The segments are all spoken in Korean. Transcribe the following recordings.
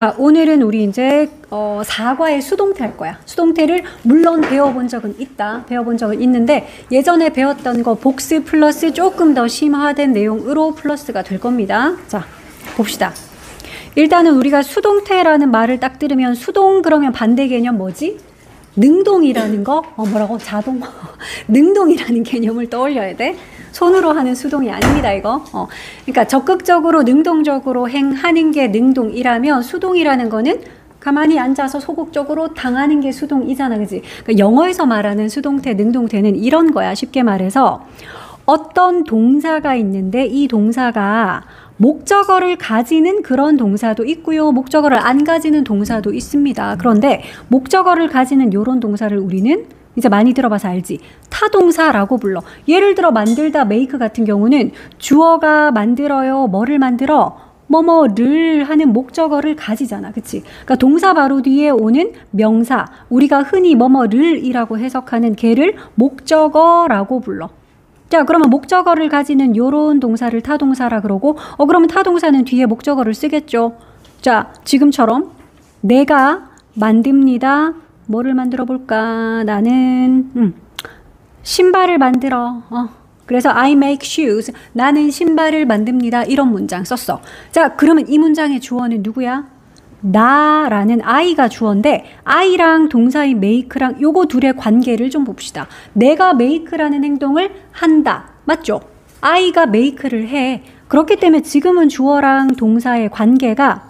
아, 오늘은 우리 이제 어, 사과의 수동태 할 거야. 수동태를 물론 배워본 적은 있다. 배워본 적은 있는데 예전에 배웠던 거 복습 플러스 조금 더 심화된 내용으로 플러스가 될 겁니다. 자, 봅시다. 일단은 우리가 수동태라는 말을 딱 들으면 수동 그러면 반대 개념 뭐지? 능동이라는 거, 어, 뭐라고? 자동. 능동이라는 개념을 떠올려야 돼. 손으로 하는 수동이 아닙니다, 이거. 어. 그러니까 적극적으로 능동적으로 행하는 게 능동이라면 수동이라는 거는 가만히 앉아서 소극적으로 당하는 게 수동이잖아, 그지? 그러니까 영어에서 말하는 수동태, 능동태는 이런 거야, 쉽게 말해서. 어떤 동사가 있는데 이 동사가 목적어를 가지는 그런 동사도 있고요. 목적어를 안 가지는 동사도 있습니다. 그런데 목적어를 가지는 이런 동사를 우리는 이제 많이 들어봐서 알지. 타동사라고 불러. 예를 들어 만들다 메이크 같은 경우는 주어가 만들어요. 뭐를 만들어? 뭐뭐를 하는 목적어를 가지잖아. 그치? 그러니까 동사 바로 뒤에 오는 명사. 우리가 흔히 뭐뭐를이라고 해석하는 걔를 목적어라고 불러. 자, 그러면 목적어를 가지는 요런 동사를 타동사라 그러고, 어, 그러면 타동사는 뒤에 목적어를 쓰겠죠. 자, 지금처럼 내가 만듭니다. 뭐를 만들어 볼까? 나는 음, 신발을 만들어. 어. 그래서 I make shoes. 나는 신발을 만듭니다. 이런 문장 썼어. 자, 그러면 이 문장의 주어는 누구야? 나라는 I가 주어인데 I랑 동사인 make랑 요거 둘의 관계를 좀 봅시다. 내가 make라는 행동을 한다. 맞죠? I가 make를 해. 그렇기 때문에 지금은 주어랑 동사의 관계가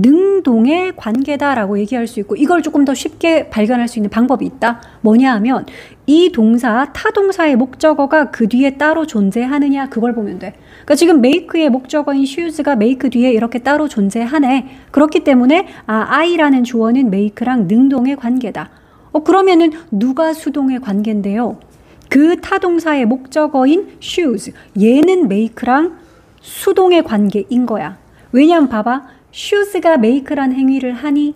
능동의 관계다라고 얘기할 수 있고 이걸 조금 더 쉽게 발견할 수 있는 방법이 있다. 뭐냐 하면 이 동사 타동사의 목적어가 그 뒤에 따로 존재하느냐 그걸 보면 돼. 그러니까 지금 make의 목적어인 shoes가 make 뒤에 이렇게 따로 존재하네. 그렇기 때문에 아 I라는 주어는 make랑 능동의 관계다. 어 그러면은 누가 수동의 관계인데요? 그 타동사의 목적어인 shoes 얘는 make랑 수동의 관계인 거야. 왜냐면 봐봐. shoes가 make란 행위를 하니?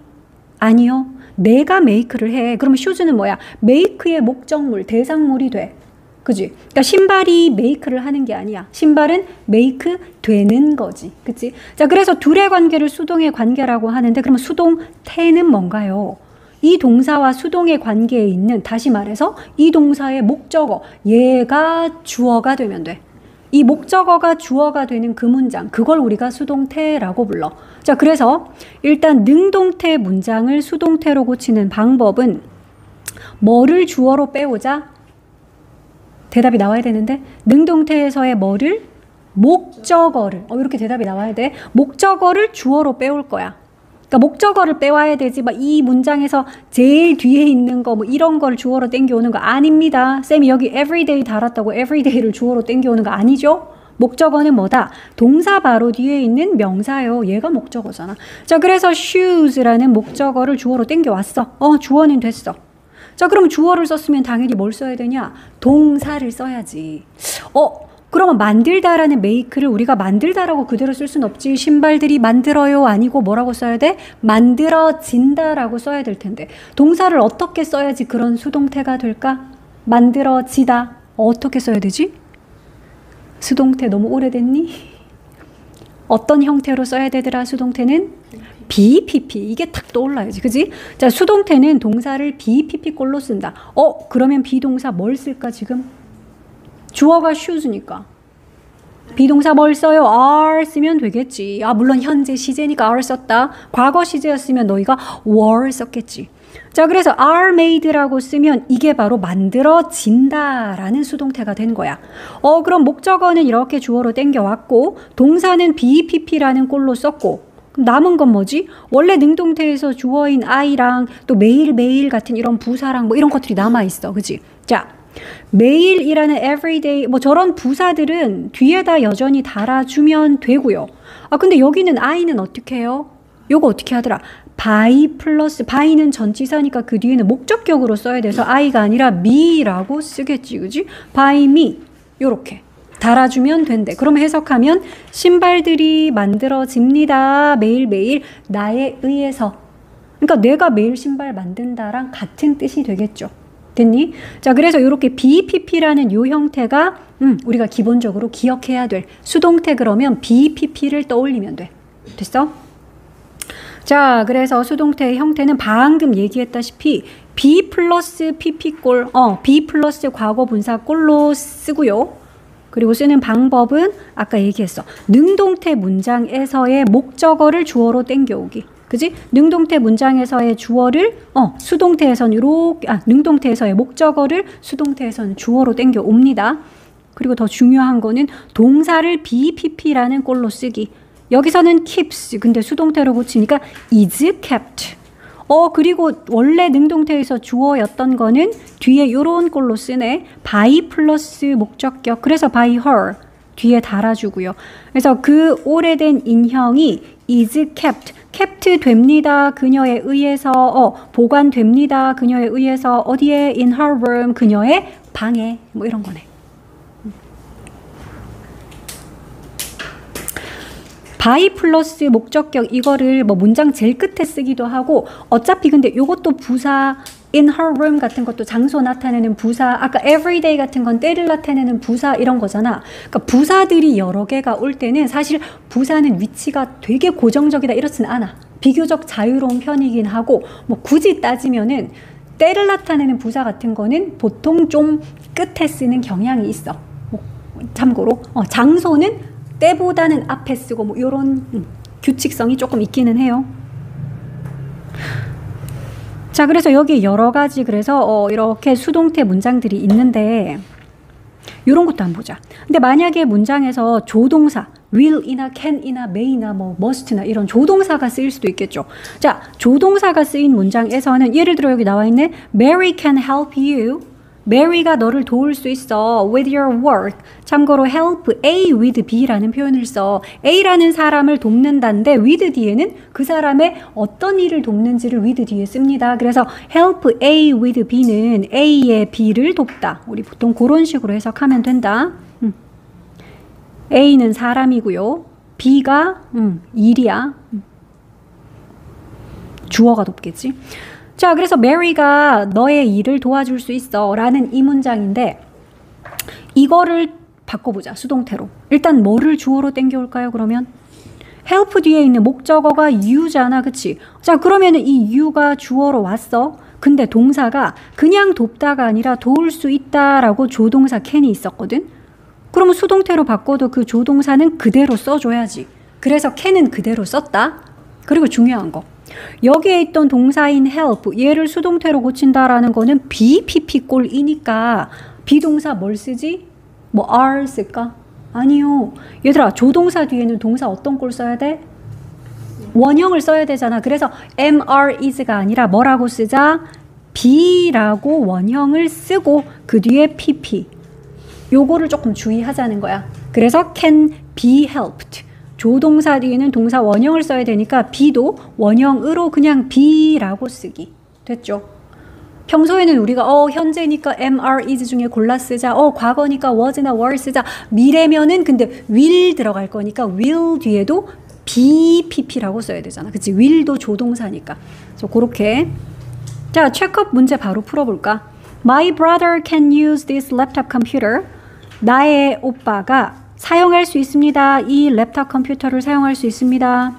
아니요. 내가 make를 해. 그러면 shoes는 뭐야? make의 목적물, 대상물이 돼. 그지? 그러니까 신발이 make를 하는 게 아니야. 신발은 make 되는 거지. 그치? 자, 그래서 둘의 관계를 수동의 관계라고 하는데, 그러면 수동태는 뭔가요? 이 동사와 수동의 관계에 있는, 다시 말해서, 이 동사의 목적어, 얘가 주어가 되면 돼. 이 목적어가 주어가 되는 그 문장, 그걸 우리가 수동태라고 불러. 자, 그래서 일단 능동태 문장을 수동태로 고치는 방법은 뭐를 주어로 빼오자? 대답이 나와야 되는데, 능동태에서의 뭐를? 목적어를. 어, 이렇게 대답이 나와야 돼. 목적어를 주어로 빼올 거야. 그러니까 목적어를 빼와야 되지. 막 이 문장에서 제일 뒤에 있는 거 뭐 이런 걸 주어로 땡겨오는 거 아닙니다. 쌤이 여기 everyday 달았다고 everyday를 주어로 땡겨오는 거 아니죠? 목적어는 뭐다? 동사 바로 뒤에 있는 명사요. 얘가 목적어잖아. 자, 그래서 shoes라는 목적어를 주어로 땡겨왔어. 어, 주어는 됐어. 자, 그럼 주어를 썼으면 당연히 뭘 써야 되냐? 동사를 써야지. 어, 그러면 만들다라는 메이크를 우리가 만들다라고 그대로 쓸 수는 없지. 신발들이 만들어요 아니고 뭐라고 써야 돼? 만들어진다라고 써야 될 텐데. 동사를 어떻게 써야지 그런 수동태가 될까? 만들어지다. 어떻게 써야 되지? 수동태 너무 오래됐니? 어떤 형태로 써야 되더라 수동태는? BPP 이게 탁 떠올라야지 그지? 자 수동태는 동사를 BPP 꼴로 쓴다 어 그러면 비동사 뭘 쓸까 지금? 주어가 shoos니까. 비동사 뭘 써요? are 쓰면 되겠지. 아, 물론 현재 시제니까 are 썼다. 과거 시제였으면 너희가 were 썼겠지. 자, 그래서 are made라고 쓰면 이게 바로 만들어진다라는 수동태가 된 거야. 어, 그럼 목적어는 이렇게 주어로 땡겨왔고, 동사는 BPP라는 꼴로 썼고, 남은 건 뭐지? 원래 능동태에서 주어인 I랑 또 매일매일 같은 이런 부사랑 뭐 이런 것들이 남아있어. 그지? 자, 매일이라는 everyday 뭐 저런 부사들은 뒤에다 여전히 달아주면 되고요. 아 근데 여기는 I는 어떻게 해요? 요거 어떻게 하더라? by 플러스 by는 전치사니까 그 뒤에는 목적격으로 써야 돼서 I가 아니라 me라고 쓰겠지 그지? by me 요렇게 달아주면 된대. 그럼 해석하면 신발들이 만들어집니다. 매일매일 나에 의해서. 그러니까 내가 매일 신발 만든다랑 같은 뜻이 되겠죠. 됐니? 자, 그래서 이렇게 BPP라는 요 형태가 음, 우리가 기본적으로 기억해야 될 수동태 그러면 BPP를 떠올리면 돼. 됐어? 자, 그래서 수동태의 형태는 방금 얘기했다시피 be 플러스 pp꼴, 어, be 플러스 과거 분사꼴로 쓰고요. 그리고 쓰는 방법은 아까 얘기했어. 능동태 문장에서의 목적어를 주어로 땡겨오기. 그지? 능동태 문장에서의 주어를 어, 수동태에서는 이렇게 아, 능동태에서의 목적어를 수동태에서는 주어로 땡겨 옵니다. 그리고 더 중요한 거는 동사를 BPP라는 꼴로 쓰기. 여기서는 keeps 근데 수동태로 고치니까 is kept. 어 그리고 원래 능동태에서 주어였던 거는 뒤에 요런 꼴로 쓰네. by 플러스 목적격. 그래서 by her 뒤에 달아주고요. 그래서 그 오래된 인형이 is kept, kept 됩니다. 그녀에 의해서 어, 보관됩니다. 그녀에 의해서 어디에 in her room 그녀의 방에 뭐 이런 거네. by 플러스 목적격 이거를 뭐 문장 제일 끝에 쓰기도 하고 어차피 근데 요것도 부사 in her room 같은 것도 장소 나타내는 부사 아까 everyday 같은 건 때를 나타내는 부사 이런 거잖아. 그러니까 부사들이 여러 개가 올 때는 사실 부사는 위치가 되게 고정적이다 이렇진 않아. 비교적 자유로운 편이긴 하고 뭐 굳이 따지면은 때를 나타내는 부사 같은 거는 보통 좀 끝에 쓰는 경향이 있어. 뭐 참고로 어, 장소는 때보다는 앞에 쓰고 뭐 이런 음, 규칙성이 조금 있기는 해요. 자, 그래서 여기 여러 가지 그래서 어, 이렇게 수동태 문장들이 있는데 이런 것도 한번 보자. 근데 만약에 문장에서 조동사 will이나 can이나 may나 뭐 must나 이런 조동사가 쓰일 수도 있겠죠. 자, 조동사가 쓰인 문장에서는 예를 들어 여기 나와 있는 Mary can help you Mary가 너를 도울 수 있어 with your work. 참고로 help A with B라는 표현을 써. A라는 사람을 돕는다인데 with 뒤에는 그 사람의 어떤 일을 돕는지를 with 뒤에 씁니다. 그래서 help A with B는 A의 B를 돕다. 우리 보통 그런 식으로 해석하면 된다. 음. A는 사람이고요. B가 음, 일이야. 음. 주어가 돕겠지. 자, 그래서 메리가 너의 일을 도와줄 수 있어 라는 이 문장인데 이거를 바꿔보자, 수동태로. 일단 뭐를 주어로 땡겨올까요, 그러면? help 뒤에 있는 목적어가 you잖아, 그치? 자, 그러면 이 you가 주어로 왔어. 근데 동사가 그냥 돕다가 아니라 도울 수 있다라고 조동사 can이 있었거든? 그러면 수동태로 바꿔도 그 조동사는 그대로 써줘야지. 그래서 can은 그대로 썼다. 그리고 중요한 거. 여기에 있던 동사인 help 얘를 수동태로 고친다라는 거는 BPP 꼴이니까 비동사 뭘 쓰지? 뭐 are 쓸까? 아니요. 얘들아 조동사 뒤에는 동사 어떤 꼴 써야 돼? 원형을 써야 되잖아. 그래서 MR is가 아니라 뭐라고 쓰자? B라고 원형을 쓰고 그 뒤에 PP. 요거를 조금 주의하자는 거야. 그래서 can be helped. 조동사 뒤에는 동사 원형을 써야 되니까 be도 원형으로 그냥 be라고 쓰기. 됐죠? 평소에는 우리가 어 현재니까 MR is 중에 골라 쓰자. 어 과거니까 was나 were 쓰자. 미래면은 근데 will 들어갈 거니까 will 뒤에도 BPP라고 써야 되잖아. 그치? will도 조동사니까. 그래서 그렇게 자, 체크업 문제 바로 풀어볼까? My brother can use this laptop computer. 나의 오빠가 사용할 수 있습니다. 이 랩탑 컴퓨터를 사용할 수 있습니다.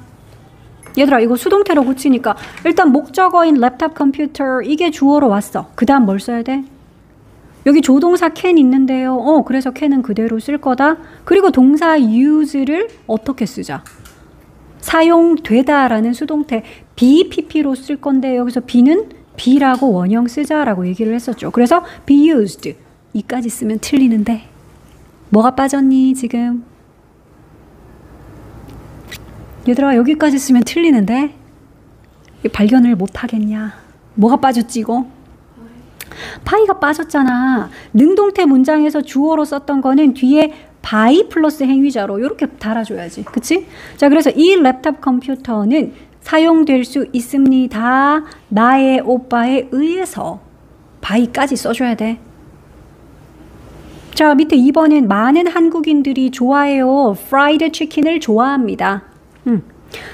얘들아 이거 수동태로 고치니까 일단 목적어인 랩탑 컴퓨터 이게 주어로 왔어. 그 다음 뭘 써야 돼? 여기 조동사 can 있는데요. 어 그래서 can은 그대로 쓸 거다. 그리고 동사 use를 어떻게 쓰자? 사용되다라는 수동태 be p.p.로 쓸 건데 여기서 be는 be라고 원형 쓰자라고 얘기를 했었죠. 그래서 be used 이까지 쓰면 틀리는데 뭐가 빠졌니 지금? 얘들아 여기까지 쓰면 틀리는데 발견을 못 하겠냐? 뭐가 빠졌지 이거? by가 빠졌잖아. 능동태 문장에서 주어로 썼던 거는 뒤에 by 플러스 행위자로 이렇게 달아줘야지. 그치? 자, 그래서 이 랩탑 컴퓨터는 사용될 수 있습니다. 나의 오빠에 의해서 by까지 써줘야 돼. 자, 밑에 2번은 많은 한국인들이 좋아해요. 프라이드 치킨을 좋아합니다. 음.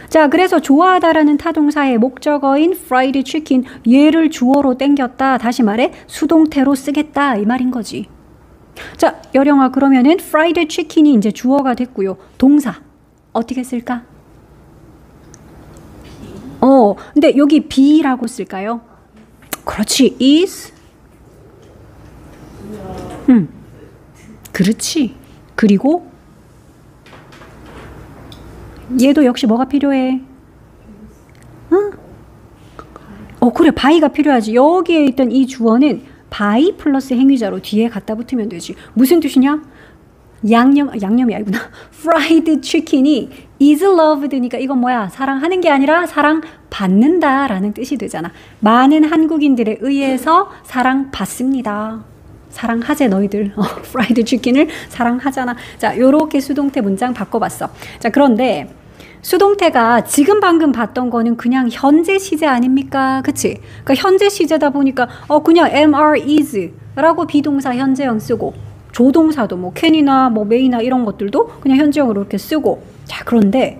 자, 그래서 좋아하다라는 타동사의 목적어인 프라이드 치킨 얘를 주어로 땡겼다. 다시 말해 수동태로 쓰겠다 이 말인 거지. 자, 여령아 그러면은 프라이드 치킨이 이제 주어가 됐고요. 동사 어떻게 쓸까? 어, 근데 여기 be라고 쓸까요? 그렇지. is. 음. 그렇지. 그리고 얘도 역시 뭐가 필요해? 응? 어, 그래. 바이가 필요하지. 여기에 있던 이 주어는 by 플러스 행위자로 뒤에 갖다 붙으면 되지. 무슨 뜻이냐? 양념, 양념이 아니구나. 프라이드 치킨이 is loved니까 이건 뭐야? 사랑하는 게 아니라 사랑 받는다 라는 뜻이 되잖아. 많은 한국인들에 의해서 사랑 받습니다. 사랑하재 너희들. 어, 프라이드 치킨을 사랑하잖아. 자, 요렇게 수동태 문장 바꿔봤어. 자, 그런데 수동태가 지금 방금 봤던 거는 그냥 현재 시제 아닙니까? 그치? 그러니까 현재 시제다 보니까 어 그냥 MR is 라고 비동사 현재형 쓰고 조동사도 뭐 캔이나 뭐 메이나 이런 것들도 그냥 현재형으로 이렇게 쓰고 자 그런데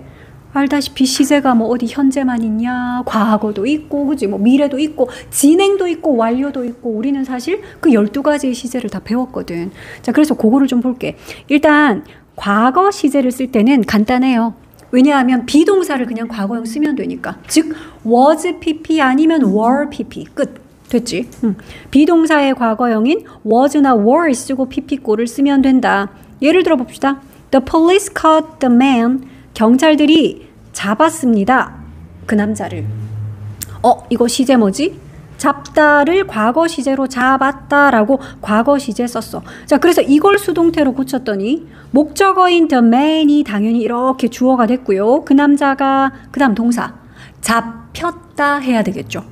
알다시피 시제가 뭐 어디 현재만 있냐 과거도 있고 그지 뭐 미래도 있고 진행도 있고 완료도 있고 우리는 사실 그 12가지의 시제를 다 배웠거든 자 그래서 그거를 좀 볼게 일단 과거 시제를 쓸 때는 간단해요 왜냐하면 비동사를 그냥 과거형 쓰면 되니까 즉 was pp 아니면 were pp 끝 됐지. 응. 비동사의 과거형인 was나 were 쓰고 pp꼴을 쓰면 된다. 예를 들어 봅시다. The police caught the man. 경찰들이 잡았습니다. 그 남자를. 어, 이거 시제 뭐지? 잡다를 과거 시제로 잡았다라고 과거 시제 썼어. 자, 그래서 이걸 수동태로 고쳤더니 목적어인 the man이 당연히 이렇게 주어가 됐고요. 그 남자가 그다음 동사 잡혔다 해야 되겠죠.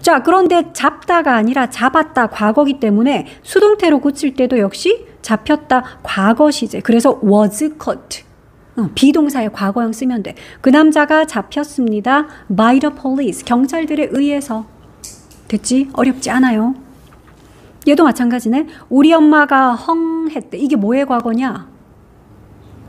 자, 그런데 잡다가 아니라 잡았다 과거기 때문에 수동태로 고칠 때도 역시 잡혔다 과거 시제. 그래서 was caught. 어, 비동사의 과거형 쓰면 돼. 그 남자가 잡혔습니다. by the police. 경찰들에 의해서. 됐지? 어렵지 않아요. 얘도 마찬가지네. 우리 엄마가 헝 했대. 이게 뭐의 과거냐?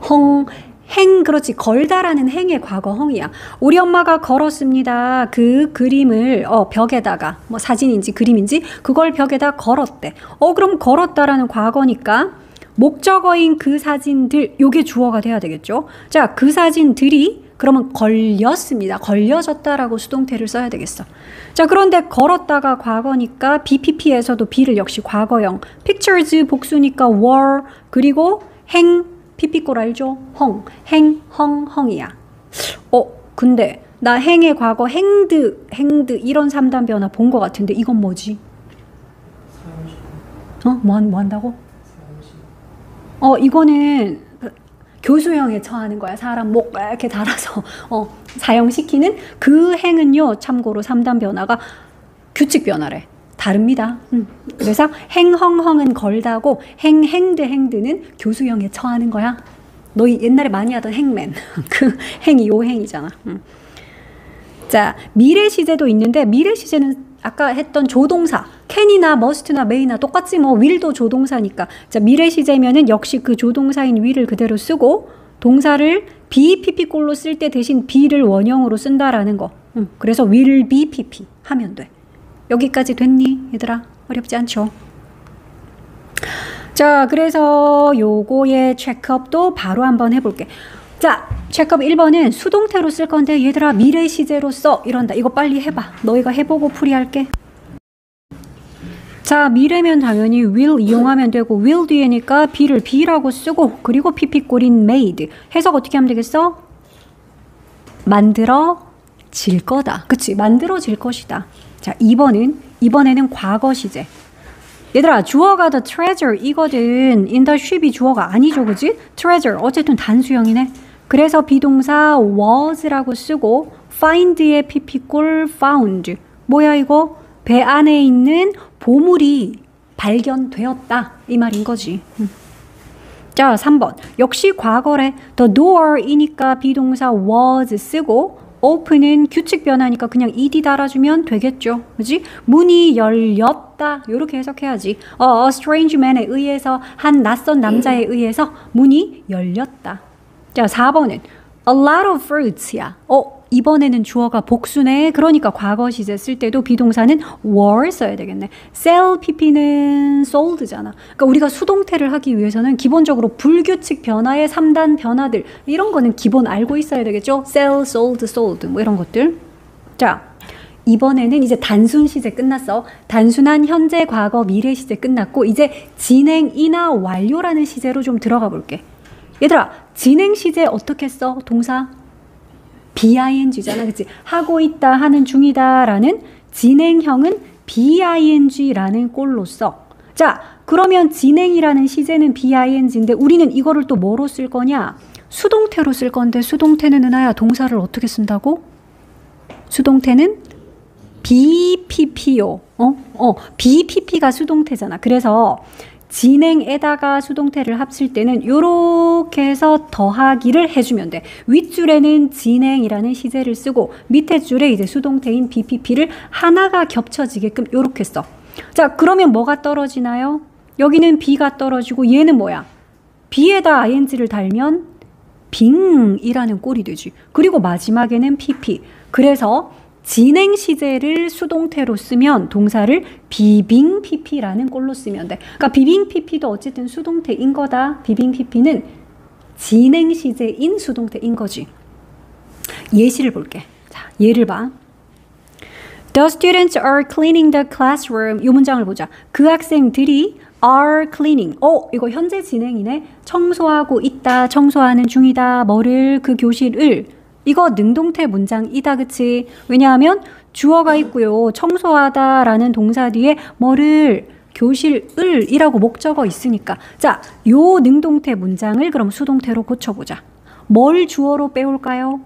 헝 행 그렇지 걸다라는 행의 과거 헝이야. 우리 엄마가 걸었습니다. 그 그림을 어 벽에다가 뭐 사진인지 그림인지 그걸 벽에다 걸었대. 어 그럼 걸었다라는 과거니까 목적어인 그 사진들 요게 주어가 돼야 되겠죠. 자, 그 사진들이 그러면 걸렸습니다. 걸려졌다라고 수동태를 써야 되겠어. 자, 그런데 걸었다가 과거니까 BPP에서도 B를 역시 과거형, pictures 복수니까 were 그리고 행 피피꼴 알죠? 헝, 행, 헝, 헝이야. 어, 근데 나 행의 과거 행드, 행드 이런 3단 변화 본 것 같은데 이건 뭐지? 어? 뭐, 한, 뭐 한다고? 어, 이거는 교수형에 처하는 거야. 사람 목 이렇게 달아서 어, 사형시키는 그 행은요. 참고로 3단 변화가 규칙 변화래. 다릅니다. 음. 그래서 hang hung hung은 걸다고 hang hanged hanged는 교수형에 처하는 거야. 너희 옛날에 많이 하던 hangman 그 hang이 요 hang이잖아. 음. 자 미래 시제도 있는데 미래 시제는 아까 했던 조동사 can이나 must나 may나 똑같지 뭐 will도 조동사니까 자 미래 시제면은 역시 그 조동사인 will을 그대로 쓰고 동사를 be pp꼴로 쓸 때 대신 be를 원형으로 쓴다라는 거. 음, 그래서 will be pp 하면 돼. 여기까지 됐니? 얘들아? 어렵지 않죠? 자, 그래서 요거의 체크업도 바로 한번 해볼게. 자, 체크업 1번은 수동태로 쓸 건데 얘들아 미래 시제로 써 이런다. 이거 빨리 해봐. 너희가 해보고 풀이할게. 자, 미래면 당연히 will 이용하면 되고 will 뒤에니까 be를 be라고 쓰고 그리고 pp꼴인 made. 해석 어떻게 하면 되겠어? 만들어 질 거다. 그치? 만들어질 것이다. 자, 2번은 이번에는 과거 시제. 얘들아, 주어가 the treasure 이거든. in the ship이 주어가 아니죠, 그지? treasure 어쨌든 단수형이네. 그래서 비동사 was라고 쓰고 find의 pp꼴 found. 뭐야 이거? 배 안에 있는 보물이 발견되었다 이 말인 거지. 음. 자, 3번. 역시 과거래. The door이니까 비동사 was 쓰고 open은 규칙 변화니까 그냥 ed 달아주면 되겠죠. 그지? 문이 열렸다. 이렇게 해석해야지. 어, a strange man에 의해서 한 낯선 남자에 의해서 문이 열렸다. 자, 4번은 a lot of fruits야. 어, 이번에는 주어가 복수네. 그러니까 과거 시제 쓸 때도 비동사는 were 써야 되겠네. sell pp는 sold잖아. 그러니까 우리가 수동태를 하기 위해서는 기본적으로 불규칙 변화의 3단 변화들 이런 거는 기본 알고 있어야 되겠죠. sell, sold, sold 뭐 이런 것들. 자, 이번에는 이제 단순 시제 끝났어. 단순한 현재, 과거, 미래 시제 끝났고 이제 진행이나 완료라는 시제로 좀 들어가 볼게. 얘들아, 진행 시제 어떻게 써? 동사 BING잖아. 그치? 하고 있다, 하는 중이다 라는 진행형은 BING라는 꼴로 써. 자, 그러면 진행이라는 시제는 BING인데 우리는 이거를 또 뭐로 쓸 거냐? 수동태로 쓸 건데 수동태는 은하야 동사를 어떻게 쓴다고? 수동태는 BPP요. 어? 어, BPP가 수동태잖아. 그래서 진행에다가 수동태를 합칠 때는 이렇게 해서 더하기를 해주면 돼. 윗줄에는 진행이라는 시제를 쓰고 밑에 줄에 이제 수동태인 BPP를 하나가 겹쳐지게끔 이렇게 써. 자, 그러면 뭐가 떨어지나요? 여기는 B가 떨어지고 얘는 뭐야? B에다 ing를 달면 빙이라는 꼴이 되지. 그리고 마지막에는 PP. 그래서 진행 시제를 수동태로 쓰면 동사를 비빙 pp라는 꼴로 쓰면 돼. 그러니까 비빙 pp도 어쨌든 수동태인 거다. 비빙 pp는 진행 시제인 수동태인 거지. 예시를 볼게. 자, 예를 봐. The students are cleaning the classroom. 이 문장을 보자. 그 학생들이 are cleaning. 어, 이거 현재 진행이네. 청소하고 있다. 청소하는 중이다. 뭐를 그 교실을 이거 능동태 문장이다, 그치? 왜냐하면 주어가 있고요. 청소하다라는 동사 뒤에 뭐를 교실을 이라고 목적어 있으니까. 자, 요 능동태 문장을 그럼 수동태로 고쳐보자. 뭘 주어로 빼올까요?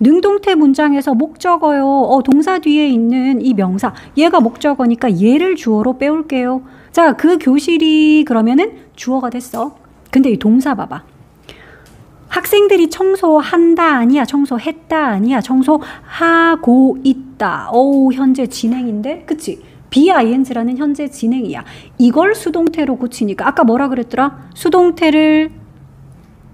능동태 문장에서 목적어요. 어, 동사 뒤에 있는 이 명사. 얘가 목적어니까 얘를 주어로 빼올게요. 자, 그 교실이 그러면은 주어가 됐어. 근데 이 동사 봐봐. 학생들이 청소한다 아니야 청소했다 아니야 청소하고 있다. 오 현재 진행인데? 그치? BING라는 현재 진행이야. 이걸 수동태로 고치니까. 아까 뭐라 그랬더라? 수동태를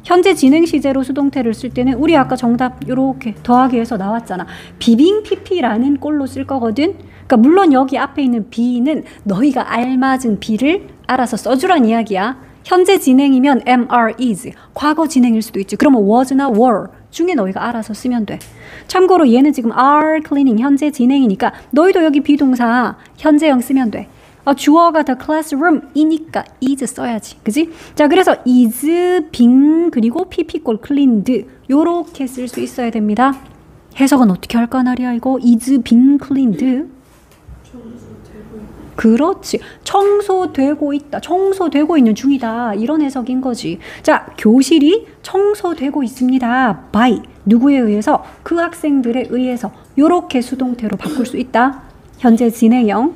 현재 진행 시제로 수동태를 쓸 때는 우리 아까 정답 이렇게 더하기 해서 나왔잖아. 비빙 PP라는 꼴로 쓸 거거든? 그러니까 물론 여기 앞에 있는 B는 너희가 알맞은 B를 알아서 써주란 이야기야 현재 진행이면 are, is. 과거 진행일 수도 있지. 그러면 was나 were 중에 너희가 알아서 쓰면 돼. 참고로 얘는 지금 are cleaning 현재 진행이니까 너희도 여기 비동사 현재형 쓰면 돼. 어, 주어가 the classroom이니까 is 써야지. 그지? 자, 그래서 is being 그리고 pp 꼴 cleaned 요렇게 쓸 수 있어야 됩니다. 해석은 어떻게 할까 나리야 이거 is being cleaned 그렇지. 청소되고 있다. 청소되고 있는 중이다. 이런 해석인 거지. 자, 교실이 청소되고 있습니다. by 누구에 의해서 그 학생들에 의해서 요렇게 수동태로 바꿀 수 있다. 현재 진행형.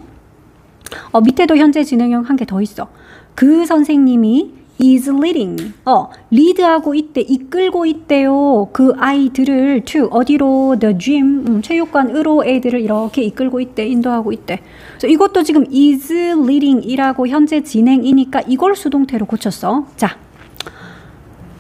어, 밑에도 현재 진행형 한 개 더 있어. 그 선생님이 is leading. 어, 리드하고 있대, 이끌고 있대요. 그 아이들을 to 어디로 the gym 음, 체육관으로 애들을 이렇게 이끌고 있대, 인도하고 있대. 그래서 이것도 지금 is leading이라고 현재 진행이니까 이걸 수동태로 고쳤어. 자.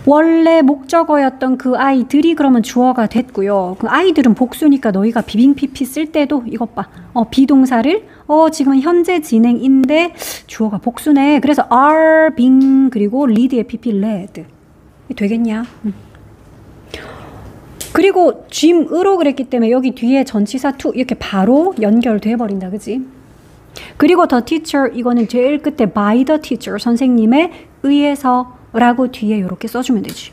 원래 목적어였던 그 아이들이 그러면 주어가 됐고요. 그 아이들은 복수니까 너희가 비빙 PP 쓸 때도 이것 봐. 어, 비동사를 어, 지금은 현재 진행인데 주어가 복수네. 그래서 are being 그리고 lead의 PP led. 되겠냐? 음. 그리고 gym으로 그랬기 때문에 여기 뒤에 전치사 to 이렇게 바로 연결돼 버린다. 그지? 그리고 the teacher 이거는 제일 끝에 by the teacher 선생님에 의해서 라고 뒤에 이렇게 써주면 되지.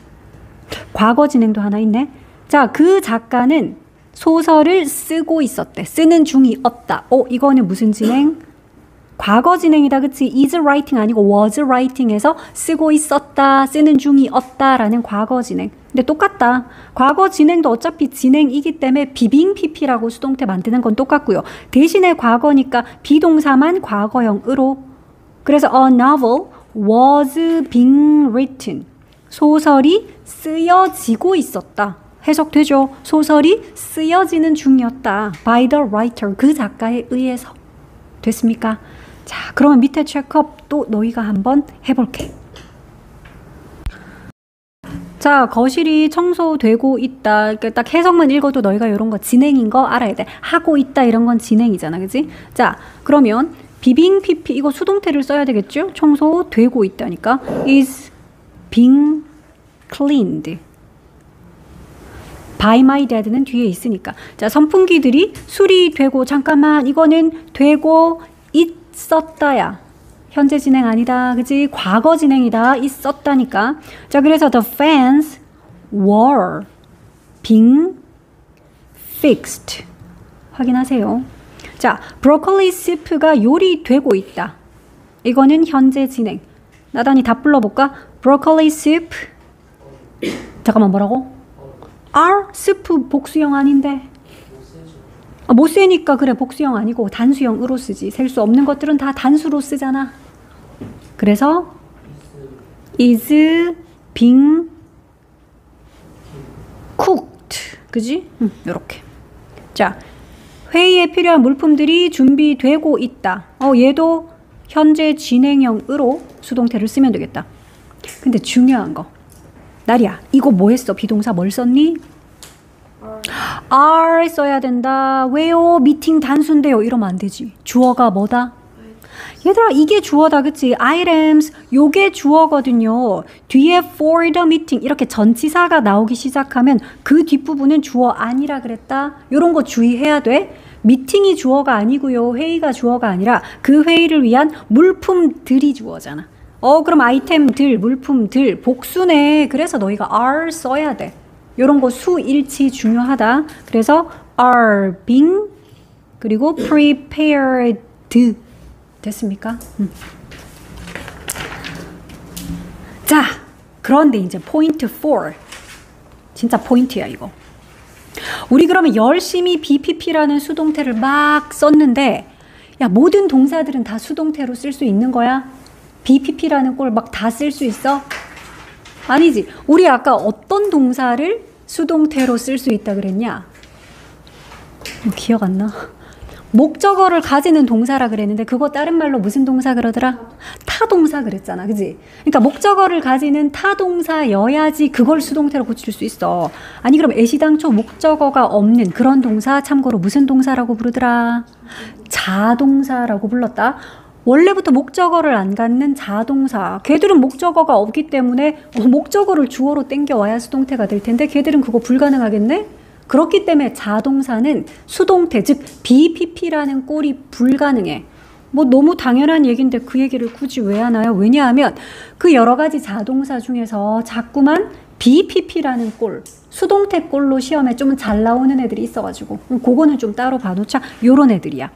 과거 진행도 하나 있네. 자, 그 작가는 소설을 쓰고 있었대. 쓰는 중이었다. 어, 이거는 무슨 진행? 과거 진행이다. 그치? is writing 아니고 was writing에서 쓰고 있었다. 쓰는 중이었다라는 과거 진행. 근데 똑같다. 과거 진행도 어차피 진행이기 때문에 비빙 PP라고 수동태 만드는 건 똑같고요. 대신에 과거니까 비동사만 과거형으로. 그래서 a novel was being written. 소설이 쓰여지고 있었다. 해석되죠? 소설이 쓰여지는 중이었다. by the writer. 그 작가에 의해서. 됐습니까? 자, 그러면 밑에 체크업 또 너희가 한번 해볼게. 자, 거실이 청소되고 있다. 그러니까 딱 해석만 읽어도 너희가 이런 거 진행인 거 알아야 돼. 하고 있다 이런 건 진행이잖아. 그지? 자, 그러면 비빙 PP 이거 수동태를 써야 되겠죠? 청소 되고 있다니까 is being cleaned. by my dad는 뒤에 있으니까. 자, 선풍기들이 수리되고 잠깐만 이거는 되고 있었다야. 현재 진행 아니다. 그지? 과거 진행이다. 있었다니까. 자, 그래서 the fans were being fixed. 확인하세요. 자, 브로콜리 스프가 요리되고 있다. 이거는 현재 진행. 나단이 다 불러볼까? 브로콜리 스프. 잠깐만 뭐라고? are 스프 복수형 아닌데. 아, 못 세니까 그래 복수형 아니고 단수형으로 쓰지. 셀 수 없는 것들은 다 단수로 쓰잖아. 그래서 is being cooked. 그지? 응, 요렇게. 자, 회의에 필요한 물품들이 준비되고 있다. 어, 얘도 현재 진행형으로 수동태를 쓰면 되겠다. 근데 중요한 거. 나리야, 이거 뭐 했어? 비동사 뭘 썼니? are 써야 된다. 왜요? 미팅 단수인데요. 이러면 안 되지. 주어가 뭐다? 얘들아 이게 주어다 그치? items 요게 주어거든요. 뒤에 for the meeting 이렇게 전치사가 나오기 시작하면 그 뒷부분은 주어 아니라 그랬다. 요런 거 주의해야 돼. 미팅이 주어가 아니고요. 회의가 주어가 아니라 그 회의를 위한 물품들이 주어잖아. 어 그럼 아이템들, 물품들 복수네. 그래서 너희가 are 써야 돼. 요런 거 수일치 중요하다. 그래서 are being 그리고 prepared 됐습니까? 음. 자, 그런데 이제 포인트 4. 진짜 포인트야, 이거. 우리 그러면 열심히 BPP라는 수동태를 막 썼는데, 야, 모든 동사들은 다 수동태로 쓸 수 있는 거야? BPP라는 꼴 막 다 쓸 수 있어? 아니지. 우리 아까 어떤 동사를 수동태로 쓸 수 있다 그랬냐? 뭐 기억 안 나? 목적어를 가지는 동사라 그랬는데 그거 다른 말로 무슨 동사 그러더라? 타동사 그랬잖아. 그지? 그러니까 목적어를 가지는 타동사여야지 그걸 수동태로 고칠 수 있어. 아니 그럼 애시당초 목적어가 없는 그런 동사 참고로 무슨 동사라고 부르더라? 자동사라고 불렀다. 원래부터 목적어를 안 갖는 자동사. 걔들은 목적어가 없기 때문에 목적어를 주어로 땡겨와야 수동태가 될 텐데 걔들은 그거 불가능하겠네? 그렇기 때문에 자동사는 수동태, 즉 BPP라는 꼴이 불가능해. 뭐 너무 당연한 얘기인데 그 얘기를 굳이 왜 하나요? 왜냐하면 그 여러 가지 자동사 중에서 자꾸만 BPP라는 꼴, 수동태 꼴로 시험에 좀 잘 나오는 애들이 있어가지고 그거는 좀 따로 봐놓자. 요런 애들이야.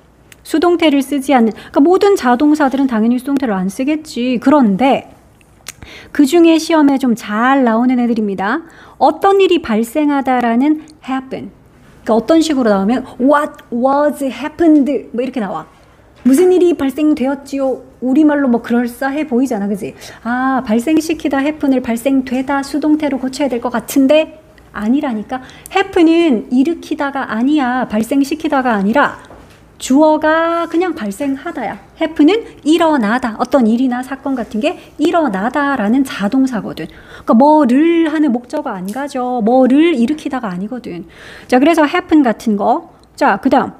수동태를 쓰지 않는 그러니까 모든 자동사들은 당연히 수동태를 안 쓰겠지. 그런데 그 중에 시험에 좀 잘 나오는 애들입니다. 어떤 일이 발생하다라는 happen. 그러니까 어떤 식으로 나오면 what was happened 뭐 이렇게 나와. 무슨 일이 발생되었지요? 우리말로 뭐 그럴싸해 보이잖아, 그지? 아, 발생시키다 happen을 발생되다 수동태로 고쳐야 될 것 같은데 아니라니까. happen은 일으키다가 아니야, 발생시키다가 아니라 주어가 그냥 발생하다야. happen은 일어나다. 어떤 일이나 사건 같은 게 일어나다라는 자동사거든. 그러니까 뭐를 하는 목적어 안 가죠. 뭐를 일으키다가 아니거든. 자, 그래서 happen 같은 거. 자, 그 다음.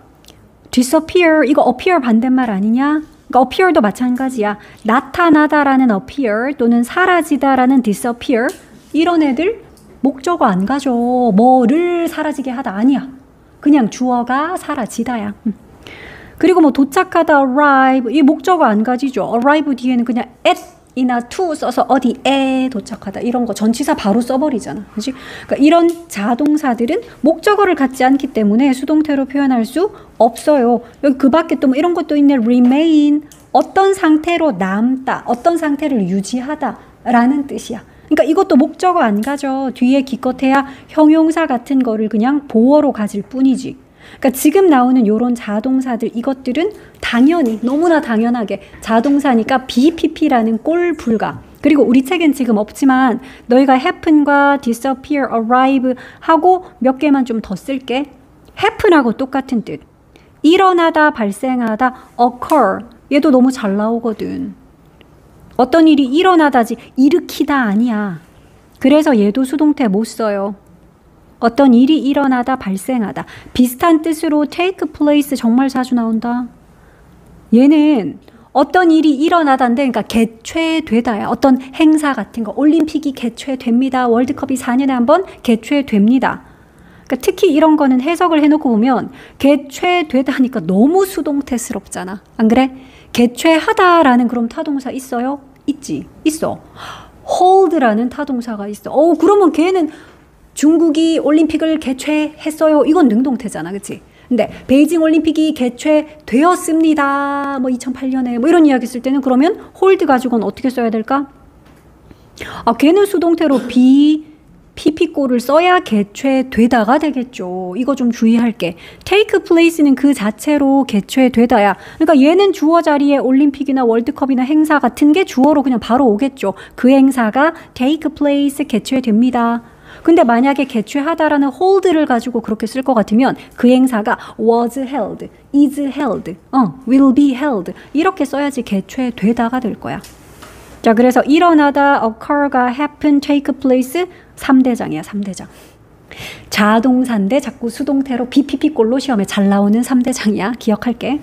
disappear. 이거 appear 반대말 아니냐? 그러니까 appear도 마찬가지야. 나타나다라는 appear 또는 사라지다라는 disappear. 이런 애들 목적어 안 가죠. 뭐를 사라지게 하다 아니야. 그냥 주어가 사라지다야. 음. 그리고 뭐 도착하다 arrive 이 목적어 안 가지죠. arrive 뒤에는 그냥 at 이나 to 써서 어디에 도착하다 이런 거 전치사 바로 써버리잖아. 그지? 그러니까 이런 자동사들은 목적어를 갖지 않기 때문에 수동태로 표현할 수 없어요. 여기 그 밖에 또 뭐 이런 것도 있네. remain 어떤 상태로 남다, 어떤 상태를 유지하다 라는 뜻이야. 그러니까 이것도 목적어 안 가죠. 뒤에 기껏해야 형용사 같은 거를 그냥 보어로 가질 뿐이지. 그러니까 지금 나오는 요런 자동사들 이것들은 당연히 너무나 당연하게 자동사니까 BPP라는 꼴 불가. 그리고 우리 책엔 지금 없지만 너희가 happen과 disappear, arrive 하고 몇 개만 좀 더 쓸게. happen하고 똑같은 뜻. 일어나다, 발생하다, occur. 얘도 너무 잘 나오거든. 어떤 일이 일어나다지 일으키다 아니야. 그래서 얘도 수동태 못 써요. 어떤 일이 일어나다 발생하다. 비슷한 뜻으로 take place 정말 자주 나온다. 얘는 어떤 일이 일어나다인데, 그러니까 개최되다야. 어떤 행사 같은 거, 올림픽이 개최됩니다. 월드컵이 4년에 한 번 개최됩니다. 그러니까 특히 이런 거는 해석을 해놓고 보면 개최되다니까 너무 수동태스럽잖아. 안 그래? 개최하다라는 그럼 타동사 있어요? 있지. 있어. hold라는 타동사가 있어. 어, 그러면 걔는 중국이 올림픽을 개최했어요. 이건 능동태잖아. 그치? 근데 베이징 올림픽이 개최되었습니다. 뭐 2008년에 뭐 이런 이야기 쓸 때는 그러면 hold 가지고는 어떻게 써야 될까? 아, 걔는 수동태로 비 PP골을 써야 개최되다가 되겠죠. 이거 좀 주의할게. take place는 그 자체로 개최되다야. 그러니까 얘는 주어 자리에 올림픽이나 월드컵이나 행사 같은 게 주어로 그냥 바로 오겠죠. 그 행사가 take place 개최됩니다. 근데 만약에 개최하다라는 hold를 가지고 그렇게 쓸 것 같으면 그 행사가 was held, is held, 어, will be held 이렇게 써야지 개최되다가 될 거야. 자, 그래서 일어나다 occur가 happen, take place 3대장이야, 3대장. 자동사인데 자꾸 수동태로 BPP꼴로 시험에 잘 나오는 3대장이야. 기억할게.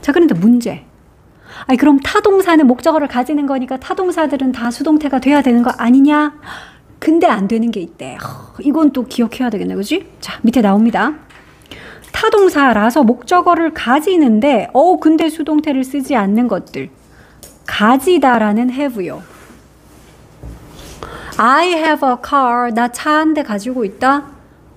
자, 그런데 문제. 아니, 그럼 타동사는 목적어를 가지는 거니까 타동사들은 다 수동태가 돼야 되는 거 아니냐? 근데 안 되는 게 있대. 이건 또 기억해야 되겠네, 그지? 자, 밑에 나옵니다. 타동사라서 목적어를 가지는데, 어, 근데 수동태를 쓰지 않는 것들. 가지다라는 have요. I have a car. 나 차 한 대 가지고 있다.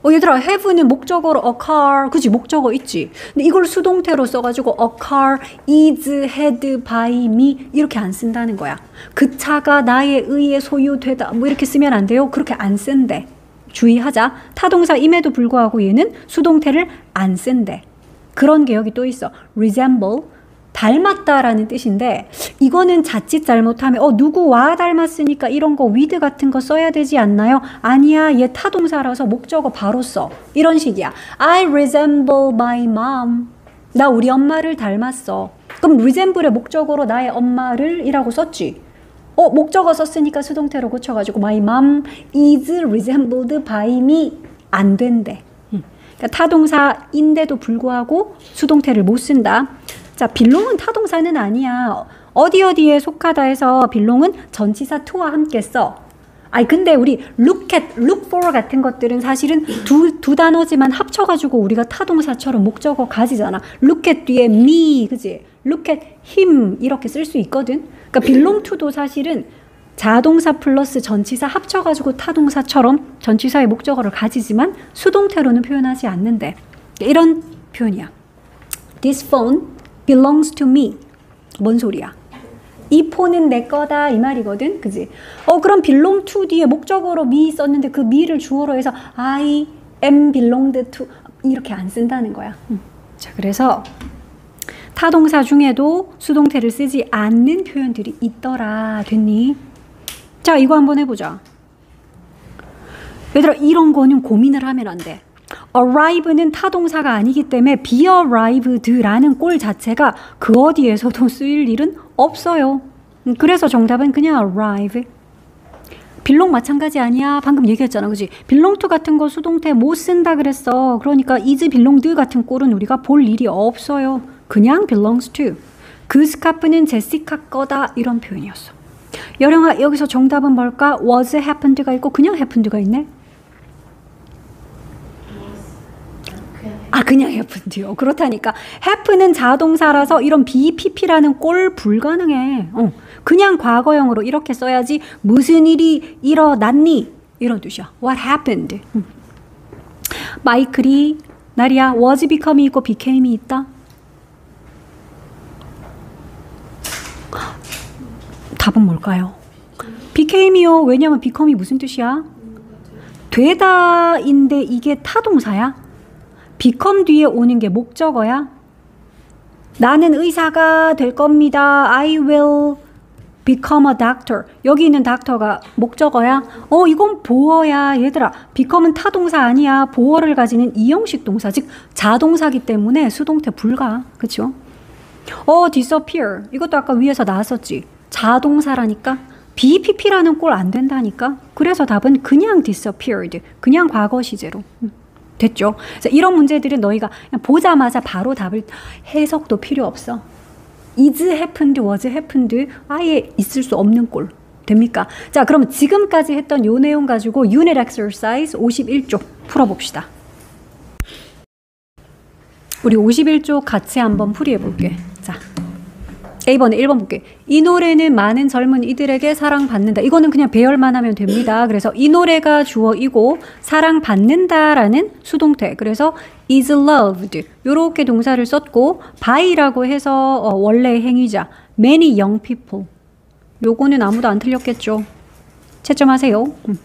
어, 얘들아, have는 목적어로 car. 그지? 목적어 있지? 근데 이걸 수동태로 써가지고 car is had by me. 이렇게 안 쓴다는 거야. 그 차가 나에 의해 소유되다. 뭐 이렇게 쓰면 안 돼요? 그렇게 안 쓴대. 주의하자. 타동사임에도 불구하고 얘는 수동태를 안 쓴대. 그런 게 여기 또 있어. resemble. 닮았다라는 뜻인데 이거는 자칫 잘못하면 어 누구와 닮았으니까 이런 거 with 같은 거 써야 되지 않나요? 아니야 얘 타동사라서 목적어 바로 써. 이런 식이야. I resemble my mom. 나 우리 엄마를 닮았어. 그럼 resemble의 목적어로 나의 엄마를 이라고 썼지. 어 목적어 썼으니까 수동태로 고쳐가지고 my mom is resembled by me. 안 된대. 그러니까 타동사인데도 불구하고 수동태를 못 쓴다 자, 빌롱은 타동사는 아니야. 어디 어디에 속하다 해서 빌롱은 전치사 to와 함께 써. 아니 근데 우리 look at, look for 같은 것들은 사실은 두, 두 단어지만 합쳐가지고 우리가 타동사처럼 목적어 가지잖아. look at 뒤에 me, 그지? look at him 이렇게 쓸 수 있거든. 그러니까 belong to도 사실은 자동사 플러스 전치사 합쳐가지고 타동사처럼 전치사의 목적어를 가지지만 수동태로는 표현하지 않는데 이런 표현이야. This phone belongs to me. 뭔 소리야? 이 폰은 내 거다 이 말이거든, 그지? 어 그럼 belong to 뒤에 목적어로 me 썼는데 그 me를 주어로 해서 I am belonged to 이렇게 안 쓴다는 거야. 음. 자 그래서 타동사 중에도 수동태를 쓰지 않는 표현들이 있더라. 됐니? 자 이거 한번 해보자. 얘들아 이런 거는 고민을 하면 안 돼. Arrive는 타동사가 아니기 때문에 be arrived라는 꼴 자체가 그 어디에서도 쓰일 일은 없어요. 그래서 정답은 그냥 arrive. 빌롱 마찬가지 아니야? 방금 얘기했잖아, 그지? belong to 같은 거 수동태 못 쓴다 그랬어. 그러니까 is belonged 같은 꼴은 우리가 볼 일이 없어요. 그냥 belongs to. 그 스카프는 제시카 거다 이런 표현이었어. 여령아 여기서 정답은 뭘까? was happened가 있고 그냥 happened가 있네. 아 그냥 happened요. 그렇다니까 happen은 자동사라서 이런 BPP라는 꼴 불가능해. 어, 그냥 과거형으로 이렇게 써야지 무슨 일이 일어났니 이런 뜻이야. What happened? 음. 마이클이 나리야 was become이 있고 became이 있다. 답은 뭘까요? became이요. 왜냐면 become이 무슨 뜻이야? 되다인데 이게 타동사야? Become 뒤에 오는 게 목적어야. 나는 의사가 될 겁니다. I will become a doctor. 여기 있는 닥터가 목적어야. 어, 이건 보어야. 얘들아, become은 타동사 아니야. 보어를 가지는 이형식 동사, 즉 자동사기 때문에 수동태 불가. 그렇죠? 어, disappear. 이것도 아까 위에서 나왔었지. 자동사라니까. BPP라는 꼴 안 된다니까. 그래서 답은 그냥 disappeared. 그냥 과거 시제로. 음. 됐죠? 이런 문제들은 너희가 보자마자 바로 답을 해석도 필요 없어. is happened, was happened 아예 있을 수 없는 꼴. 됩니까? 자, 그럼 지금까지 했던 요 내용 가지고 unit exercise 51쪽 풀어봅시다. 우리 51쪽 같이 한번 풀이해 볼게. 자. A번에 1번 볼게. 이 노래는 많은 젊은 이들에게 사랑받는다. 이거는 그냥 배열만 하면 됩니다. 그래서 이 노래가 주어이고 사랑받는다라는 수동태. 그래서 is loved. 요렇게 동사를 썼고 by라고 해서 어, 원래 행위자 many young people. 요거는 아무도 안 틀렸겠죠. 채점하세요. 음.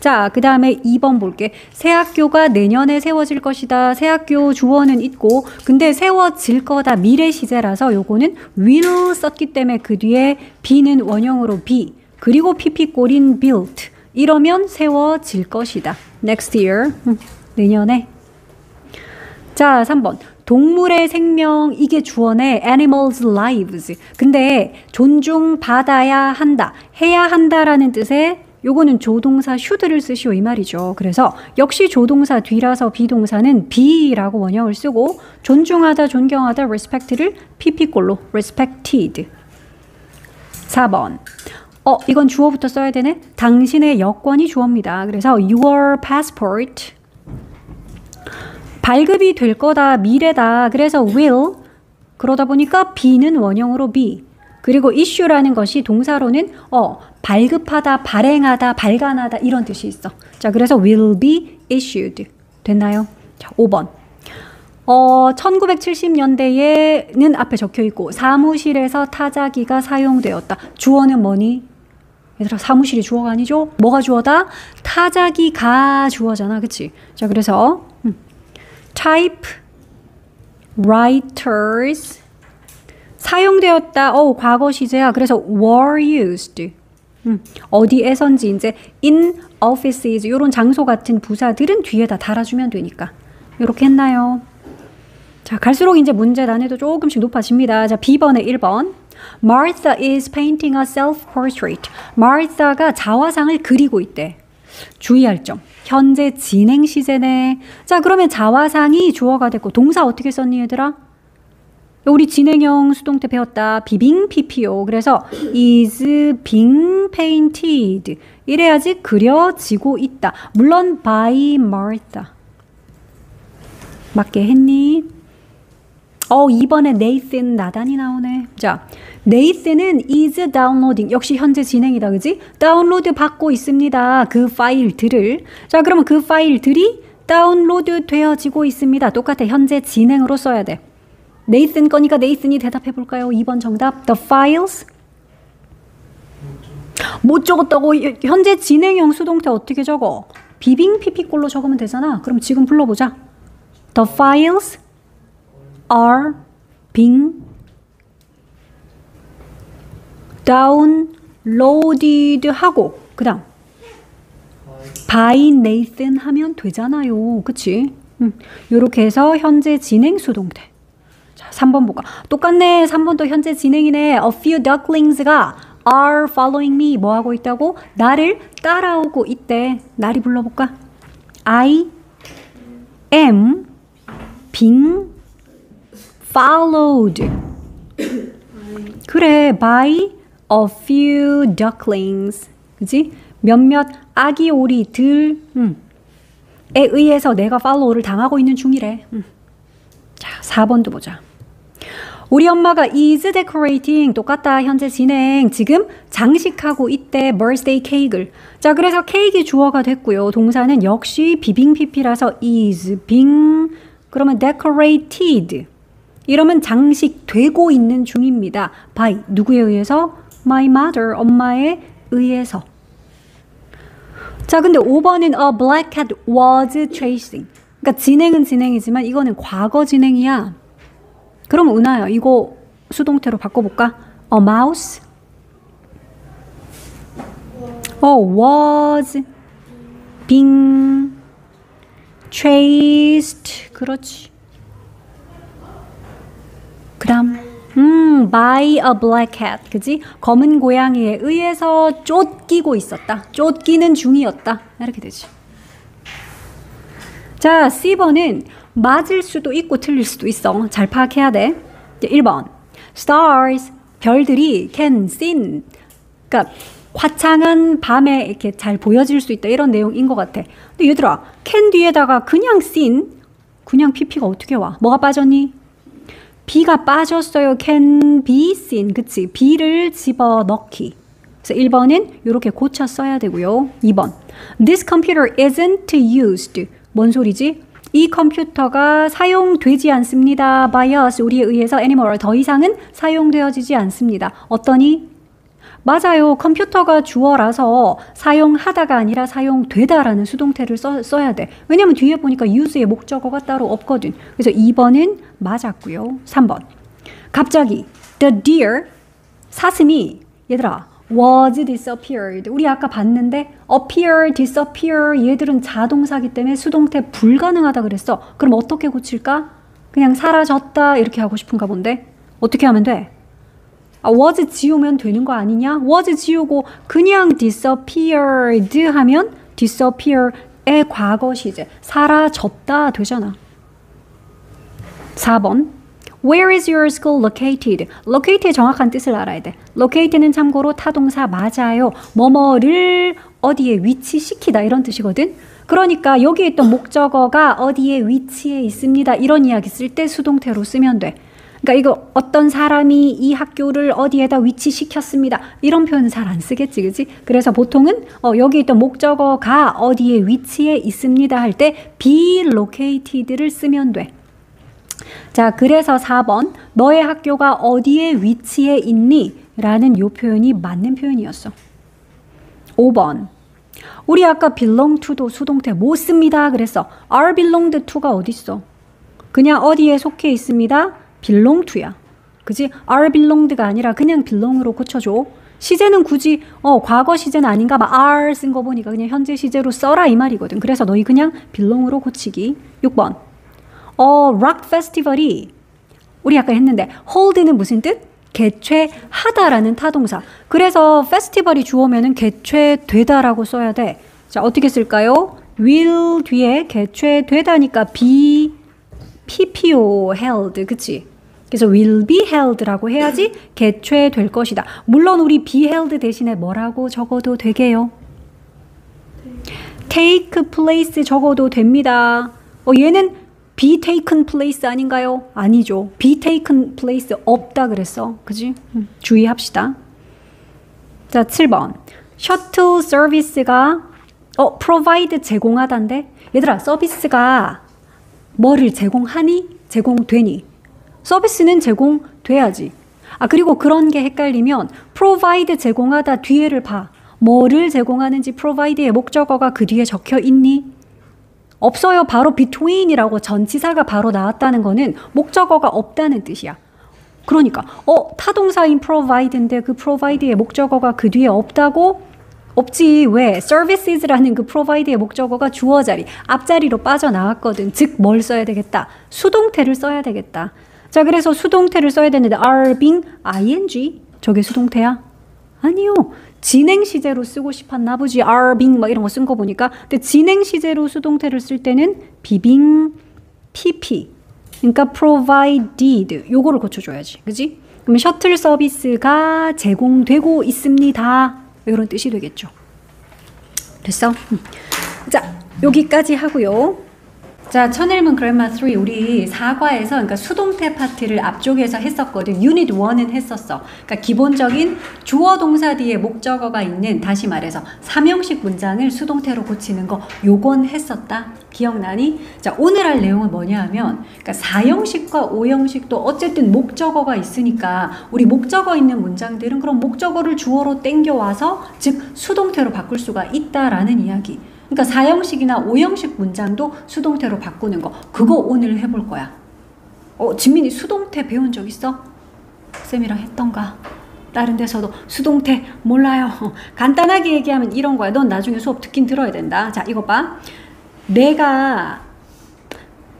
자, 그 다음에 2번 볼게. 새 학교가 내년에 세워질 것이다. 새 학교 주어는 있고, 근데 세워질 거다. 미래 시제라서 요거는 will 썼기 때문에 그 뒤에 be는 원형으로 be, 그리고 pp 꼬린 built. 이러면 세워질 것이다. next year. 음, 내년에. 자, 3번. 동물의 생명 이게 주어네 animals lives. 근데 존중받아야 한다. 해야 한다라는 뜻의 요거는 조동사 should를 쓰시오 이 말이죠. 그래서 역시 조동사 뒤라서 비동사는 be라고 원형을 쓰고 존중하다, 존경하다, respect를 pp꼴로 respected. 4번. 어, 이건 주어부터 써야 되네. 당신의 여권이 주어입니다. 그래서 your passport. 발급이 될 거다, 미래다. 그래서 will. 그러다 보니까 be는 원형으로 be. 그리고 issue라는 것이 동사로는 어, 발급하다, 발행하다, 발간하다 이런 뜻이 있어. 자, 그래서 will be issued. 됐나요? 자, 5번. 어, 1970년대에는 앞에 적혀 있고 사무실에서 타자기가 사용되었다. 주어는 뭐니? 얘들아 사무실이 주어가 아니죠? 뭐가 주어다? 타자기가 주어잖아. 그치? 자, 그래서 음. type writers 사용되었다. 어, 과거 시제야. 그래서 were used. 음, 어디에선지 이제 in offices 이런 장소 같은 부사들은 뒤에다 달아주면 되니까 이렇게 했나요? 자 갈수록 이제 문제 난이도 조금씩 높아집니다. 자 B번에 1번 Martha is painting a self-portrait. Martha가 자화상을 그리고 있대. 주의할 점. 현재 진행 시제네. 자 그러면 자화상이 주어가 됐고 동사 어떻게 썼니 얘들아? 우리 진행형 수동태 배웠다. 비빙 PPO. 그래서 is being painted. 이래야지 그려지고 있다. 물론 by Martha. 맞게 했니? 어, 이번에 Nathan 나단이 나오네. 자, Nathan은 is downloading. 역시 현재 진행이다. 그지? 다운로드 받고 있습니다. 그 파일들을. 자, 그러면 그 파일들이 다운로드 되어지고 있습니다. 똑같아. 현재 진행으로 써야 돼. 네이슨 거니까 네이슨이 대답해 볼까요? 2번 정답. The files. 못 적었다고 현재 진행형 수동태 어떻게 적어? 비빙 피피꼴로 적으면 되잖아. 그럼 지금 불러보자. The files are being downloaded 하고 그 다음 by Nathan 하면 되잖아요. 그치? 음, 요렇게 해서 현재 진행 수동태. 3번 보가 똑같네. 3번도 현재 진행이네. A few ducklings가 are following me 뭐 하고 있다고? 나를 따라오고 있대. 나리 불러볼까? I am being followed. 그래, by a few ducklings. 그지? 몇몇 아기 오리들, 음, 에 의해서 내가 팔로우를 당하고 있는 중이래. 음. 자, 4번도 보자. 우리 엄마가 is decorating 똑같다 현재 진행. 지금 장식하고 있대 birthday 케이크를 자 그래서 케이크 주어가 됐고요. 동사는 역시 비빙 pp라서 is being 그러면 decorated. 이러면 장식되고 있는 중입니다. by 누구에 의해서? my mother 엄마에 의해서. 자 근데 5번은 a black cat was chasing 그러니까 진행은 진행이지만 이거는 과거 진행이야 그럼 은하야 이거 수동태로 바꿔볼까? A mouse 어 was being chased 그렇지 그 다음 음, by a black cat. 그지? 검은 고양이에 의해서 쫓기고 있었다. 쫓기는 중이었다. 이렇게 되지. 자, C번은 맞을 수도 있고 틀릴 수도 있어. 잘 파악해야 돼. 1번. Stars, 별들이 can sing. 그러니까 화창한 밤에 이렇게 잘 보여질 수 있다 이런 내용인 것 같아. 근데 얘들아, can 뒤에다가 그냥 seen, 그냥 pp가 어떻게 와? 뭐가 빠졌니? b가 빠졌어요. can be seen, 그치? b를 집어 넣기. 그래서 1번은 이렇게 고쳐 써야 되고요. 2번, this computer isn't used. 뭔 소리지? 이 컴퓨터가 사용되지 않습니다. by us, 우리에 의해서 anymore, 더 이상은 사용되어지지 않습니다. 어떠니? 맞아요. 컴퓨터가 주어라서 사용하다가 아니라 사용되다라는 수동태를 써, 써야 돼. 왜냐면 뒤에 보니까 use의 목적어가 따로 없거든. 그래서 2번은 맞았고요. 3번. 갑자기 the deer 사슴이 얘들아 was disappeared. 우리 아까 봤는데 appear, disappear 얘들은 자동사기 때문에 수동태 불가능하다 그랬어. 그럼 어떻게 고칠까? 그냥 사라졌다 이렇게 하고 싶은가 본데. 어떻게 하면 돼? 아, was 지우면 되는 거 아니냐? was 지우고 그냥 disappeared 하면 disappear의 과거 시제 사라졌다 되잖아. 4번 Where is your school located? locate의 정확한 뜻을 알아야 돼. locate는 참고로 타동사 맞아요. 뭐뭐를 어디에 위치시키다 이런 뜻이거든. 그러니까 여기 있던 목적어가 어디에 위치해 있습니다. 이런 이야기 쓸 때 수동태로 쓰면 돼. 그러니까 이거 어떤 사람이 이 학교를 어디에다 위치시켰습니다. 이런 표현은 잘안 쓰겠지, 그지? 그래서 보통은 어, 여기 있던 목적어가 어디에 위치해 있습니다 할 때 be located를 쓰면 돼. 자, 그래서 4번 너의 학교가 어디에 위치해 있니? 라는 요 표현이 맞는 표현이었어. 5번 우리 아까 belong to도 수동태 못 씁니다. 그래서 are belonged to가 어딨어? 그냥 어디에 속해 있습니다. belong to야. 그지? are belonged가 아니라 그냥 belong으로 고쳐줘. 시제는 굳이 어 과거 시제는 아닌가 봐. are 쓴 거 보니까 그냥 현재 시제로 써라 이 말이거든. 그래서 너희 그냥 belong으로 고치기. 6번. 어, 락 페스티벌이 우리 아까 했는데 hold는 무슨 뜻? 개최하다라는 타동사. 그래서 페스티벌이 주어면은 개최되다라고 써야 돼. 자, 어떻게 쓸까요? will 뒤에 개최되다니까 be PPO held. 그치? 그래서 will be held라고 해야지 개최될 것이다. 물론 우리 be held 대신에 뭐라고 적어도 되게요. take place 적어도 됩니다. 어, 얘는 be taken place 아닌가요? 아니죠. be taken place 없다 그랬어. 그지? 음, 주의합시다. 자, 7번. 셔틀 서비스가 어, provide 제공하다인데 얘들아, 서비스가 뭐를 제공하니? 제공되니? 서비스는 제공돼야지. 아, 그리고 그런 게 헷갈리면 provide 제공하다 뒤에를 봐. 뭐를 제공하는지 provide의 목적어가 그 뒤에 적혀 있니? 없어요. 바로 between이라고 전치사가 바로 나왔다는 거는 목적어가 없다는 뜻이야. 그러니까 어 타동사인 provide인데 그 provide의 목적어가 그 뒤에 없다고? 없지. 왜? services라는 그 provide의 목적어가 주어 자리 앞자리로 빠져나왔거든. 즉 뭘 써야 되겠다? 수동태를 써야 되겠다. 자 그래서 수동태를 써야 되는데 are being ing? 저게 수동태야? 아니요 진행 시제로 쓰고 싶었나 보지. are being 막 이런 거 쓴 거 보니까. 근데 진행 시제로 수동태를 쓸 때는 비빙 pp. 그러니까 provided 요거를 고쳐 줘야지. 그지? 그러면 셔틀 서비스가 제공되고 있습니다. 이런 뜻이 되겠죠. 됐어? 자, 여기까지 하고요. 자, 천일문 그래마 3 우리 사과에서 그러니까 수동태 파트를 앞쪽에서 했었거든. 유닛 1은 했었어. 그러니까 기본적인 주어 동사 뒤에 목적어가 있는 다시 말해서 삼형식 문장을 수동태로 고치는 거 요건 했었다. 기억나니? 자, 오늘 할 내용은 뭐냐 하면 그러니까 4형식과 5형식도 어쨌든 목적어가 있으니까 우리 목적어 있는 문장들은 그럼 목적어를 주어로 땡겨 와서 즉 수동태로 바꿀 수가 있다라는 이야기. 그러니까 4형식이나 5형식 문장도 수동태로 바꾸는 거. 그거 오늘 해볼 거야. 어, 진민이 수동태 배운 적 있어? 쌤이랑 했던가? 다른 데서도 수동태 몰라요. 간단하게 얘기하면 이런 거야. 넌 나중에 수업 듣긴 들어야 된다. 자, 이거 봐. 내가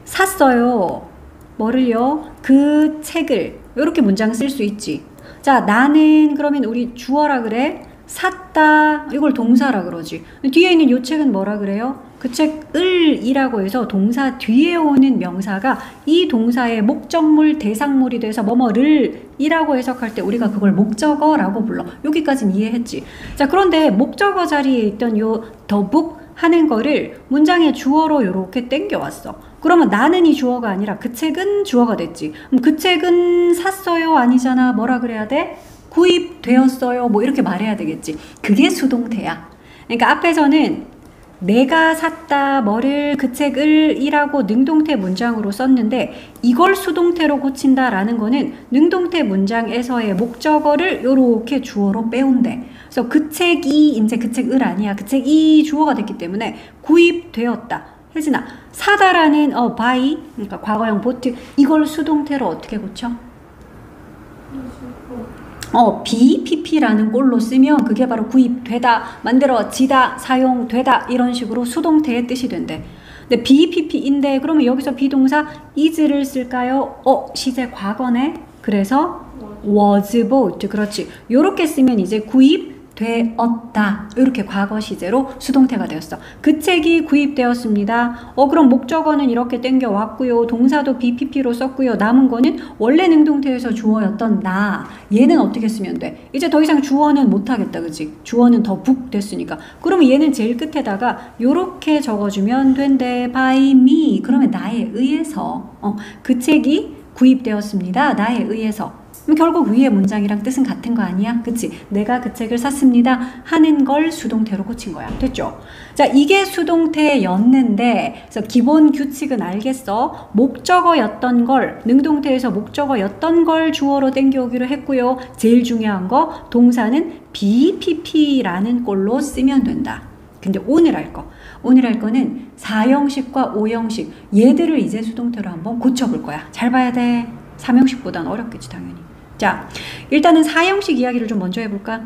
샀어요. 뭐를요? 그 책을. 이렇게 문장 쓸 수 있지. 자, 나는 그러면 우리 주어라 그래. 샀다 이걸 동사라 그러지. 뒤에 있는 요 책은 뭐라 그래요? 그 책을 이라고 해서 동사 뒤에 오는 명사가 이 동사의 목적물 대상물이 돼서 뭐뭐를 이라고 해석할 때 우리가 그걸 목적어라고 불러. 여기까지는 이해했지. 자 그런데 목적어 자리에 있던 요 더북 하는 거를 문장의 주어로 이렇게 땡겨왔어. 그러면 나는 이 주어가 아니라 그 책은 주어가 됐지. 그럼 그 책은 샀어요 아니잖아. 뭐라 그래야 돼? 구입되었어요. 뭐 이렇게 말해야 되겠지. 그게 수동태야. 그러니까 앞에서는 내가 샀다 뭐를 그 책을 이라고 능동태 문장으로 썼는데 이걸 수동태로 고친다라는 거는 능동태 문장에서의 목적어를 이렇게 주어로 빼온대. 그래서 그 책이 이제 그 책을 아니야. 그 책이 주어가 됐기 때문에 구입되었다. 혜진아 사다라는 어 buy 그러니까 과거형 bought 이걸 수동태로 어떻게 고쳐? 어, BPP라는 꼴로 쓰면 그게 바로 구입되다, 만들어지다, 사용되다 이런 식으로 수동태의 뜻이 된대. 근데 BPP인데 그러면 여기서 비동사 is를 쓸까요? 어, 시제 과거네. 그래서 was bought. 그렇지. 요렇게 쓰면 이제 구입 되었다. 이렇게 과거 시제로 수동태가 되었어. 그 책이 구입되었습니다. 어, 그럼 목적어는 이렇게 땡겨 왔고요. 동사도 BPP로 썼고요. 남은 거는 원래 능동태에서 주어였던 나. 얘는 어떻게 쓰면 돼? 이제 더 이상 주어는 못 하겠다. 그지? 주어는 더 북 됐으니까. 그러면 얘는 제일 끝에다가 요렇게 적어 주면 된대. by me. 그러면 나에 의해서. 어, 그 책이 구입되었습니다. 나에 의해서. 결국 위의 문장이랑 뜻은 같은 거 아니야? 그치? 내가 그 책을 샀습니다. 하는 걸 수동태로 고친 거야. 됐죠? 자, 이게 수동태였는데, 그래서 기본 규칙은 알겠어. 목적어였던 걸, 능동태에서 목적어였던 걸 주어로 땡겨오기로 했고요. 제일 중요한 거, 동사는 BPP라는 꼴로 쓰면 된다. 근데 오늘 할 거. 오늘 할 거는 4형식과 5형식. 얘들을 이제 수동태로 한번 고쳐볼 거야. 잘 봐야 돼. 3형식보단 어렵겠지, 당연히. 자, 일단은 사형식 이야기를 좀 먼저 해볼까?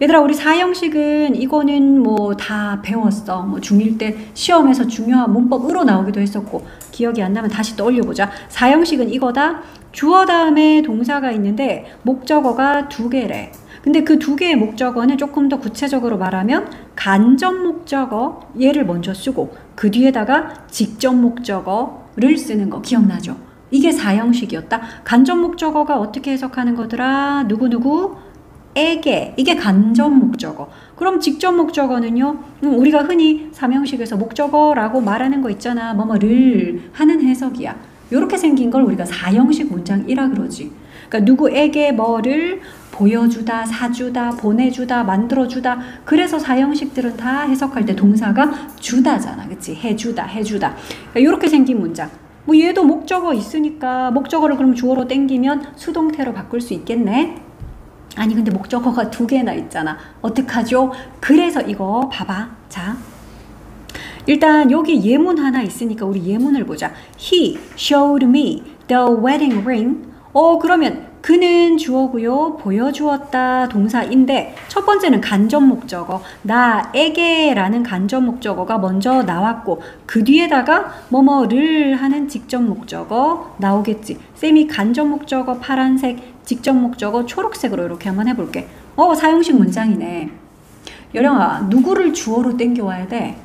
얘들아, 우리 사형식은 이거는 뭐 다 배웠어. 뭐 중1 때 시험에서 중요한 문법으로 나오기도 했었고, 기억이 안 나면 다시 떠올려보자. 사형식은 이거다. 주어 다음에 동사가 있는데, 목적어가 두 개래. 근데 그 두 개의 목적어는 조금 더 구체적으로 말하면 간접 목적어 얘를 먼저 쓰고 그 뒤에다가 직접 목적어를 쓰는 거 기억나죠? 이게 사형식이었다. 간접 목적어가 어떻게 해석하는 거더라? 누구누구? 에게. 이게 간접 목적어. 그럼 직접 목적어는요? 음, 우리가 흔히 삼형식에서 목적어라고 말하는 거 있잖아. 뭐뭐를 하는 해석이야. 이렇게 생긴 걸 우리가 사형식 문장이라 그러지. 그러니까 누구에게 뭐를 보여주다, 사주다, 보내주다, 만들어주다. 그래서 사형식들은 다 해석할 때 동사가 주다잖아. 그치? 해주다, 해주다. 그러니까 이렇게 생긴 문장. 뭐 얘도 목적어 있으니까 목적어를 그럼 주어로 땡기면 수동태로 바꿀 수 있겠네. 아니 근데 목적어가 두 개나 있잖아. 어떡하죠? 그래서 이거 봐봐. 자. 일단 여기 예문 하나 있으니까 우리 예문을 보자. He showed me the wedding ring. 어 그러면 그는 주어고요. 보여주었다 동사인데 첫 번째는 간접 목적어 나에게라는 간접 목적어가 먼저 나왔고 그 뒤에다가 뭐뭐를 하는 직접 목적어 나오겠지. 쌤이 간접 목적어 파란색, 직접 목적어 초록색으로 이렇게 한번 해볼게. 어 사용식 문장이네. 여령아 누구를 주어로 땡겨와야 돼?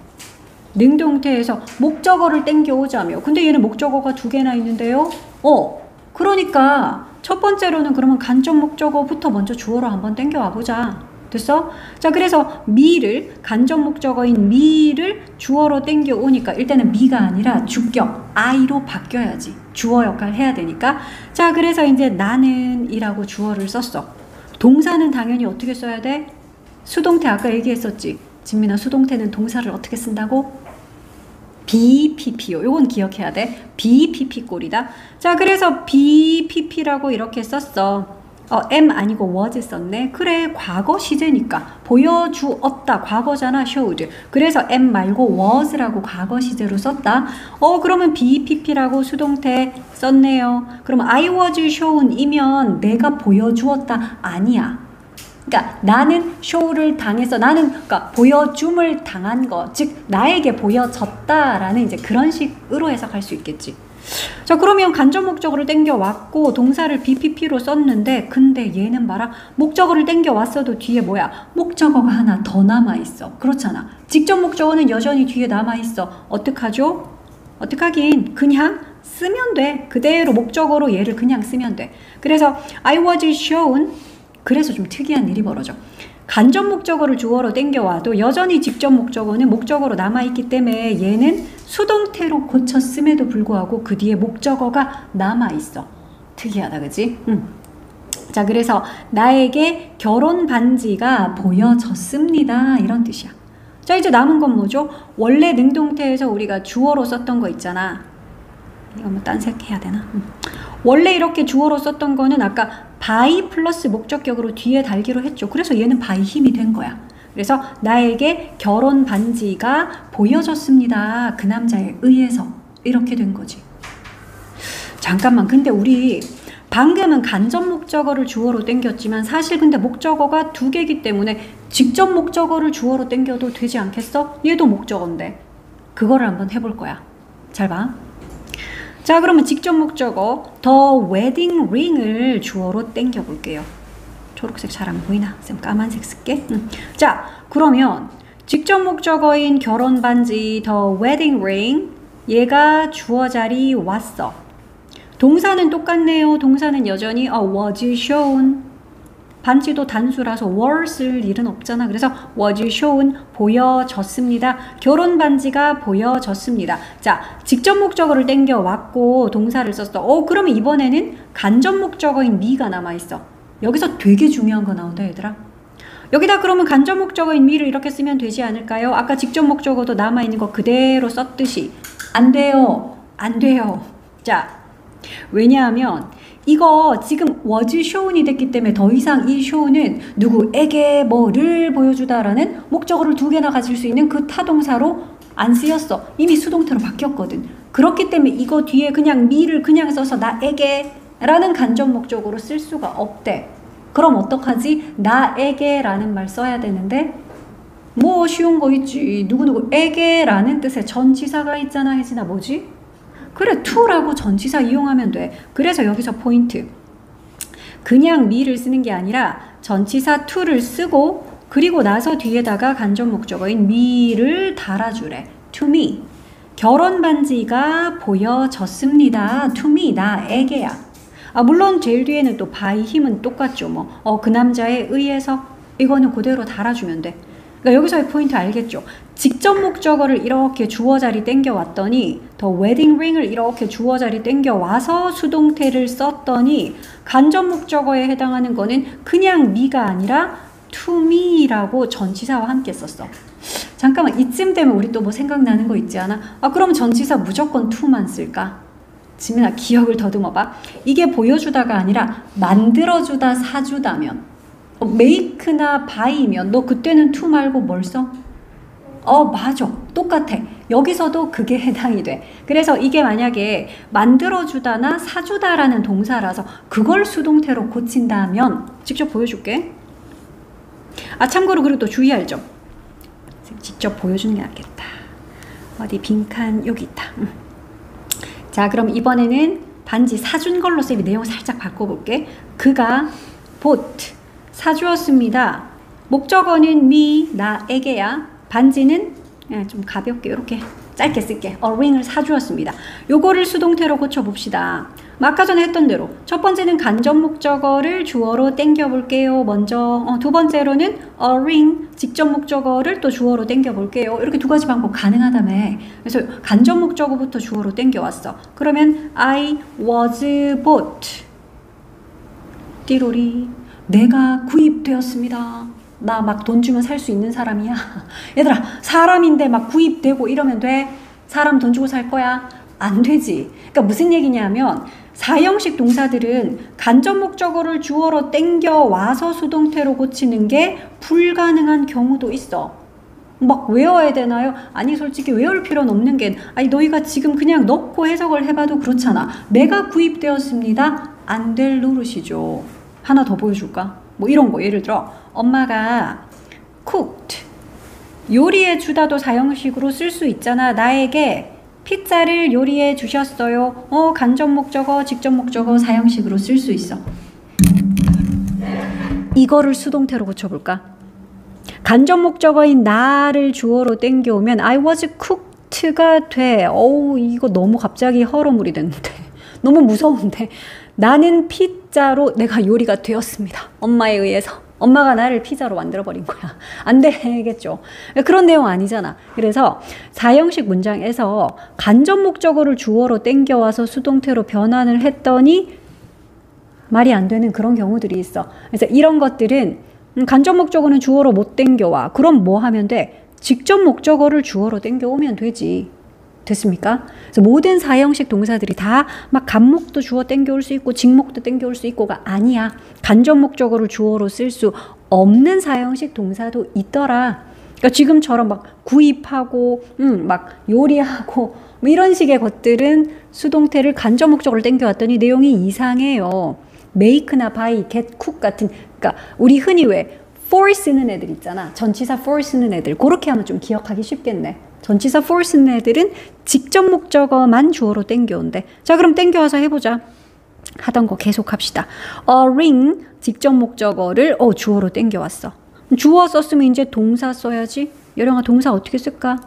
능동태에서 목적어를 땡겨오자며. 근데 얘는 목적어가 두 개나 있는데요. 어 그러니까 첫 번째로는 그러면 간접 목적어부터 먼저 주어로 한번 땡겨와 보자. 됐어? 자, 그래서 미를 간접 목적어인 미를 주어로 땡겨 오니까 일단은 미가 아니라 주격 I로 바뀌어야지. 주어 역할 해야 되니까. 자, 그래서 이제 나는 이라고 주어를 썼어. 동사는 당연히 어떻게 써야 돼? 수동태 아까 얘기했었지. 진민아 수동태는 동사를 어떻게 쓴다고? BPP요. 요건 기억해야 돼. BPP 꼴이다. 자, 그래서 BPP라고 이렇게 썼어. 어, M 아니고 was 썼네. 그래, 과거 시제니까. 보여주었다. 과거잖아, showed. 그래서 M 말고 was라고 과거 시제로 썼다. 어, 그러면 BPP라고 수동태 썼네요. 그럼 I was shown 이면 내가 보여주었다. 아니야. 그러니까 나는 쇼를 당해서 나는 그러니까 보여줌을 당한 거, 즉 나에게 보여졌다라는 이제 그런 식으로 해석할 수 있겠지. 자 그러면 간접 목적어를 땡겨 왔고 동사를 BPP로 썼는데 근데 얘는 봐라. 목적어를 땡겨 왔어도 뒤에 뭐야? 목적어가 하나 더 남아 있어. 그렇잖아. 직접 목적어는 여전히 뒤에 남아 있어. 어떡하죠? 어떡하긴. 그냥 쓰면 돼. 그대로 목적어로 얘를 그냥 쓰면 돼. 그래서 I was shown 그래서 좀 특이한 일이 벌어져 간접 목적어를 주어로 땡겨와도 여전히 직접 목적어는 목적어로 남아있기 때문에 얘는 수동태로 고쳤음에도 불구하고 그 뒤에 목적어가 남아있어. 특이하다, 그지? 응. 자, 그래서 나에게 결혼 반지가 보여졌습니다. 이런 뜻이야. 자, 이제 남은 건 뭐죠? 원래 능동태에서 우리가 주어로 썼던 거 있잖아. 이거 뭐 딴색 해야 되나? 응. 원래 이렇게 주어로 썼던 거는 아까 by 플러스 목적격으로 뒤에 달기로 했죠. 그래서 얘는 by 힘이 된 거야. 그래서 나에게 결혼 반지가 보여졌습니다. 그 남자에 의해서 이렇게 된 거지. 잠깐만. 근데 우리 방금은 간접 목적어를 주어로 땡겼지만 사실 근데 목적어가 두 개이기 때문에 직접 목적어를 주어로 땡겨도 되지 않겠어? 얘도 목적어인데. 그거를 한번 해볼 거야. 잘 봐. 자, 그러면 직접 목적어 the wedding ring을 주어로 땡겨 볼게요. 초록색 잘 안 보이나? 쌤 까만색 쓸게. 음. 자, 그러면 직접 목적어인 결혼 반지 the wedding ring 얘가 주어 자리 왔어. 동사는 똑같네요. 동사는 여전히 어, was shown 반지도 단수라서 were 쓸 일은 없잖아. 그래서 was shown 보여졌습니다. 결혼 반지가 보여졌습니다. 자, 직접 목적어를 땡겨 왔고 동사를 썼어. 어, 그러면 이번에는 간접 목적어인 me가 남아 있어. 여기서 되게 중요한 거 나온다, 얘들아. 여기다 그러면 간접 목적어인 me를 이렇게 쓰면 되지 않을까요? 아까 직접 목적어도 남아 있는 거 그대로 썼듯이 안 돼요. 안 돼요. 자, 왜냐하면 이거 지금 was shown이 됐기 때문에 더 이상 이 show는 누구에게 뭐를 보여주다라는 목적어를 두 개나 가질 수 있는 그 타동사로 안 쓰였어. 이미 수동태로 바뀌었거든. 그렇기 때문에 이거 뒤에 그냥 미를 그냥 써서 나에게 라는 간접 목적으로 쓸 수가 없대. 그럼 어떡하지? 나에게 라는 말 써야 되는데 뭐 쉬운 거 있지. 누구누구에게 라는 뜻의 전치사가 있잖아 혜진아 뭐지? 그래 to라고 전치사 이용하면 돼. 그래서 여기서 포인트. 그냥 me를 쓰는 게 아니라 전치사 to를 쓰고 그리고 나서 뒤에다가 간접 목적어인 me를 달아주래. to me. 결혼 반지가 보여졌습니다. to me 나에게야. 아 물론 제일 뒤에는 또 by 힘은 똑같죠. 뭐 어 그 남자에 의해서 이거는 그대로 달아주면 돼. 그러니까 여기서의 포인트 알겠죠? 직접 목적어를 이렇게 주어 자리 땡겨 왔더니 더 웨딩 링을 이렇게 주어 자리 땡겨 와서 수동태를 썼더니 간접 목적어에 해당하는 거는 그냥 미가 아니라 to me라고 전치사와 함께 썼어. 잠깐만 이쯤 되면 우리 또 뭐 생각나는 거 있지 않아? 아 그럼 전치사 무조건 to만 쓸까? 지민아 기억을 더듬어 봐. 이게 보여주다가 아니라 만들어주다 사주다면 어, make나 buy면 너 그때는 to 말고 뭘 써? 어, 맞아. 똑같아. 여기서도 그게 해당이 돼. 그래서 이게 만약에 만들어주다나 사주다라는 동사라서 그걸 수동태로 고친다면 직접 보여줄게. 아, 참고로 그리고 또 주의할 점. 직접 보여주는 게 낫겠다. 어디 빈칸 여기 있다. 음. 자, 그럼 이번에는 반지 사준 걸로 쌤이 내용 살짝 바꿔볼게. 그가 bought 사주었습니다. 목적어는 me 나에게야. 반지는 예, 좀 가볍게 이렇게 짧게 쓸게. a ring을 사주었습니다. 요거를 수동태로 고쳐봅시다. 아까 전에 했던 대로 첫 번째는 간접 목적어를 주어로 땡겨 볼게요. 먼저 어, 두 번째로는 a ring 직접 목적어를 또 주어로 땡겨 볼게요. 이렇게 두 가지 방법 가능하다며. 그래서 간접 목적어부터 주어로 땡겨 왔어. 그러면 I was bought 띠로리 내가 구입되었습니다. 나 막 돈 주면 살 수 있는 사람이야. 얘들아, 사람인데 막 구입되고 이러면 돼? 사람 돈 주고 살 거야? 안 되지. 그러니까 무슨 얘기냐면 사형식 동사들은 간접 목적어를 주어로 땡겨 와서 수동태로 고치는 게 불가능한 경우도 있어. 막 외워야 되나요? 아니 솔직히 외울 필요는 없는 게 아니 너희가 지금 그냥 넣고 해석을 해봐도 그렇잖아. 내가 구입되었습니다. 안 될 노릇이죠. 하나 더 보여줄까? 뭐 이런 거 예를 들어 엄마가 cooked 요리해 주다도 사형식으로 쓸 수 있잖아. 나에게 피자를 요리해 주셨어요. 어, 간접 목적어, 직접 목적어 사형식으로 쓸 수 있어. 이거를 수동태로 고쳐볼까? 간접 목적어인 나를 주어로 땡겨오면 I was cooked가 돼. 어우, 이거 너무 갑자기 허러물이 됐는데. 너무 무서운데. 나는 피 자로 내가 요리가 되었습니다. 엄마에 의해서. 엄마가 나를 피자로 만들어버린 거야. 안 되겠죠. 그런 내용 아니잖아. 그래서 사형식 문장에서 간접 목적어를 주어로 땡겨와서 수동태로 변환을 했더니 말이 안 되는 그런 경우들이 있어. 그래서 이런 것들은 음, 간접 목적어는 주어로 못 땡겨와. 그럼 뭐 하면 돼? 직접 목적어를 주어로 땡겨오면 되지. 됐습니까? 그래서 모든 사형식 동사들이 다 막 간목도 주어 땡겨올 수 있고 직목도 땡겨올 수 있고가 아니야. 간접 목적어를 주어로 쓸 수 없는 사형식 동사도 있더라. 그러니까 지금처럼 막 구입하고, 음, 막 요리하고 뭐 이런 식의 것들은 수동태를 간접 목적으로 땡겨왔더니 내용이 이상해요. make나 buy, cook 같은 그러니까 우리 흔히 왜 for 쓰는 애들 있잖아. 전치사 for 쓰는 애들. 그렇게 하면 좀 기억하기 쉽겠네. 전치사 for 쓰는 애들은 직접 목적어만 주어로 땡겨온대. 자, 그럼 땡겨와서 해보자. 하던 거 계속 합시다. a ring 직접 목적어를 어 주어로 땡겨왔어. 주어 썼으면 이제 동사 써야지. 여령아 동사 어떻게 쓸까?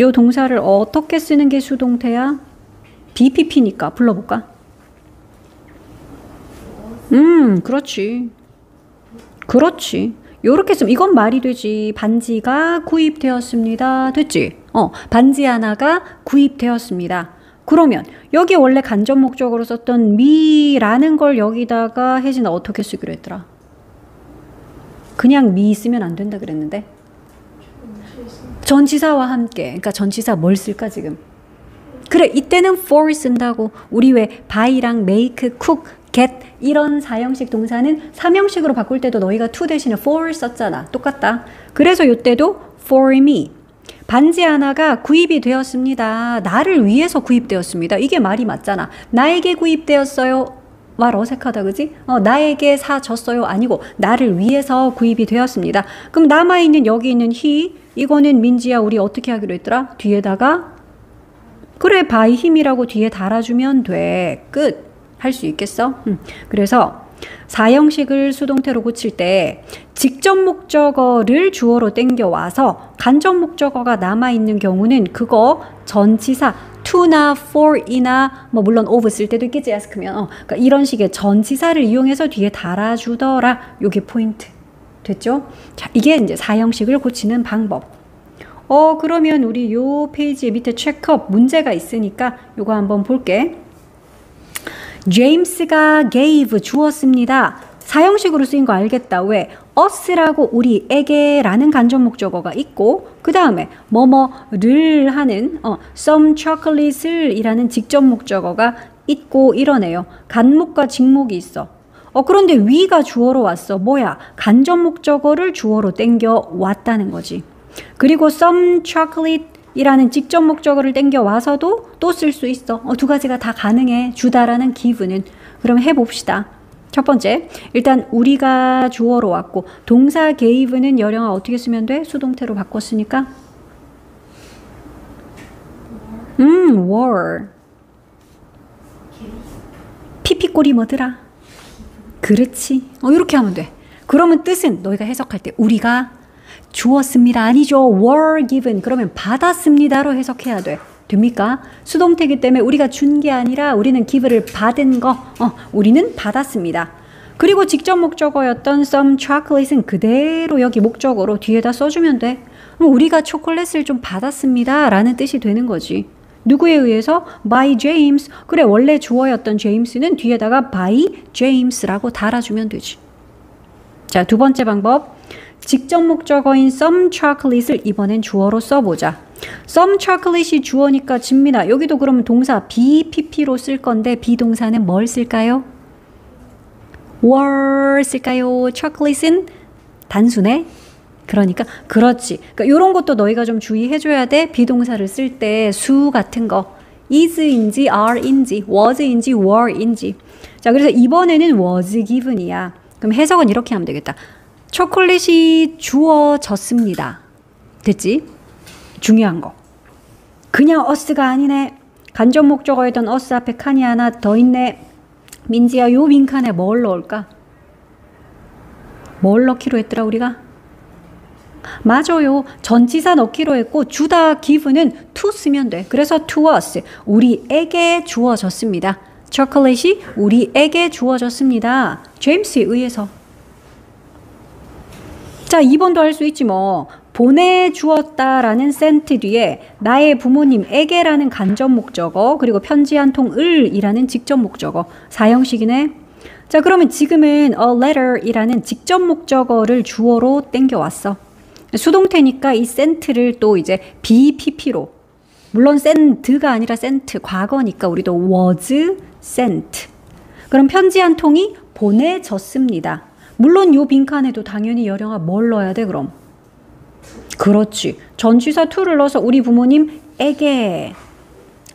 요 동사를 어떻게 쓰는 게 수동태야? BPP니까 불러볼까? 음, 그렇지. 그렇지. 요렇게 쓰면 이건 말이 되지. 반지가 구입되었습니다. 됐지? 어, 반지 하나가 구입되었습니다. 그러면 여기 원래 간접 목적으로 썼던 미라는 걸 여기다가 혜진아 어떻게 쓰기로 했더라? 그냥 미 쓰면 안 된다 그랬는데 전치사와 함께 그러니까 전치사 뭘 쓸까 지금 그래 이때는 for 쓴다고 우리 왜 buy랑 make, cook, get 이런 사형식 동사는 삼형식으로 바꿀 때도 너희가 to 대신에 for 썼잖아. 똑같다. 그래서 이때도 for me. 반지 하나가 구입이 되었습니다. 나를 위해서 구입되었습니다. 이게 말이 맞잖아. 나에게 구입되었어요. 말 어색하다 그지? 어, 나에게 사줬어요 아니고 나를 위해서 구입이 되었습니다. 그럼 남아 있는 여기 있는 he 이거는 민지야 우리 어떻게 하기로 했더라? 뒤에다가 그래 by him이라고 뒤에 달아주면 돼. 끝. 할 수 있겠어? 음. 그래서 사형식을 수동태로 고칠 때 직접 목적어를 주어로 땡겨와서 간접 목적어가 남아있는 경우는 그거 전치사 to나 for이나 뭐 물론 of 쓸 때도 있겠지 ask면 어, 그러니까 이런 식의 전치사를 이용해서 뒤에 달아주더라 요게 포인트 됐죠? 자 이게 이제 사형식을 고치는 방법 어 그러면 우리 요 페이지 밑에 check up 문제가 있으니까 요거 한번 볼게 제임스가 gave 주었습니다. 사형식으로 쓰인 거 알겠다. 왜? us라고 우리에게 라는 간접 목적어가 있고 그 다음에 뭐뭐를 하는 어, some chocolate을 이라는 직접 목적어가 있고 이러네요. 간목과 직목이 있어. 어, 그런데 we가 주어로 왔어. 뭐야? 간접 목적어를 주어로 땡겨 왔다는 거지. 그리고 some chocolate 이라는 직접 목적어를 땡겨 와서도 또 쓸 수 있어. 어, 두 가지가 다 가능해. 주다라는 기분은. 그럼 해봅시다. 첫 번째, 일단 우리가 주어로 왔고 동사 gave는 여령아 어떻게 쓰면 돼? 수동태로 바꿨으니까. 음, were. 피피꼬리 뭐더라? 그렇지. 어, 이렇게 하면 돼. 그러면 뜻은 너희가 해석할 때 우리가 주었습니다. 아니죠. were given. 그러면 받았습니다로 해석해야 돼. 됩니까? 수동태기 때문에 우리가 준 게 아니라 우리는 give를 받은 거, 어, 우리는 받았습니다. 그리고 직접 목적어였던 some chocolate은 그대로 여기 목적어로 뒤에다 써주면 돼. 우리가 초콜릿을 좀 받았습니다. 라는 뜻이 되는 거지. 누구에 의해서? by James. 그래, 원래 주어였던 제임스는 뒤에다가 by James라고 달아주면 되지. 자, 두 번째 방법. 직접 목적어인 some chocolate을 이번엔 주어로 써보자. some chocolate이 주어니까 집니다. 여기도 그러면 동사 BPP로 쓸 건데 비동사는 뭘 쓸까요? were 쓸까요? chocolate은 단순해? 그러니까 그렇지. 그러니까 이런 것도 너희가 좀 주의해줘야 돼. 비동사를 쓸 때 수 같은 거 is인지 are인지 was인지 were인지. 자 그래서 이번에는 was given이야. 그럼 해석은 이렇게 하면 되겠다. 초콜릿이 주어졌습니다. 됐지? 중요한 거. 그냥 어스가 아니네. 간접 목적어였던 어스 앞에 칸이 하나 더 있네. 민지야, 요 빈칸에 뭘 넣을까? 뭘 넣기로 했더라, 우리가? 맞아요. 전치사 넣기로 했고 주다 give는 to 쓰면 돼. 그래서 to us 우리에게 주어졌습니다. 초콜릿이 우리에게 주어졌습니다. 제임스에 의해서. 자, 2번도 할 수 있지 뭐. 보내주었다라는 센트 뒤에 나의 부모님에게라는 간접 목적어 그리고 편지 한 통을이라는 직접 목적어 사형식이네. 자 그러면 지금은 a letter이라는 직접 목적어를 주어로 땡겨왔어. 수동태니까 이 센트를 또 이제 BPP로 물론 센트가 아니라 센트 과거니까 우리도 was sent. 그럼 편지 한 통이 보내졌습니다. 물론 요 빈칸에도 당연히 여령아 뭘 넣어야 돼 그럼? 그렇지. 전치사 to를 넣어서 우리 부모님에게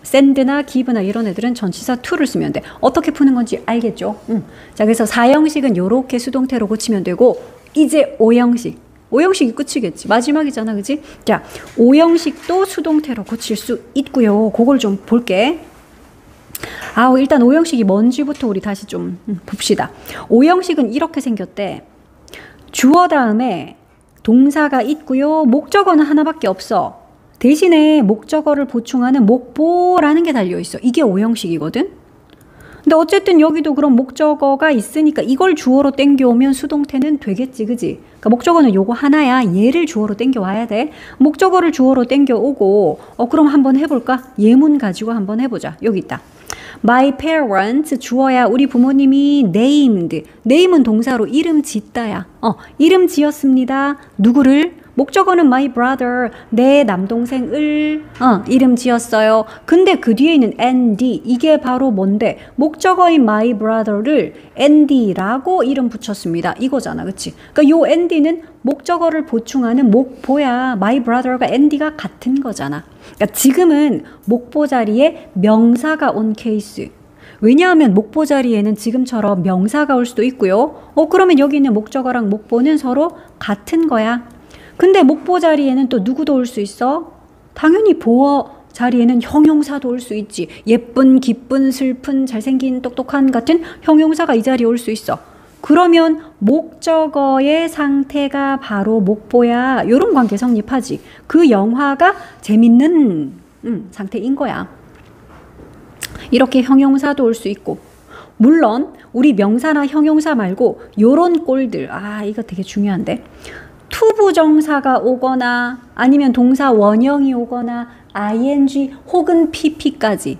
샌드나 기브나 이런 애들은 전치사 to를 쓰면 돼. 어떻게 푸는 건지 알겠죠? 응. 자, 그래서 4형식은 요렇게 수동태로 고치면 되고 이제 5형식. 5형식이 끝이겠지. 마지막이잖아. 그지? 자, 5형식도 수동태로 고칠 수 있고요. 그걸 좀 볼게. 아, 일단 5형식이 뭔지부터 우리 다시 좀 봅시다. 5형식은 이렇게 생겼대. 주어 다음에 동사가 있고요. 목적어는 하나밖에 없어. 대신에 목적어를 보충하는 목보라는 게 달려 있어. 이게 오형식이거든. 근데 어쨌든 여기도 그런 목적어가 있으니까 이걸 주어로 땡겨오면 수동태는 되겠지, 그지? 그러니까 목적어는 요거 하나야. 얘를 주어로 땡겨와야 돼. 목적어를 주어로 땡겨오고, 어, 그럼 한번 해볼까? 예문 가지고 한번 해보자. 여기 있다. My parents 주어야 우리 부모님이 named. name은 동사로 이름 짓다야. 어, 이름 지었습니다. 누구를? 목적어는 my brother, 내 남동생을 어, 이름 지었어요. 근데 그 뒤에 있는 and 이게 바로 뭔데? 목적어인 my brother를 and라고 이름 붙였습니다. 이거잖아, 그렇지? 그러니까 요 and는 목적어를 보충하는 목보야. my brother가 and가 같은 거잖아. 그러니까 지금은 목보 자리에 명사가 온 케이스. 왜냐하면 목보 자리에는 지금처럼 명사가 올 수도 있고요. 어, 그러면 여기 있는 목적어랑 목보는 서로 같은 거야. 근데 목보 자리에는 또 누구도 올 수 있어? 당연히 보어 자리에는 형용사도 올 수 있지. 예쁜, 기쁜, 슬픈, 잘생긴, 똑똑한 같은 형용사가 이 자리에 올 수 있어. 그러면 목적어의 상태가 바로 목보야. 이런 관계 성립하지. 그 영화가 재밌는 음, 상태인 거야. 이렇게 형용사도 올 수 있고. 물론 우리 명사나 형용사 말고 요런 꼴들. 아, 이거 되게 중요한데. 투부정사가 오거나 아니면 동사 원형이 오거나 ing 혹은 pp까지.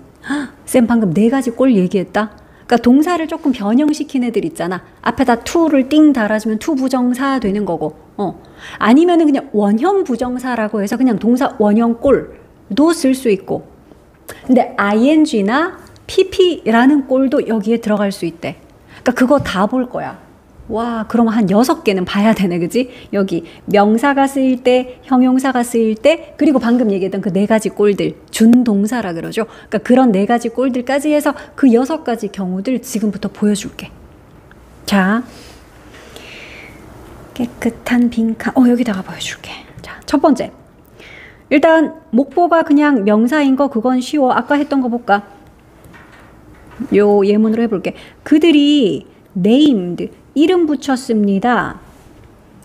쌤 방금 네 가지 꼴 얘기했다. 그러니까 동사를 조금 변형시킨 애들 있잖아. 앞에다 to를 띵 달아주면 to 부정사 되는 거고. 어. 아니면은 그냥 원형 부정사라고 해서 그냥 동사 원형 꼴도 쓸 수 있고. 근데 ing나 pp라는 꼴도 여기에 들어갈 수 있대. 그러니까 그거 다 볼 거야. 와, 그럼 한 여섯 개는 봐야 되네, 그지? 여기 명사가 쓰일 때, 형용사가 쓰일 때, 그리고 방금 얘기했던 그 네 가지 꼴들, 준동사라 그러죠. 그러니까 그런 네 가지 꼴들까지 해서 그 여섯 가지 경우들 지금부터 보여줄게. 자, 깨끗한 빈칸, 어, 여기다가 보여줄게. 자, 첫 번째. 일단, 목보가 그냥 명사인 거, 그건 쉬워. 아까 했던 거 볼까? 요 예문으로 해볼게. 그들이 named, 이름 붙였습니다.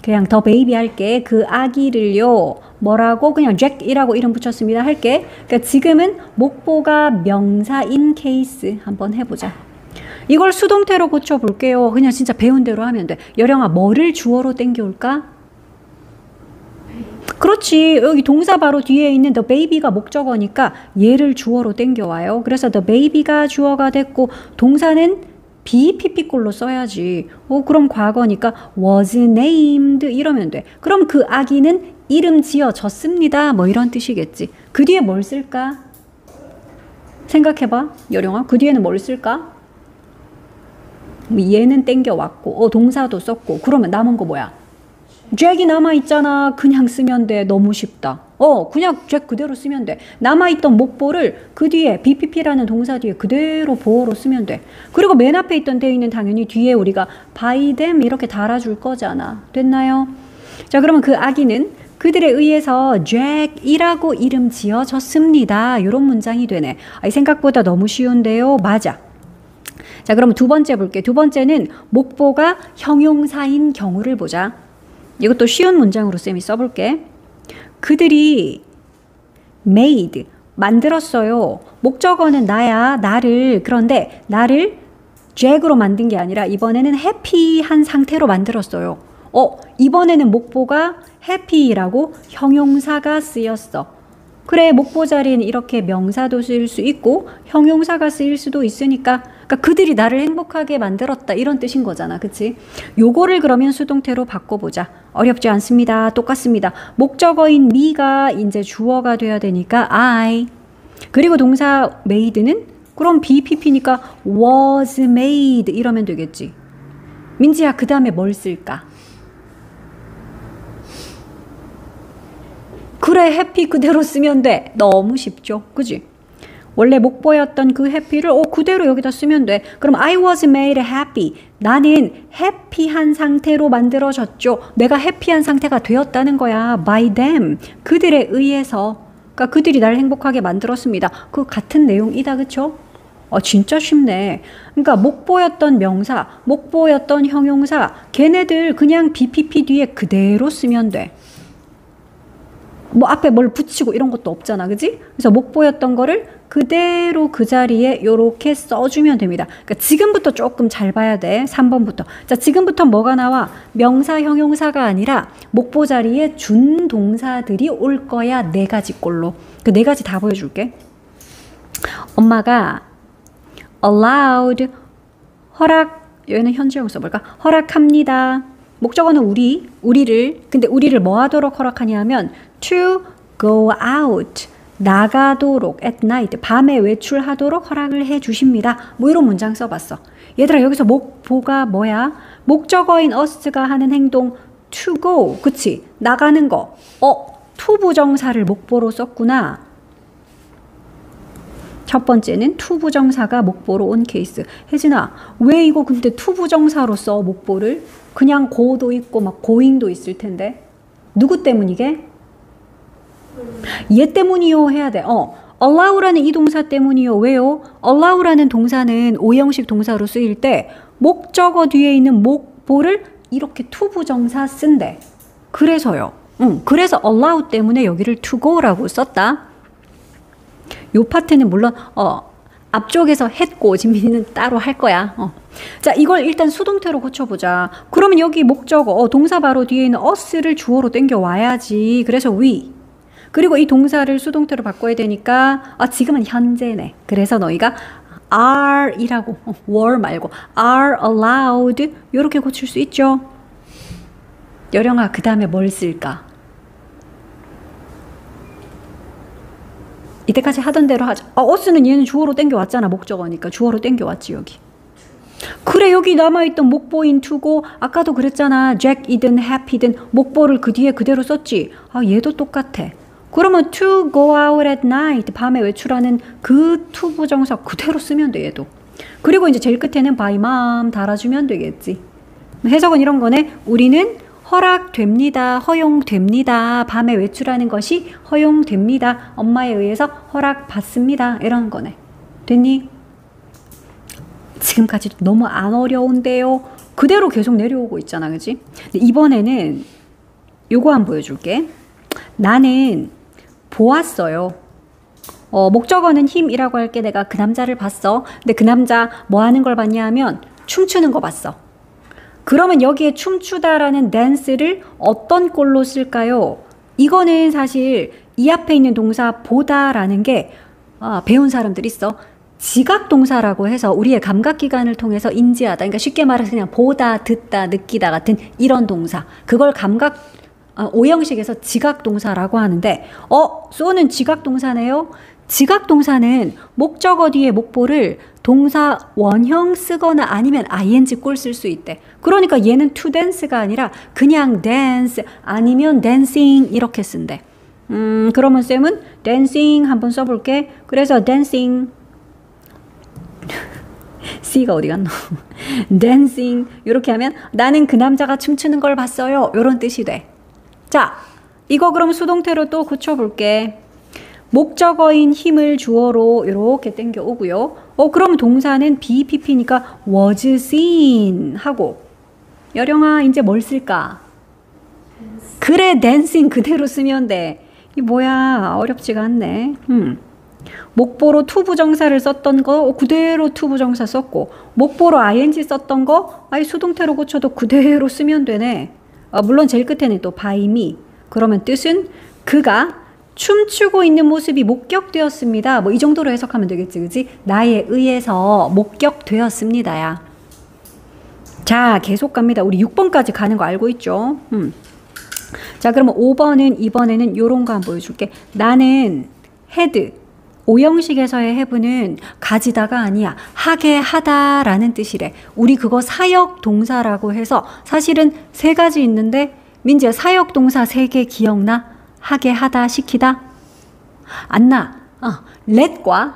그냥 the baby 할게. 그 아기를요. 뭐라고 그냥 잭이라고 이름 붙였습니다. 할게. 그러니까 지금은 목보가 명사인 케이스 한번 해보자. 이걸 수동태로 고쳐볼게요. 그냥 진짜 배운 대로 하면 돼. 여령아 뭐를 주어로 땡겨올까? 그렇지. 여기 동사 바로 뒤에 있는 the baby가 목적어니까 얘를 주어로 땡겨와요. 그래서 the baby가 주어가 됐고 동사는 BPP꼴로 써야지. 어, 그럼 과거니까 was named 이러면 돼. 그럼 그 아기는 이름 지어졌습니다. 뭐 이런 뜻이겠지. 그 뒤에 뭘 쓸까? 생각해봐. 여령아. 그 뒤에는 뭘 쓸까? 얘는 땡겨왔고, 어, 동사도 썼고, 그러면 남은 거 뭐야? 잭이 남아있잖아. 그냥 쓰면 돼. 너무 쉽다. 어, 그냥 잭 그대로 쓰면 돼. 남아있던 목보를 그 뒤에 BPP라는 동사 뒤에 그대로 보어로 쓰면 돼. 그리고 맨 앞에 있던 데이는 당연히 뒤에 우리가 by them 이렇게 달아줄 거잖아. 됐나요? 자, 그러면 그 아기는 그들에 의해서 잭이라고 이름 지어졌습니다. 이런 문장이 되네. 아, 생각보다 너무 쉬운데요. 맞아. 자, 그럼 두 번째 볼게. 두 번째는 목보가 형용사인 경우를 보자. 이것도 쉬운 문장으로 쌤이 써볼게. 그들이 made 만들었어요. 목적어는 나야, 나를. 그런데 나를 잭으로 만든 게 아니라 이번에는 해피한 상태로 만들었어요. 어, 이번에는 목보가 해피라고 형용사가 쓰였어. 그래, 목보 자리에는 이렇게 명사도 쓰일 수 있고 형용사가 쓰일 수도 있으니까 그러니까 그들이 나를 행복하게 만들었다 이런 뜻인 거잖아. 그치? 요거를 그러면 수동태로 바꿔보자. 어렵지 않습니다. 똑같습니다. 목적어인 me가 이제 주어가 돼야 되니까 I. 그리고 동사 made는 그럼 BPP니까 was made 이러면 되겠지. 민지야, 그 다음에 뭘 쓸까? 그래, 해피 그대로 쓰면 돼. 너무 쉽죠? 그지? 원래 목보였던 그 해피를 어, 그대로 여기다 쓰면 돼. 그럼 I was made happy. 나는 해피한 상태로 만들어졌죠. 내가 해피한 상태가 되었다는 거야. by them. 그들에 의해서. 그러니까 그들이 날 행복하게 만들었습니다. 그 같은 내용이다. 그쵸? 어, 진짜 쉽네. 그러니까 목보였던 명사, 목보였던 형용사, 걔네들 그냥 BPP 뒤에 그대로 쓰면 돼. 뭐 앞에 뭘 붙이고 이런 것도 없잖아. 그지? 그래서 목보였던 거를 그대로 그 자리에 이렇게 써주면 됩니다. 그러니까 지금부터 조금 잘 봐야 돼. 3번부터. 자, 지금부터 뭐가 나와? 명사, 형용사가 아니라 목보 자리에 준 동사들이 올 거야. 네 가지 꼴로. 그 네 가지 다 보여줄게. 엄마가 allowed 허락 여기는 현재형 써볼까? 허락합니다. 목적어는 우리, 우리를 근데 우리를 뭐 하도록 허락하냐면 to go out 나가도록 at night 밤에 외출하도록 허락을 해 주십니다. 뭐 이런 문장 써봤어. 얘들아 여기서 목보가 뭐야? 목적어인 us가 하는 행동 to go 그치? 나가는 거. 어 to 부정사를 목보로 썼구나. 첫 번째는 투부정사가 목보로 온 케이스. 혜진아, 왜 이거 근데 투부정사로 써, 목보를? 그냥 go도 있고 막 going도 있을 텐데. 누구 때문이게? 얘 때문이요 해야 돼. 어. allow라는 이 동사 때문이요. 왜요? allow라는 동사는 오형식 동사로 쓰일 때 목적어 뒤에 있는 목보를 이렇게 투부정사 쓴대. 그래서요. 응, 그래서 allow 때문에 여기를 to go라고 썼다. 요 파트는 물론 어 앞쪽에서 했고 진민이는 따로 할 거야. 어. 자 이걸 일단 수동태로 고쳐보자. 그러면 여기 목적어 어, 동사 바로 뒤에 있는 us를 주어로 땡겨 와야지. 그래서 we 그리고 이 동사를 수동태로 바꿔야 되니까 아 지금은 현재네. 그래서 너희가 are이라고 어, were 말고 are allowed 이렇게 고칠 수 있죠. 여령아 그 다음에 뭘 쓸까? 이때까지 하던 대로 하자. 아, 어스는 얘는 주어로 땡겨왔잖아. 목적어니까. 주어로 땡겨왔지, 여기. 그래, 여기 남아있던 목보인 투고, 아까도 그랬잖아. 잭이든 해피든 목보를 그 뒤에 그대로 썼지. 아, 얘도 똑같아. 그러면 to go out at night, 밤에 외출하는 그 to 부정사 그대로 쓰면 돼, 얘도. 그리고 이제 제일 끝에는 by mom 달아주면 되겠지. 해석은 이런 거네. 우리는 허락됩니다. 허용됩니다. 밤에 외출하는 것이 허용됩니다. 엄마에 의해서 허락받습니다. 이런 거네. 됐니? 지금까지 너무 안 어려운데요. 그대로 계속 내려오고 있잖아. 그지? 이번에는 요거 한번 보여줄게. 나는 보았어요. 어, 목적어는 힘이라고 할게 내가 그 남자를 봤어. 근데 그 남자 뭐 하는 걸 봤냐 하면 춤추는 거 봤어. 그러면 여기에 춤추다라는 댄스를 어떤 꼴로 쓸까요? 이거는 사실 이 앞에 있는 동사 보다라는 게 아, 배운 사람들 있어. 지각 동사라고 해서 우리의 감각 기관을 통해서 인지하다. 그러니까 쉽게 말해서 그냥 보다, 듣다, 느끼다 같은 이런 동사. 그걸 감각 아, 오형식에서 지각 동사라고 하는데 어, 쏘는 지각 동사네요. 지각 동사는 목적어 뒤에 목보를 동사 원형 쓰거나 아니면 ing 꼴 쓸 수 있대. 그러니까 얘는 to dance가 아니라 그냥 dance 아니면 dancing 이렇게 쓴대. 음, 그러면 쌤은 dancing 한번 써볼게. 그래서 dancing C가 어디 갔노? dancing 이렇게 하면 나는 그 남자가 춤추는 걸 봤어요. 이런 뜻이 돼. 자, 이거 그럼 수동태로 또 고쳐볼게. 목적어인 him을 주어로 이렇게 땡겨 오고요. 어 그럼 동사는 be pp니까 was seen 하고 여령아 이제 뭘 쓸까? 그래 dancing 그대로 쓰면 돼. 이 뭐야 어렵지가 않네. 음. 목보로 투부정사를 썼던 거 그대로 투부정사 썼고 목보로 ing 썼던 거 아예 수동태로 고쳐도 그대로 쓰면 되네. 아, 물론 제일 끝에는 또 by me. 그러면 뜻은 그가 춤추고 있는 모습이 목격되었습니다. 뭐 이 정도로 해석하면 되겠지, 그지? 나에 의해서 목격되었습니다야. 자, 계속 갑니다. 우리 6번까지 가는 거 알고 있죠? 음. 자, 그러면 5번은 이번에는 요런 거 한번 보여줄게. 나는 had. 오형식에서의 have는 가지다가 아니야. 하게 하다라는 뜻이래. 우리 그거 사역 동사라고 해서 사실은 세 가지 있는데 민지야 사역 동사 세 개 기억나? 하게 하다 시키다? 안 나. 어, let과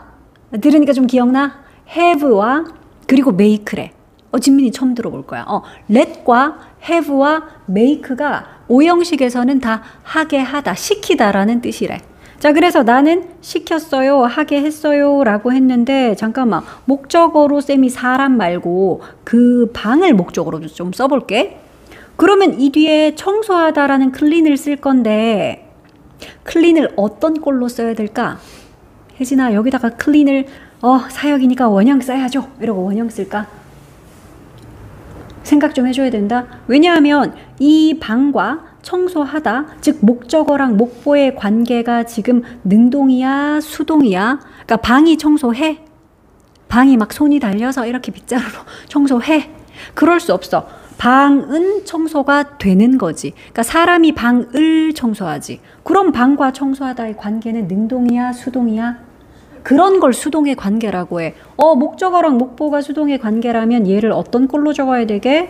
들으니까 좀 기억나? have와 그리고 make래. 어, 진민이 처음 들어볼 거야. 어, let과 have와 make가 오형식에서는 다 하게 하다, 시키다라는 뜻이래. 자, 그래서 나는 시켰어요, 하게 했어요 라고 했는데, 잠깐만, 목적어로 쌤이 사람 말고 그 방을 목적으로 좀 써볼게. 그러면 이 뒤에 청소하다라는 클린을 쓸 건데, 클린을 어떤 꼴로 써야 될까? 혜진아, 여기다가 클린을, 어, 사역이니까 원형 써야죠. 이러고 원형 쓸까? 생각 좀 해줘야 된다. 왜냐하면 이 방과 청소하다, 즉 목적어랑 목보의 관계가 지금 능동이야, 수동이야. 그러니까 방이 청소해. 방이 막 손이 달려서 이렇게 빗자루로 청소해. 그럴 수 없어. 방은 청소가 되는 거지. 그러니까 사람이 방을 청소하지. 그럼 방과 청소하다의 관계는 능동이야, 수동이야? 그런 걸 수동의 관계라고 해. 어, 목적어랑 목보가 수동의 관계라면 얘를 어떤 꼴로 적어야 되게?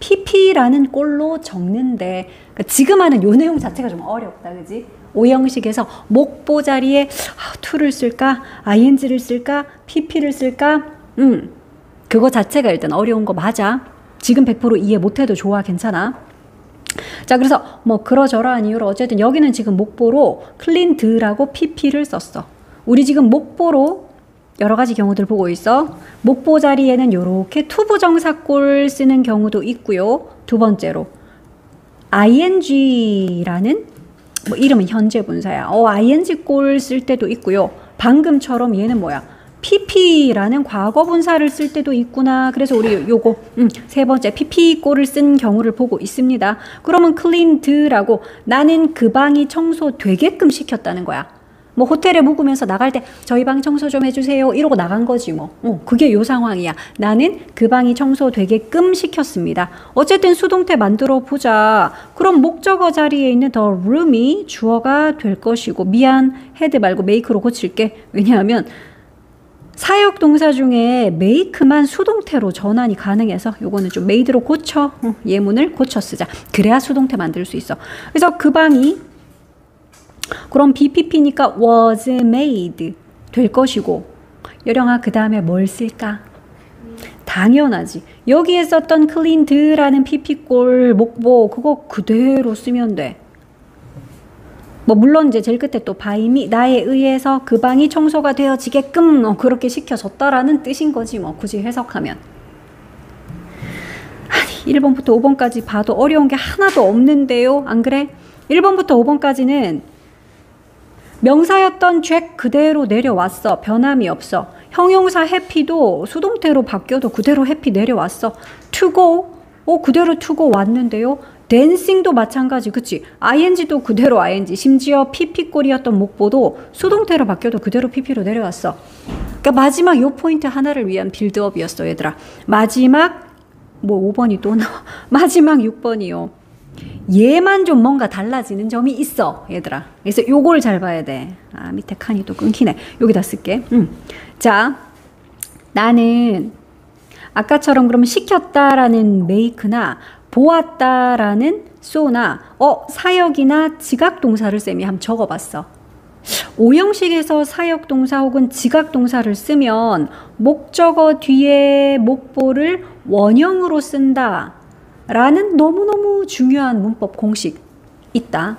PP라는 꼴로 적는데 그러니까 지금 하는 요 내용 자체가 좀 어렵다, 그지? 오형식에서 목보 자리에 아, to를 쓸까, ing를 쓸까, pp를 쓸까, 음, 그거 자체가 일단 어려운 거 맞아. 지금 100% 이해 못해도 좋아, 괜찮아. 자, 그래서 뭐 그러저러한 이유로 어쨌든 여기는 지금 목보로 cleaned라고 pp를 썼어. 우리 지금 목보로 여러 가지 경우들 보고 있어. 목보 자리에는 이렇게 투부정사꼴 쓰는 경우도 있고요. 두 번째로 ing라는 뭐 이름은 현재 분사야. 어, ing 꼴쓸 때도 있고요. 방금처럼 얘는 뭐야? pp라는 과거 분사를 쓸 때도 있구나. 그래서 우리 요거 음, 세 번째 pp 꼴을 쓴 경우를 보고 있습니다. 그러면 cleaned라고 나는 그 방이 청소되게끔 시켰다는 거야. 뭐 호텔에 묵으면서 나갈 때 저희 방 청소 좀 해주세요 이러고 나간 거지 뭐. 어, 그게 요 상황이야. 나는 그 방이 청소되게끔 시켰습니다. 어쨌든 수동태 만들어 보자. 그럼 목적어 자리에 있는 더 room이 주어가 될 것이고 미안 had 말고 make로 고칠게. 왜냐하면 사역 동사 중에 make만 수동태로 전환이 가능해서 요거는 좀 made로 고쳐. 어, 예문을 고쳐 쓰자. 그래야 수동태 만들 수 있어. 그래서 그 방이 그럼 be pp니까 was made 될 것이고 여령아 그 다음에 뭘 쓸까? 당연하지. 여기 에 썼던 cleaned라는 pp꼴 목보 그거 그대로 쓰면 돼. 뭐 물론 이제 제일 끝에 또 바임이 나에 의해서 그 방이 청소가 되어지게끔 어, 그렇게 시켜줬다라는 뜻인 거지 뭐 굳이 해석하면. 아니 1번부터 5번까지 봐도 어려운 게 하나도 없는데요. 안 그래? 1번부터 5번까지는 명사였던 잭 그대로 내려왔어. 변함이 없어. 형용사 해피도 수동태로 바뀌어도 그대로 해피 내려왔어. go, 어, 그대로 go 왔는데요. 댄싱도 마찬가지, 그치? ing도 그대로 ing, 심지어 pp꼴이었던 목보도 수동태로 바뀌어도 그대로 pp로 내려왔어. 그러니까 마지막 요 포인트 하나를 위한 빌드업이었어, 얘들아. 마지막, 뭐 5번이 또 나와. 마지막 6번이요. 얘만 좀 뭔가 달라지는 점이 있어, 얘들아. 그래서 요걸 잘 봐야 돼. 아, 밑에 칸이 또 끊기네. 여기다 쓸게. 음. 자, 나는 아까처럼 그럼 시켰다라는 메이크나 보았다라는 쏘나 어 사역이나 지각 동사를 쌤이 한번 적어봤어. 오형식에서 사역 동사 혹은 지각 동사를 쓰면 목적어 뒤에 목보를 원형으로 쓴다. 라는 너무너무 중요한 문법 공식 있다.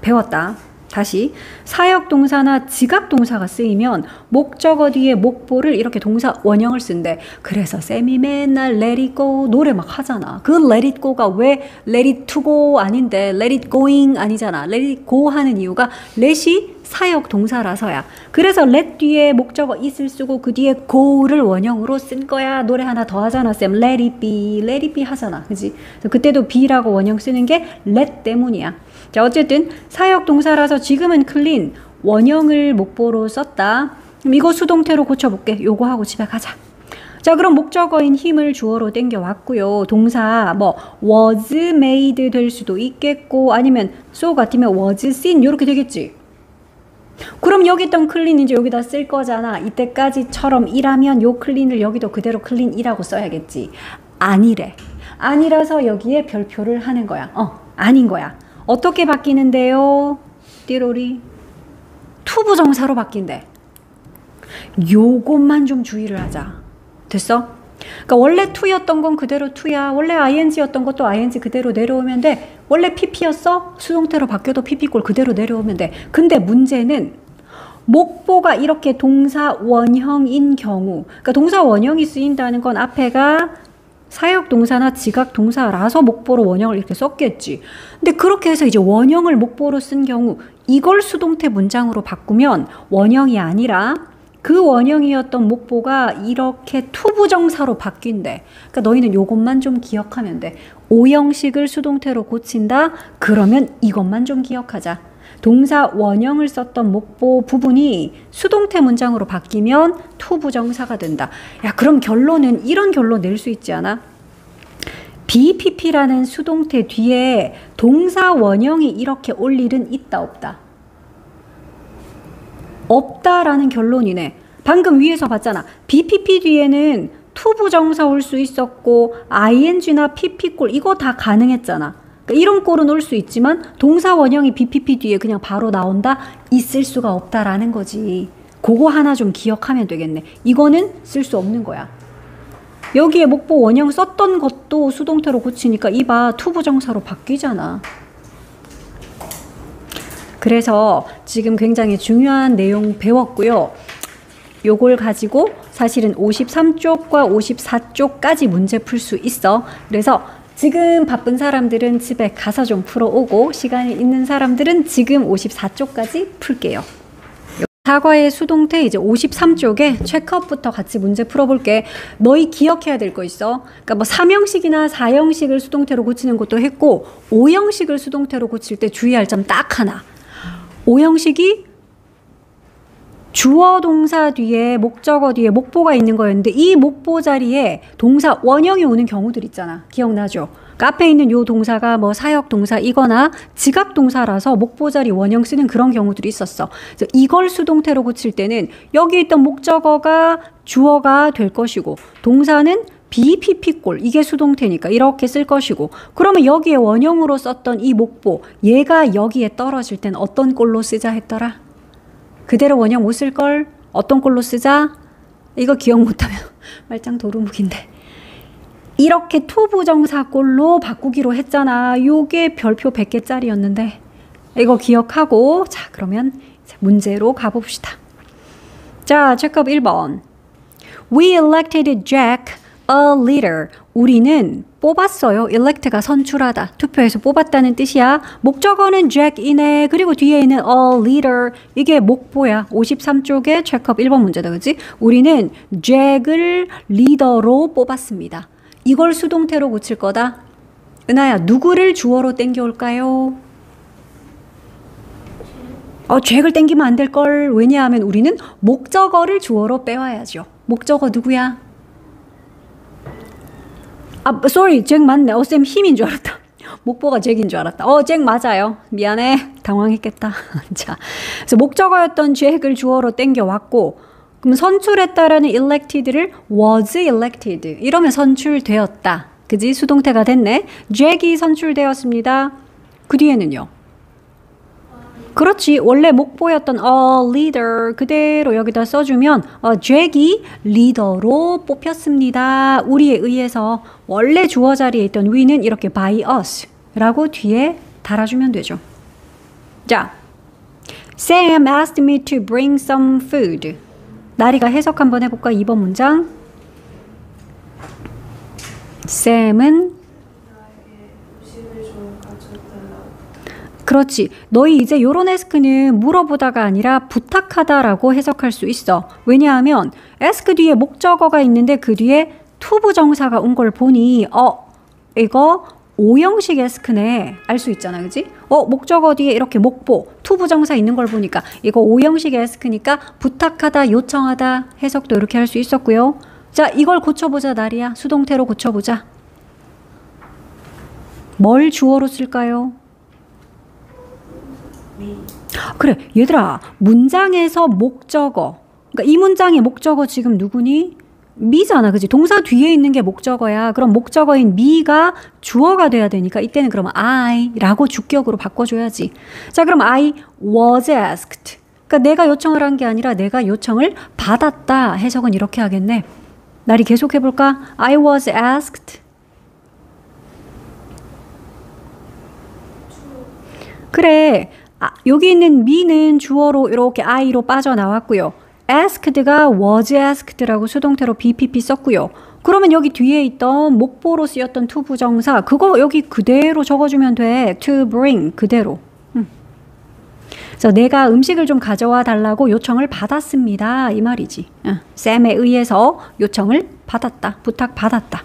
배웠다. 다시 사역 동사나 지각 동사가 쓰이면 목적어 뒤에 목보를 이렇게 동사 원형을 쓴대. 그래서 쌤이 맨날 let it go 노래 막 하잖아. 그 let it go가 왜 let it to go 아닌데 let it going 아니잖아. let it go 하는 이유가 let이 사역 동사라서야. 그래서 let 뒤에 목적어 is을 쓰고 그 뒤에 go를 원형으로 쓴 거야. 노래 하나 더 하잖아. 쌤 let it be, let it be 하잖아. 그지? 그때도 be라고 원형 쓰는 게 let 때문이야. 자, 어쨌든 사역 동사라서 지금은 클린 원형을 목보로 썼다. 그럼 이거 수동태로 고쳐볼게. 요거 하고 집에 가자. 자, 그럼 목적어인 him을 주어로 땡겨 왔고요. 동사 뭐 was made 될 수도 있겠고 아니면 saw 같으면 was seen 이렇게 되겠지. 그럼 여기 있던 clean 이제 여기다 쓸 거잖아. 이때까지처럼 이라면 요 clean을 여기도 그대로 clean 이라고 써야겠지. 아니래. 아니라서 여기에 별표를 하는 거야. 어, 아닌 거야. 어떻게 바뀌는데요? 띠로리. 투부정사로 바뀐대. 요것만 좀 주의를 하자. 됐어? 그러니까 원래 to였던 건 그대로 to야. 원래 ing였던 것도 ing 그대로 내려오면 돼. 원래 pp였어? 수동태로 바뀌어도 pp꼴 그대로 내려오면 돼. 근데 문제는 목보가 이렇게 동사 원형인 경우, 그러니까 동사 원형이 쓰인다는 건 앞에가 사역 동사나 지각 동사라서 목보로 원형을 이렇게 썼겠지. 근데 그렇게 해서 이제 원형을 목보로 쓴 경우 이걸 수동태 문장으로 바꾸면 원형이 아니라 그 원형이었던 목보가 이렇게 투부정사로 바뀐대. 그러니까 너희는 요것만 좀 기억하면 돼. 오형식을 수동태로 고친다? 그러면 이것만 좀 기억하자. 동사 원형을 썼던 목보 부분이 수동태 문장으로 바뀌면 투부정사가 된다. 야, 그럼 결론은 이런 결론 낼 수 있지 않아? BPP라는 수동태 뒤에 동사 원형이 이렇게 올 일은 있다 없다. 없다라는 결론이네. 방금 위에서 봤잖아. BPP 뒤에는 투부 정사 올 수 있었고 ing나 pp꼴 이거 다 가능했잖아. 그러니까 이런 꼴은 올 수 있지만 동사 원형이 BPP 뒤에 그냥 바로 나온다? 있을 수가 없다라는 거지. 그거 하나 좀 기억하면 되겠네. 이거는 쓸 수 없는 거야. 여기에 목보 원형 썼던 것도 수동태로 고치니까 이봐 투부정사로 바뀌잖아. 그래서 지금 굉장히 중요한 내용 배웠고요. 요걸 가지고 사실은 53쪽과 54쪽까지 문제 풀 수 있어. 그래서 지금 바쁜 사람들은 집에 가서 좀 풀어오고 시간이 있는 사람들은 지금 54쪽까지 풀게요. 사과의 수동태 이제 53쪽에 체크업부터 같이 문제 풀어볼게. 너희 기억해야 될 거 있어. 그러니까 뭐 3형식이나 4형식을 수동태로 고치는 것도 했고 5형식을 수동태로 고칠 때 주의할 점 딱 하나. 5형식이 주어 동사 뒤에 목적어 뒤에 목보가 있는 거였는데 이 목보 자리에 동사 원형이 오는 경우들 있잖아. 기억나죠? 그 앞에 있는 요 동사가 뭐 사역 동사이거나 지각 동사라서 목보 자리 원형 쓰는 그런 경우들이 있었어. 이걸 수동태로 고칠 때는 여기 있던 목적어가 주어가 될 것이고 동사는 be pp꼴 이게 수동태니까 이렇게 쓸 것이고 그러면 여기에 원형으로 썼던 이 목보 얘가 여기에 떨어질 땐 어떤 꼴로 쓰자 했더라? 그대로 원형 못 쓸 걸 어떤 꼴로 쓰자? 이거 기억 못하면 말짱 도루묵인데 이렇게 투부정사꼴로 바꾸기로 했잖아. 요게 별표 100개짜리였는데 이거 기억하고 자 그러면 문제로 가봅시다. 자 체크업 1번 We elected Jack a leader. 우리는 뽑았어요. elect가 선출하다. 투표해서 뽑았다는 뜻이야. 목적어는 Jack이네. 그리고 뒤에 있는 a leader. 이게 목보야. 53쪽에 체크업 1번 문제다. 그지? 우리는 Jack을 리더로 뽑았습니다. 이걸 수동태로 고칠 거다. 은하야, 누구를 주어로 땡겨올까요? 어, 잭을 땡기면 안 될 걸. 왜냐하면 우리는 목적어를 주어로 빼와야죠. 목적어 누구야? 아, sorry, 잭 맞네. 어, 쌤 힘인 줄 알았다. 목보가 잭인 줄 알았다. 어, 잭 맞아요. 미안해. 당황했겠다. 자, 그래서 목적어였던 잭을 주어로 땡겨왔고, 그럼 선출했다라는 elected를 was elected. 이러면 선출되었다. 그지? 수동태가 됐네. 잭이 선출되었습니다. 그 뒤에는요. 그렇지. 원래 목보였던 a leader 그대로 여기다 써주면 어, 잭이 리더로 뽑혔습니다. 우리에 의해서 원래 주어 자리에 있던 we는 이렇게 by us 라고 뒤에 달아주면 되죠. 자, Sam asked me to bring some food. 나리가 해석 한번 해볼까? 2번 문장. 쌤은 그렇지. 너희 이제 요런 에스크는 물어보다가 아니라 부탁하다라고 해석할 수 있어. 왜냐하면 에스크 뒤에 목적어가 있는데 그 뒤에 투부 정사가 온 걸 보니 어 이거 오형식 에스크네 알 수 있잖아 그지? 어 목적어 뒤에 이렇게 목보 투부 정사 있는 걸 보니까 이거 오형식 에스크니까 부탁하다 요청하다 해석도 이렇게 할 수 있었고요. 자 이걸 고쳐보자 나리야 수동태로 고쳐보자. 뭘 주어로 쓸까요? 그래 얘들아 문장에서 목적어. 그러니까 이 문장의 목적어 지금 누구니? 미잖아 그지 동사 뒤에 있는 게 목적어야. 그럼 목적어인 미가 주어가 돼야 되니까 이때는 그러면 I라고 주격으로 바꿔줘야지. 자 그럼 I was asked. 그러니까 내가 요청을 한 게 아니라 내가 요청을 받았다 해석은 이렇게 하겠네. 날이 계속 해볼까? I was asked. 그래 아, 여기 있는 me는 주어로 이렇게 I로 빠져나왔고요. asked가 was asked라고 수동태로 BPP 썼고요. 그러면 여기 뒤에 있던 목보로 쓰였던 to 부정사 그거 여기 그대로 적어주면 돼. to bring 그대로. 음. 그래서 내가 음식을 좀 가져와 달라고 요청을 받았습니다. 이 말이지. 어. 쌤에 의해서 요청을 받았다. 부탁 받았다.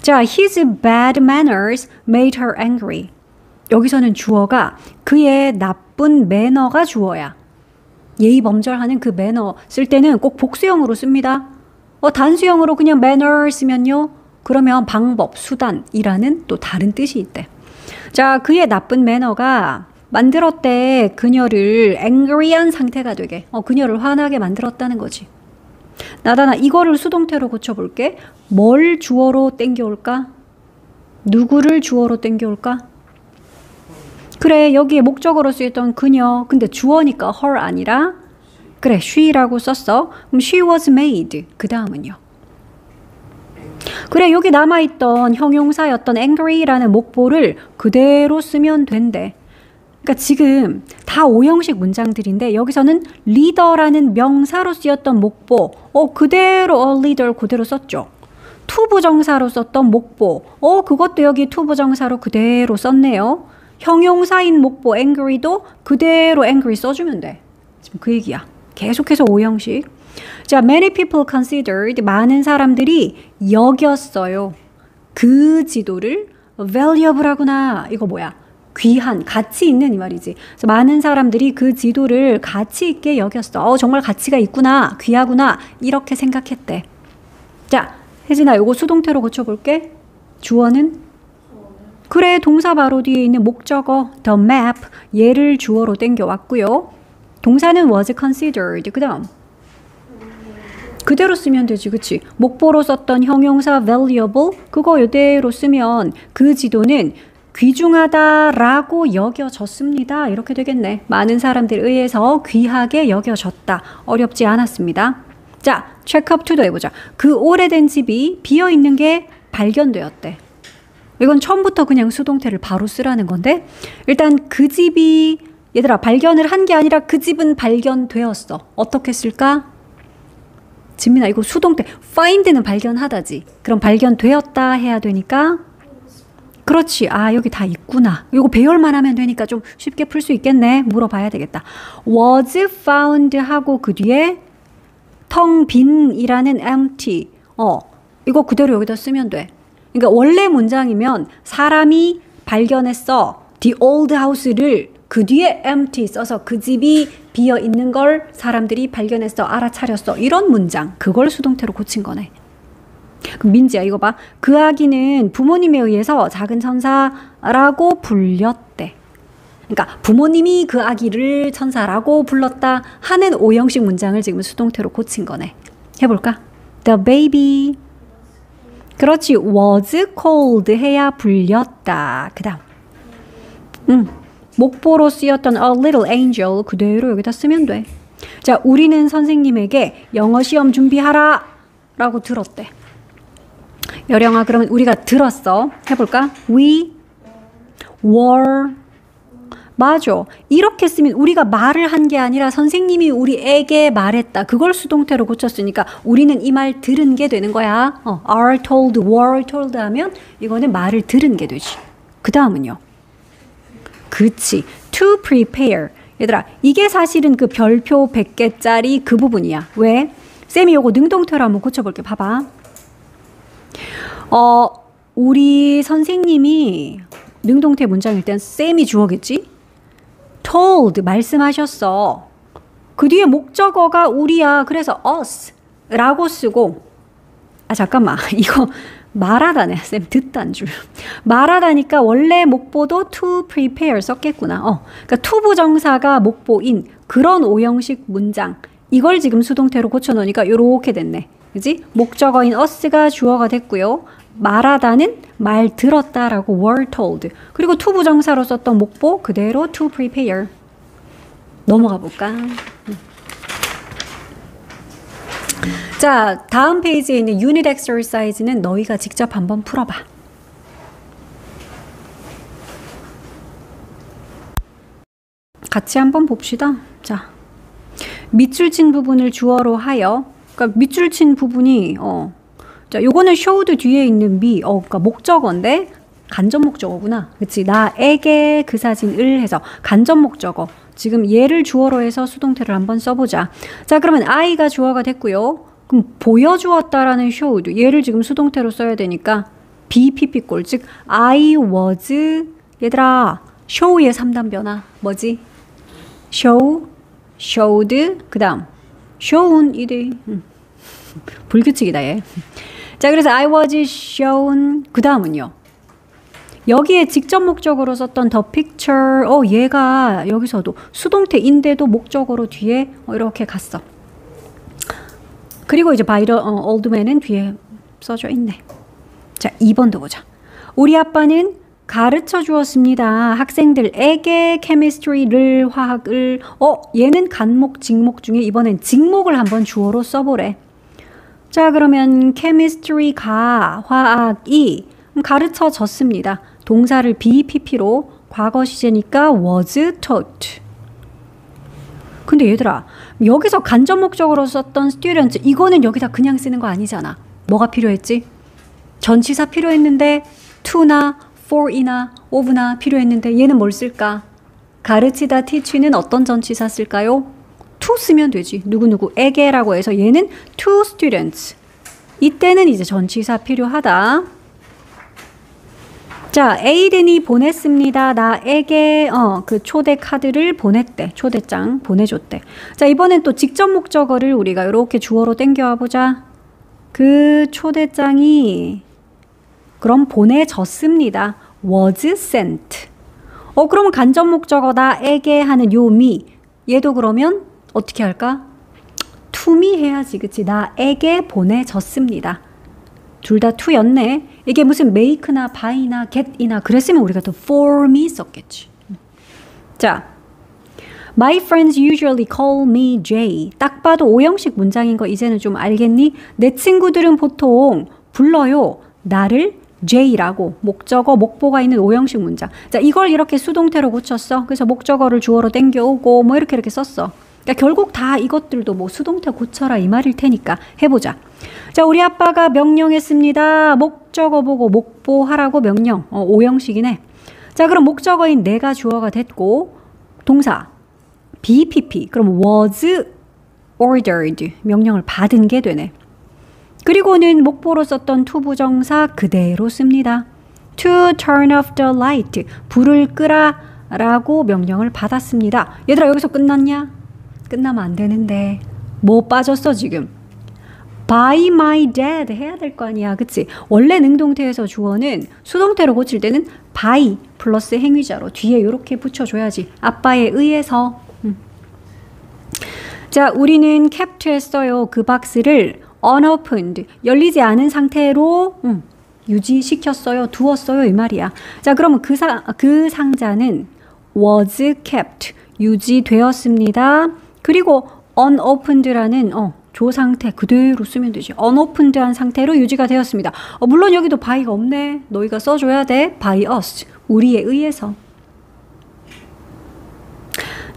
자, his bad manners made her angry. 여기서는 주어가 그의 나쁜 매너가 주어야. 예의 범절하는 그 매너 쓸 때는 꼭 복수형으로 씁니다. 어, 단수형으로 그냥 manner 쓰면요. 그러면 방법, 수단이라는 또 다른 뜻이 있대. 자, 그의 나쁜 매너가 만들었대 그녀를 angry한 상태가 되게, 어, 그녀를 화나게 만들었다는 거지. 나다나 이거를 수동태로 고쳐볼게. 뭘 주어로 땡겨올까? 누구를 주어로 땡겨올까? 그래 여기에 목적어로 쓰였던 그녀 근데 주어니까 her 아니라 그래 she라고 썼어. 그럼 she was made 그 다음은요? 그래 여기 남아있던 형용사였던 angry라는 목보를 그대로 쓰면 된대. 그러니까 지금 다 오형식 문장들인데 여기서는 leader라는 명사로 쓰였던 목보 어 그대로 a leader 그대로 썼죠. 투부정사로 썼던 목보 어 그것도 여기 투부정사로 그대로 썼네요 형용사인 목보 angry도 그대로 angry 써주면 돼. 지금 그 얘기야. 계속해서 오형식. 자, many people considered 많은 사람들이 여겼어요. 그 지도를 valuable하구나. 이거 뭐야? 귀한, 가치 있는 이 말이지. 그래서 많은 사람들이 그 지도를 가치 있게 여겼어. 어, 정말 가치가 있구나. 귀하구나. 이렇게 생각했대. 자, 혜진아, 요거 수동태로 고쳐볼게. 주어는 그래 동사 바로 뒤에 있는 목적어 the map 얘를 주어로 땡겨왔고요. 동사는 was considered 그 다음 그대로 쓰면 되지 그치 목보로 썼던 형용사 valuable 그거 이대로 쓰면 그 지도는 귀중하다라고 여겨졌습니다. 이렇게 되겠네. 많은 사람들에 의해서 귀하게 여겨졌다. 어렵지 않았습니다. 자, 체크업 투도 해보자. 그 오래된 집이 비어 있는 게 발견되었대. 이건 처음부터 그냥 수동태를 바로 쓰라는 건데 일단 그 집이 얘들아 발견을 한 게 아니라 그 집은 발견되었어. 어떻게 쓸까? 지민아 이거 수동태 find는 발견하다지. 그럼 발견되었다 해야 되니까 그렇지. 아, 여기 다 있구나. 이거 배열만 하면 되니까 좀 쉽게 풀 수 있겠네. 물어봐야 되겠다. was found 하고 그 뒤에 텅 빈이라는 empty. 어, 이거 그대로 여기다 쓰면 돼. 그러니까 원래 문장이면 사람이 발견했어. The old house를 그 뒤에 empty 써서 그 집이 비어 있는 걸 사람들이 발견했어. 알아차렸어. 이런 문장. 그걸 수동태로 고친 거네. 민지야 이거 봐. 그 아기는 부모님에 의해서 작은 천사라고 불렸대. 그러니까 부모님이 그 아기를 천사라고 불렀다 하는 오형식 문장을 지금 수동태로 고친 거네. 해볼까? The baby 그렇지. was cold 해야 불렸다. 그 다음. 음, 목보로 쓰였던 a little angel 그대로 여기다 쓰면 돼. 자, 우리는 선생님에게 영어 시험 준비하라 라고 들었대. 여령아, 그러면 우리가 들었어. 해볼까? We were 맞아. 이렇게 쓰면 우리가 말을 한 게 아니라 선생님이 우리에게 말했다. 그걸 수동태로 고쳤으니까 우리는 이 말 들은 게 되는 거야. 어, are told, were told 하면 이거는 말을 들은 게 되지. 그 다음은요. 그치. to prepare. 얘들아, 이게 사실은 그 별표 100개짜리 그 부분이야. 왜? 쌤이 요거 능동태로 한번 고쳐볼게. 봐봐. 어, 우리 선생님이 능동태 문장일 땐 쌤이 주어겠지? Told 말씀하셨어. 그 뒤에 목적어가 우리야. 그래서 us 라고 쓰고. 아 잠깐만. 이거 말하다네. 쌤 듣단 줄. 말하다니까 원래 목보도 to prepare 썼겠구나. 어. 그러니까 to 부정사가 목보인 그런 오형식 문장. 이걸 지금 수동태로 고쳐 놓으니까 요렇게 됐네. 그지? 목적어인 us가 주어가 됐고요 말하다는 말 들었다라고 were told. 그리고 to 부정사로 썼던 목보 그대로 to prepare. 넘어가 볼까? 자, 다음 페이지에 있는 unit exercise는 너희가 직접 한번 풀어봐. 같이 한번 봅시다. 자, 밑줄 친 부분을 주어로 하여, 그러니까 밑줄 친 부분이 어, 자, 요거는 showed 뒤에 있는 be, 어, 그러니까 목적어인데 간접 목적어구나. 그치? 나에게 그 사진을 해서 간접 목적어. 지금 얘를 주어로 해서 수동태를 한번 써보자. 자, 그러면 I가 주어가 됐고요. 그럼 보여주었다라는 showed. 얘를 지금 수동태로 써야 되니까 BPP꼴. 즉, I was. 얘들아, show의 3단 변화. 뭐지? show, showed. 그 다음, shown. 이래. 음. 불규칙이다, 얘. 자, 그래서 I was shown. 그 다음은요. 여기에 직접 목적으로 썼던 the picture. 어, 얘가 여기서도 수동태인데도 목적어로 뒤에 이렇게 갔어. 그리고 이제 the 어, man은 뒤에 써져 있네. 자, 2번도 보자. 우리 아빠는 가르쳐 주었습니다. 학생들에게 케미스트리를 화학을 어 얘는 간목 직목 중에 이번엔 직목을 한번 주어로 써보래. 자, 그러면 chemistry가 화학이 가르쳐 졌습니다. 동사를 BPP로 과거 시제니까 was taught. 근데 얘들아, 여기서 간접 목적으로 썼던 student, 이거는 여기다 그냥 쓰는 거 아니잖아. 뭐가 필요했지? 전치사 필요했는데 to나 for이나 of나 필요했는데 얘는 뭘 쓸까? 가르치다 teach는 어떤 전치사 쓸까요? To 쓰면 되지. 누구누구에게라고 해서 얘는 to students. 이때는 이제 전치사 필요하다. 자, 에이든이 보냈습니다. 나에게 어, 그 초대 카드를 보냈대. 초대장 보내줬대. 자, 이번엔 또 직접 목적어를 우리가 이렇게 주어로 땡겨와 보자. 그 초대장이 그럼 보내졌습니다. was sent. 어, 그러면 간접 목적어 나에게 하는 요 미. 얘도 그러면 어떻게 할까? 투미 해야지, 그치? 나에게 보내졌습니다. 둘 다 투였네. 이게 무슨 make나 buy나 get이나 그랬으면 우리가 또 for me 썼겠지. 자, My friends usually call me Jay. 딱 봐도 오형식 문장인 거 이제는 좀 알겠니? 내 친구들은 보통 불러요. 나를 J라고 목적어 목보가 있는 오형식 문장. 자, 이걸 이렇게 수동태로 고쳤어. 그래서 목적어를 주어로 땡겨오고 뭐 이렇게 이렇게 썼어. 그러니까 결국 다 이것들도 뭐 수동태 고쳐라 이 말일 테니까 해보자. 자, 우리 아빠가 명령했습니다. 목적어 보고 목보하라고 명령. 어, 오형식이네. 자, 그럼 목적어인 내가 주어가 됐고 동사 BPP 그럼 was ordered 명령을 받은 게 되네. 그리고는 목보로 썼던 to 부정사 그대로 씁니다. to turn off the light 불을 끄라 라고 명령을 받았습니다. 얘들아 여기서 끝났냐? 끝나면 안 되는데 뭐 빠졌어 지금? by my dad 해야 될 거 아니야. 그치? 원래 능동태에서 주어는 수동태로 고칠 때는 by 플러스 행위자로 뒤에 이렇게 붙여줘야지. 아빠에 의해서. 음. 자, 우리는 kept 했어요. 그 박스를 unopened, 열리지 않은 상태로 음, 유지시켰어요. 두었어요. 이 말이야. 자, 그러면 그, 사, 그 상자는 was kept, 유지되었습니다. 그리고 unopened라는 어, 조 상태 그대로 쓰면 되지. unopened한 상태로 유지가 되었습니다. 어, 물론 여기도 by가 없네. 너희가 써줘야 돼. by us. 우리에 의해서.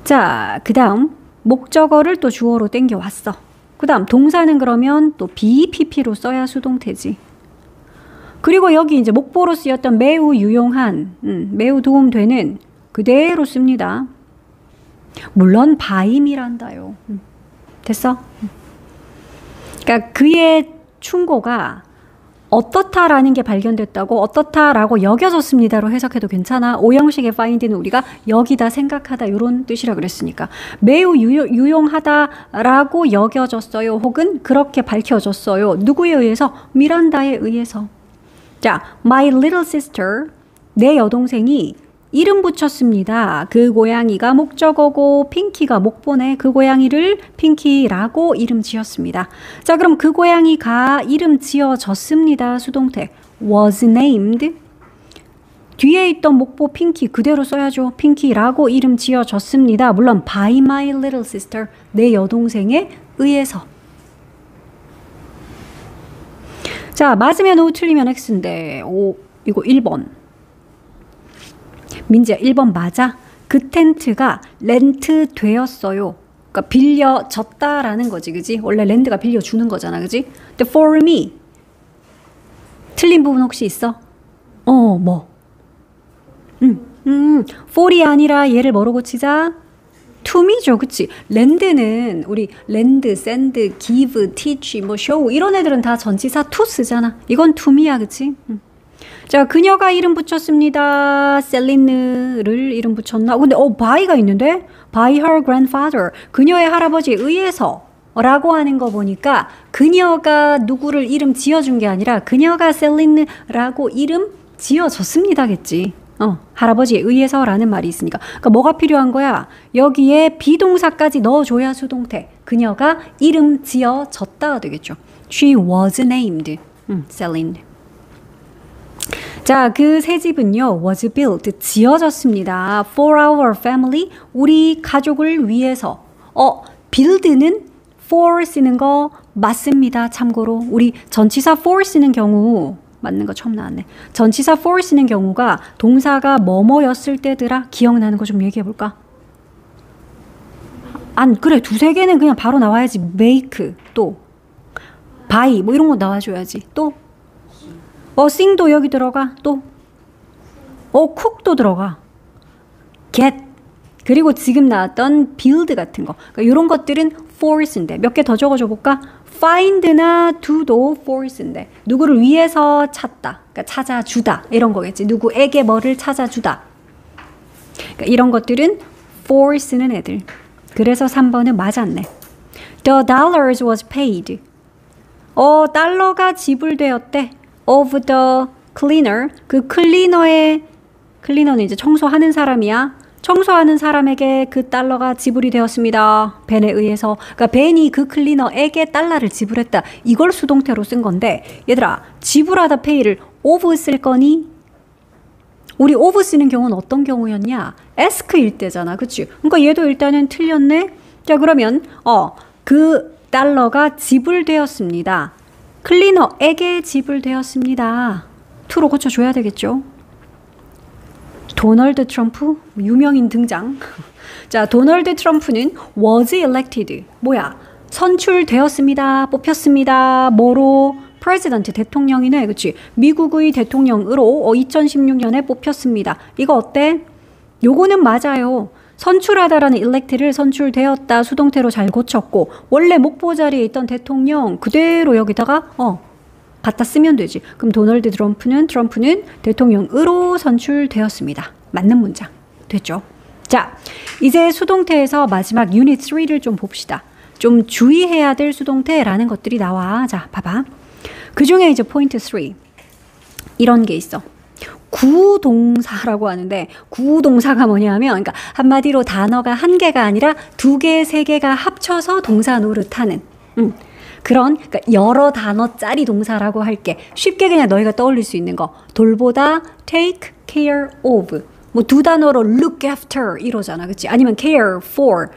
자, 그 다음 목적어를 또 주어로 땡겨왔어. 그 다음 동사는 그러면 또 BPP로 써야 수동태지. 그리고 여기 이제 목보로 쓰였던 매우 유용한, 음, 매우 도움되는 그대로 씁니다. 물론 바임이란다요. 음, 됐어? 그러니까 그의 충고가 어떻다라는 게 발견됐다고 어떻다라고 여겨졌습니다로 해석해도 괜찮아. 오형식의 find는 우리가 여기다 생각하다 이런 뜻이라 그랬으니까 매우 유, 용하다라고 여겨졌어요. 혹은 그렇게 밝혀졌어요. 누구에 의해서? 미란다에 의해서. 자, my little sister 내 여동생이 이름 붙였습니다. 그 고양이가 목적어고 핑키가 목보네. 그 고양이를 핑키라고 이름 지었습니다. 자, 그럼 그 고양이가 이름 지어졌습니다. 수동태 was named. 뒤에 있던 목보 핑키 그대로 써야죠. 핑키라고 이름 지어졌습니다. 물론 by my little sister 내 여동생에 의해서. 자, 맞으면 O, 틀리면 X인데, 오, 이거 1번. 민지야 1번 맞아? 그 텐트가 렌트 되었어요. 그러니까 빌려졌다라는 거지, 그지? 원래 렌트가 빌려주는 거잖아, 그지? 근데 for me 틀린 부분 혹시 있어? 어, 뭐? 음, 음, for이 아니라 얘를 뭐로 고치자? to me죠, 그치? lend는 우리 lend, send, give, teach, 뭐 show 이런 애들은 다 전치사 to 쓰잖아. 이건 to me야, 그치? 음. 자, 그녀가 이름 붙였습니다. 셀린느를 이름 붙였나? 근데 어 by가 있는데 by her grandfather 그녀의 할아버지에 의해서 라고 하는 거 보니까 그녀가 누구를 이름 지어준 게 아니라 그녀가 셀린느라고 이름 지어줬습니다겠지. 어, 할아버지에 의해서라는 말이 있으니까. 그러니까 뭐가 필요한 거야? 여기에 비동사까지 넣어줘야 수동태. 그녀가 이름 지어졌다 되겠죠. She was named. 음, 셀린. 자, 그 새 집은요, was built, 지어졌습니다. For our family, 우리 가족을 위해서. 어, build는 for 쓰는 거 맞습니다. 참고로. 우리 전치사 for 쓰는 경우, 맞는 거 처음 나왔네. 전치사 for 쓰는 경우가 동사가 뭐뭐였을 때더라? 기억나는 거 좀 얘기해 볼까? 안, 그래. 두세 개는 그냥 바로 나와야지. make, 또. buy, 뭐 이런 거 나와줘야지. 또. 어, 싱도 여기 들어가. 또. 어, 쿡도 들어가. get. 그리고 지금 나왔던 build 같은 거. 그러니까 이런 것들은 force인데 몇 개 더 적어줘 볼까? find나 do도 force인데 누구를 위해서 찾다. 그러니까 찾아주다. 이런 거겠지. 누구에게 뭐를 찾아주다. 그러니까 이런 것들은 force는 애들. 그래서 3번은 맞았네. The dollars was paid. 어, 달러가 지불되었대. Of the cleaner 그 클리너의 클리너는 이제 청소하는 사람이야. 청소하는 사람에게 그 달러가 지불이 되었습니다. 벤에 의해서. 그러니까 벤이 그 클리너에게 달러를 지불했다. 이걸 수동태로 쓴 건데 얘들아 지불하다 페이를 of 쓸 거니? 우리 of 쓰는 경우는 어떤 경우였냐? ask일 때잖아. 그치? 그러니까 얘도 일단은 틀렸네. 자 그러면 어 그 달러가 지불되었습니다. 클리너에게 지불되었습니다. 투로 고쳐줘야 되겠죠. 도널드 트럼프 유명인 등장. 자, 도널드 트럼프는 was elected. 뭐야? 선출되었습니다. 뽑혔습니다. 뭐로? president 대통령이네. 그치? 미국의 대통령으로 2016년에 뽑혔습니다. 이거 어때? 요거는 맞아요. 선출하다라는 elect를 선출되었다 수동태로 잘 고쳤고 원래 목보 자리에 있던 대통령 그대로 여기다가 어 갖다 쓰면 되지. 그럼 도널드 트럼프는 트럼프는 대통령으로 선출되었습니다. 맞는 문장 됐죠? 자, 이제 수동태에서 마지막 유닛 3를 좀 봅시다. 좀 주의해야 될 수동태라는 것들이 나와. 자, 봐봐. 그 중에 이제 포인트 3. 이런 게 있어. 구동사라고 하는데 구동사가 뭐냐면 그러니까 한마디로 단어가 한 개가 아니라 두 개, 세 개가 합쳐서 동사 노릇하는. 음, 그런 그러니까 여러 단어짜리 동사라고 할게. 쉽게 그냥 너희가 떠올릴 수 있는 거. 돌보다 take care of. 뭐 두 단어로 look after 이러잖아. 그치? 아니면 care for.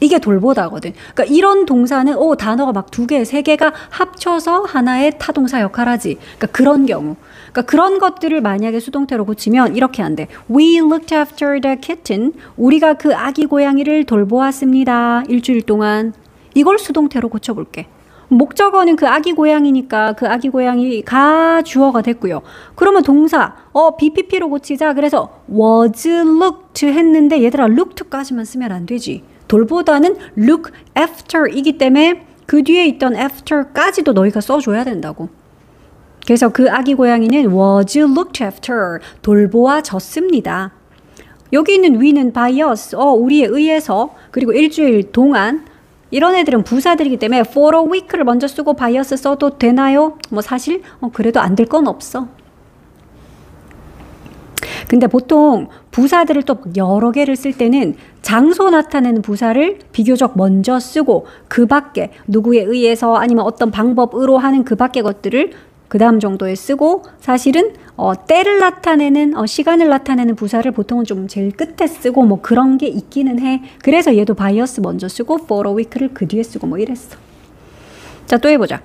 이게 돌보다거든. 그러니까 이런 동사는 오 단어가 막 두 개, 세 개가 합쳐서 하나의 타동사 역할하지. 그러니까 그런 경우. 그러니까 그런 것들을 만약에 수동태로 고치면 이렇게 한대. We looked after the kitten. 우리가 그 아기 고양이를 돌보았습니다. 일주일 동안. 이걸 수동태로 고쳐볼게. 목적어는 그 아기 고양이니까 그 아기 고양이가 주어가 됐고요. 그러면 동사 어 BPP로 고치자. 그래서 was looked 했는데 얘들아 looked까지만 쓰면 안 되지. 돌보다는 look after이기 때문에 그 뒤에 있던 after까지도 너희가 써줘야 된다고. 그래서 그 아기 고양이는 was looked after 돌보아졌습니다. 여기 있는 we는 by us 어 우리에 의해서 그리고 일주일 동안 이런 애들은 부사들이기 때문에 for a week를 먼저 쓰고 bias 써도 되나요? 뭐 사실 어, 그래도 안 될 건 없어. 근데 보통 부사들을 또 여러 개를 쓸 때는 장소 나타내는 부사를 비교적 먼저 쓰고 그 밖에 누구에 의해서 아니면 어떤 방법으로 하는 그 밖의 것들을 그 다음 정도에 쓰고 사실은 어, 때를 나타내는 어, 시간을 나타내는 부사를 보통은 좀 제일 끝에 쓰고 뭐 그런 게 있기는 해. 그래서 얘도 by us 먼저 쓰고 for a week를 그 뒤에 쓰고 뭐 이랬어. 자 또 해보자.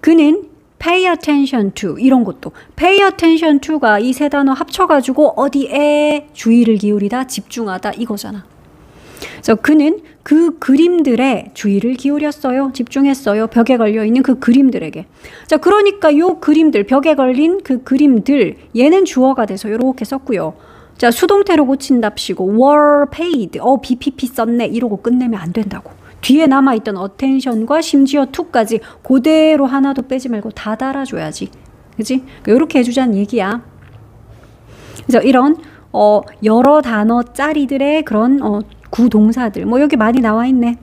그는 pay attention to 이런 것도 pay attention to가 이 세 단어 합쳐가지고 어디에 주의를 기울이다 집중하다 이거잖아. 그래서 그는 그 그림들에 주의를 기울였어요. 집중했어요. 벽에 걸려 있는 그 그림들에게. 자, 그러니까 요 그림들, 벽에 걸린 그 그림들, 얘는 주어가 돼서 이렇게 썼고요. 자, 수동태로 고친답시고 were paid. 어, BPP 썼네. 이러고 끝내면 안 된다고. 뒤에 남아있던 attention과 심지어 to까지 그대로 하나도 빼지 말고 다 달아줘야지. 그지? 이렇게 해주자는 얘기야. 그래서 이런 어, 여러 단어 짜리들의 그런 어, 구동사들 뭐 여기 많이 나와 있네.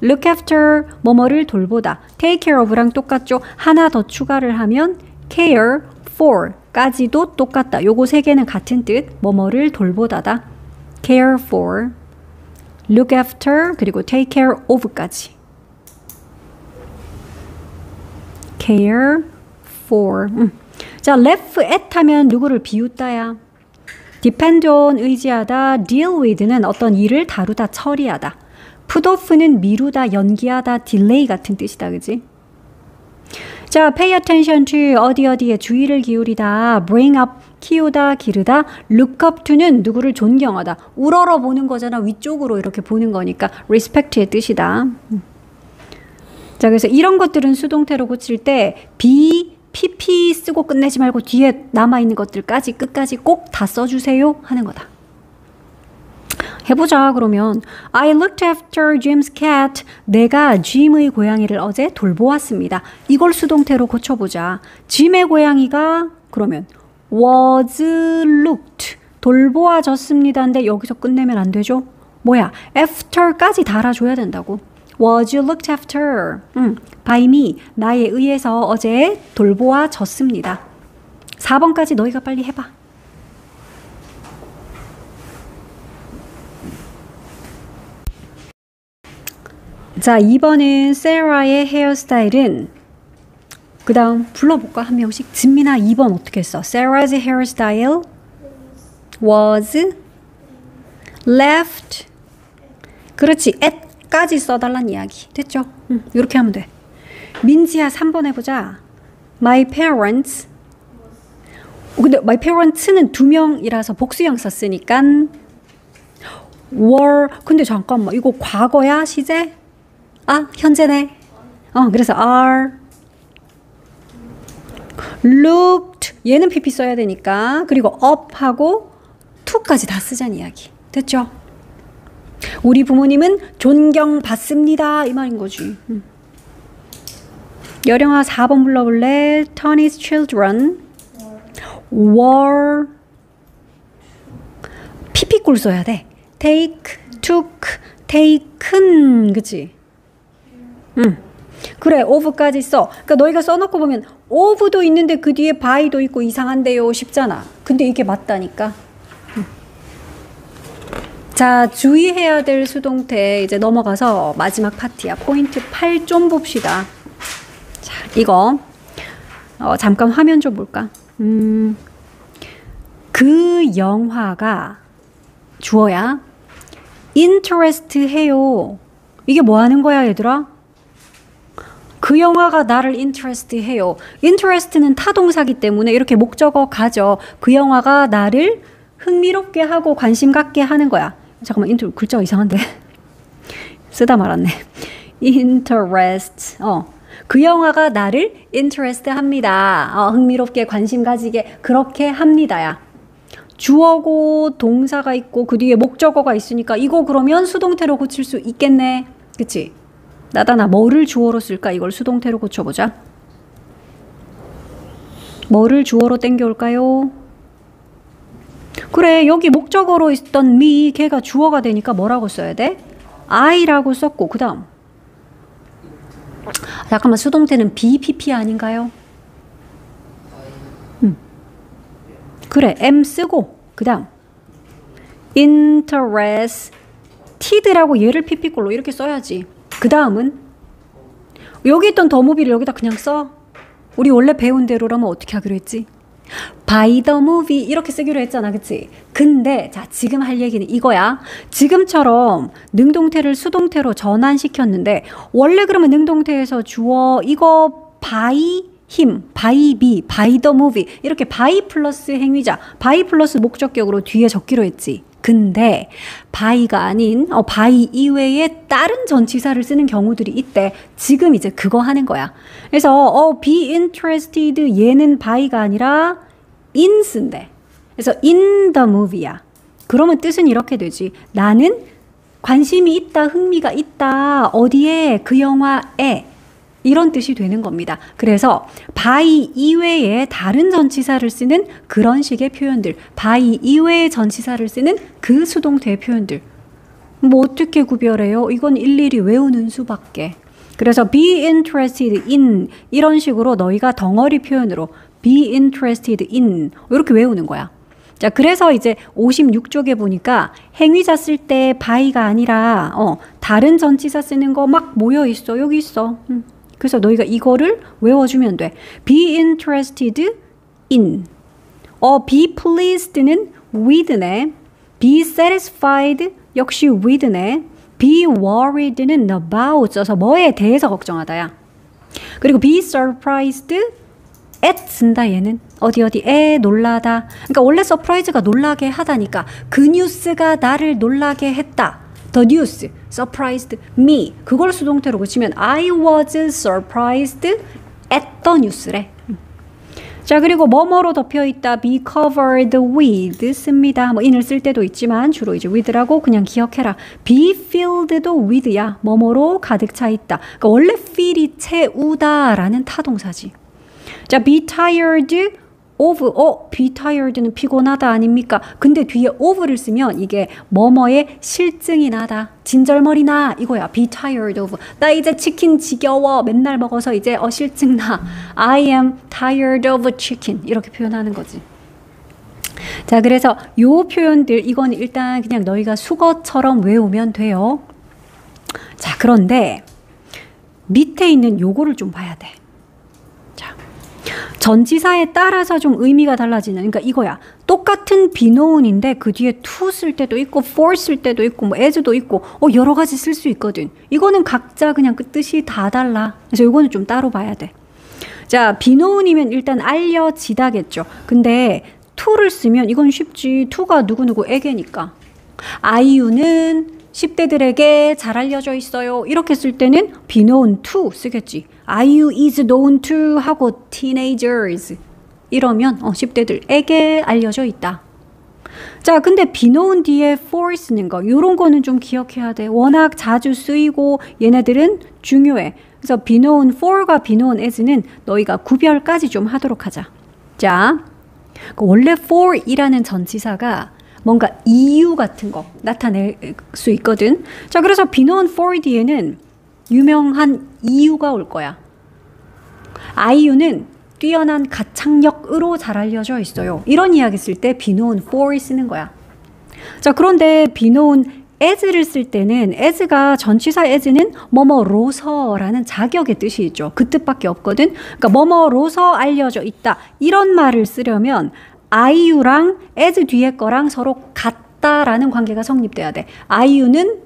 look after 뭐뭐를 돌보다 take care of랑 똑같죠. 하나 더 추가를 하면 care for까지도 똑같다. 요거 세 개는 같은 뜻. 뭐뭐를 돌보다다. care for look after 그리고 take care of까지. care for 음. 자, left at 하면 누구를 비웃다야. Depend on 의지하다, deal with는 어떤 일을 다루다, 처리하다. put off는 미루다, 연기하다, delay 같은 뜻이다, 그지? 자, pay attention to 어디 어디에 주의를 기울이다, bring up 키우다, 기르다, look up to는 누구를 존경하다, 우러러 보는 거잖아. 위쪽으로 이렇게 보는 거니까 respect의 뜻이다. 자, 그래서 이런 것들은 수동태로 고칠 때 be PP 쓰고 끝내지 말고 뒤에 남아있는 것들까지 끝까지 꼭 다 써주세요 하는 거다. 해보자 그러면 I looked after Jim's cat. 내가 짐의 고양이를 어제 돌보았습니다. 이걸 수동태로 고쳐보자. 짐의 고양이가 그러면 was looked 돌보아졌습니다인데 여기서 끝내면 안 되죠? 뭐야 after까지 달아줘야 된다고. Was you looked after? 음, by me. 나에 의해서 어제 돌보아졌습니다. 4번까지 너희가 빨리 해봐. 자, 2번은 세라의 헤어스타일은 그 다음 불러볼까? 한 명씩. 진민아 2번 어떻게 했어? Sarah's hairstyle was left 그렇지. at 까지 써달란 이야기. 됐죠? 응, 이렇게 하면 돼. 민지야 3번 해보자. My parents 근데 my parents는 두 명이라서 복수형 썼으니까 were 근데 잠깐만 이거 과거야 시제? 아 현재네. 어 그래서 are looked 얘는 pp 써야 되니까 그리고 up하고 to까지 다 쓰자는 이야기. 됐죠? 우리 부모님은 존경받습니다. 이 말인 거지. 음. 여령아 4번 불러볼래? Turn his children were 피피꿀 써야 돼. take, took, taken 그치? 음. 그래 of까지 써. 그러니까 너희가 써놓고 보면 of도 있는데 그 뒤에 by도 있고 이상한데요 싶잖아. 근데 이게 맞다니까. 자, 주의해야 될 수동태 이제 넘어가서 마지막 파트야. 포인트 8 좀 봅시다. 자, 이거 어, 잠깐 화면 좀 볼까? 음, 그 영화가 주어야 interest 해요. 이게 뭐 하는 거야, 얘들아? 그 영화가 나를 interest 해요. interest는 타동사기 때문에 이렇게 목적어 가죠. 그 영화가 나를 흥미롭게 하고 관심 갖게 하는 거야. 잠깐만, int 글자가 이상한데. 쓰다 말았네. interest. 어. 그 영화가 나를 interest 합니다. 어, 흥미롭게 관심 가지게 그렇게 합니다야. 주어고 동사가 있고 그 뒤에 목적어가 있으니까 이거 그러면 수동태로 고칠 수 있겠네. 그치? 나다나 뭐를 주어로 쓸까? 이걸 수동태로 고쳐보자. 뭐를 주어로 땡겨올까요? 그래 여기 목적어로 있던 me 걔가 주어가 되니까 뭐라고 써야 돼? I라고 썼고 그 다음 잠깐만 수동태는 BPP 아닌가요? 음. 그래 M 쓰고 그 다음 interested라고 얘를 PP꼴로 이렇게 써야지 그 다음은 여기 있던 더무비를 여기다 그냥 써 우리 원래 배운 대로라면 어떻게 하기로 했지? By the movie. 이렇게 쓰기로 했잖아 그치? 근데 자 지금 할 얘기는 이거야. 지금처럼 능동태를 수동태로 전환시켰는데 원래 그러면 능동태에서 주어 이거 by him, by be, by the movie. 이렇게 by 플러스 행위자 by 플러스 목적격으로 뒤에 적기로 했지 근데 by가 아닌 어, by 이외에 다른 전치사를 쓰는 경우들이 있대. 지금 이제 그거 하는 거야. 그래서 어, be interested 얘는 by가 아니라 in 쓴대. 그래서 in the movie야. 그러면 뜻은 이렇게 되지. 나는 관심이 있다, 흥미가 있다. 어디에? 그 영화에. 이런 뜻이 되는 겁니다. 그래서 by 이외에 다른 전치사를 쓰는 그런 식의 표현들, by 이외의 전치사를 쓰는 그 수동태 표현들. 뭐 어떻게 구별해요? 이건 일일이 외우는 수밖에. 그래서 be interested in 이런 식으로 너희가 덩어리 표현으로 be interested in 이렇게 외우는 거야. 자, 그래서 이제 56쪽에 보니까 행위자 쓸때 by가 아니라 어, 다른 전치사 쓰는 거 막 모여 있어. 여기 있어. 음. 그래서 너희가 이거를 외워주면 돼. be interested in. 어, be pleased는 with네. be satisfied 역시 with네. be worried는 about 써서 뭐에 대해서 걱정하다야. 그리고 be surprised at 쓴다 얘는 어디 어디에 놀라다. 그러니까 원래 surprise가 놀라게 하다니까 그 뉴스가 나를 놀라게 했다. The news surprised me. 그걸 수동태로 고치면 I was surprised at the news래. 자 그리고 뭐뭐로 덮여 있다 be covered with 씁니다. 뭐 in을 쓸 때도 있지만 주로 이제 with라고 그냥 기억해라. be filled도 with야. 뭐뭐로 가득 차 있다. 그러니까 원래 fill이 채우다라는 타동사지. 자 be tired of 어 be tired는 피곤하다 아닙니까? 근데 뒤에 of를 쓰면 이게 뭐뭐의 실증이 나다. 진절머리 나 이거야. be tired of. 나 이제 치킨 지겨워. 맨날 먹어서 이제 어 실증 나. I am tired of chicken. 이렇게 표현하는 거지. 자, 그래서 요 표현들 이건 일단 그냥 너희가 수거처럼 외우면 돼요. 자, 그런데 밑에 있는 요거를 좀 봐야 돼. 전지사에 따라서 좀 의미가 달라지는 그러니까 이거야. 똑같은 비노운인데 그 뒤에 to 쓸 때도 있고 for 쓸 때도 있고 뭐 as도 있고 어 여러 가지 쓸 수 있거든. 이거는 각자 그냥 그 뜻이 다 달라. 그래서 이거는 좀 따로 봐야 돼. 자, 비노운이면 일단 알려지다겠죠. 근데 to를 쓰면 이건 쉽지. to가 누구누구에게니까. 아이유는 10대들에게 잘 알려져 있어요. 이렇게 쓸 때는 be known to 쓰겠지. 아이유 is known to 하고 teenagers 이러면 어, 10대들에게 알려져 있다. 자, 근데 be known 뒤에 for 쓰는 거 이런 거는 좀 기억해야 돼. 워낙 자주 쓰이고 얘네들은 중요해. 그래서 be known for가 be known as는 너희가 구별까지 좀 하도록 하자. 자, 그 원래 for이라는 전치사가 뭔가 이유 같은 거 나타낼 수 있거든. 자, 그래서 for 뒤에는 유명한 이유가 올 거야. 아이유는 뛰어난 가창력으로 잘 알려져 있어요. 이런 이야기 쓸 때 비노운 for 쓰는 거야. 자, 그런데 비노운 as를 쓸 때는 as가 전치사 as는 뭐뭐로서라는 자격의 뜻이 있죠. 그 뜻밖에 없거든. 그러니까 뭐뭐로서 알려져 있다. 이런 말을 쓰려면 아이유랑 as 뒤에 거랑 서로 같다라는 관계가 성립돼야 돼. 아이유는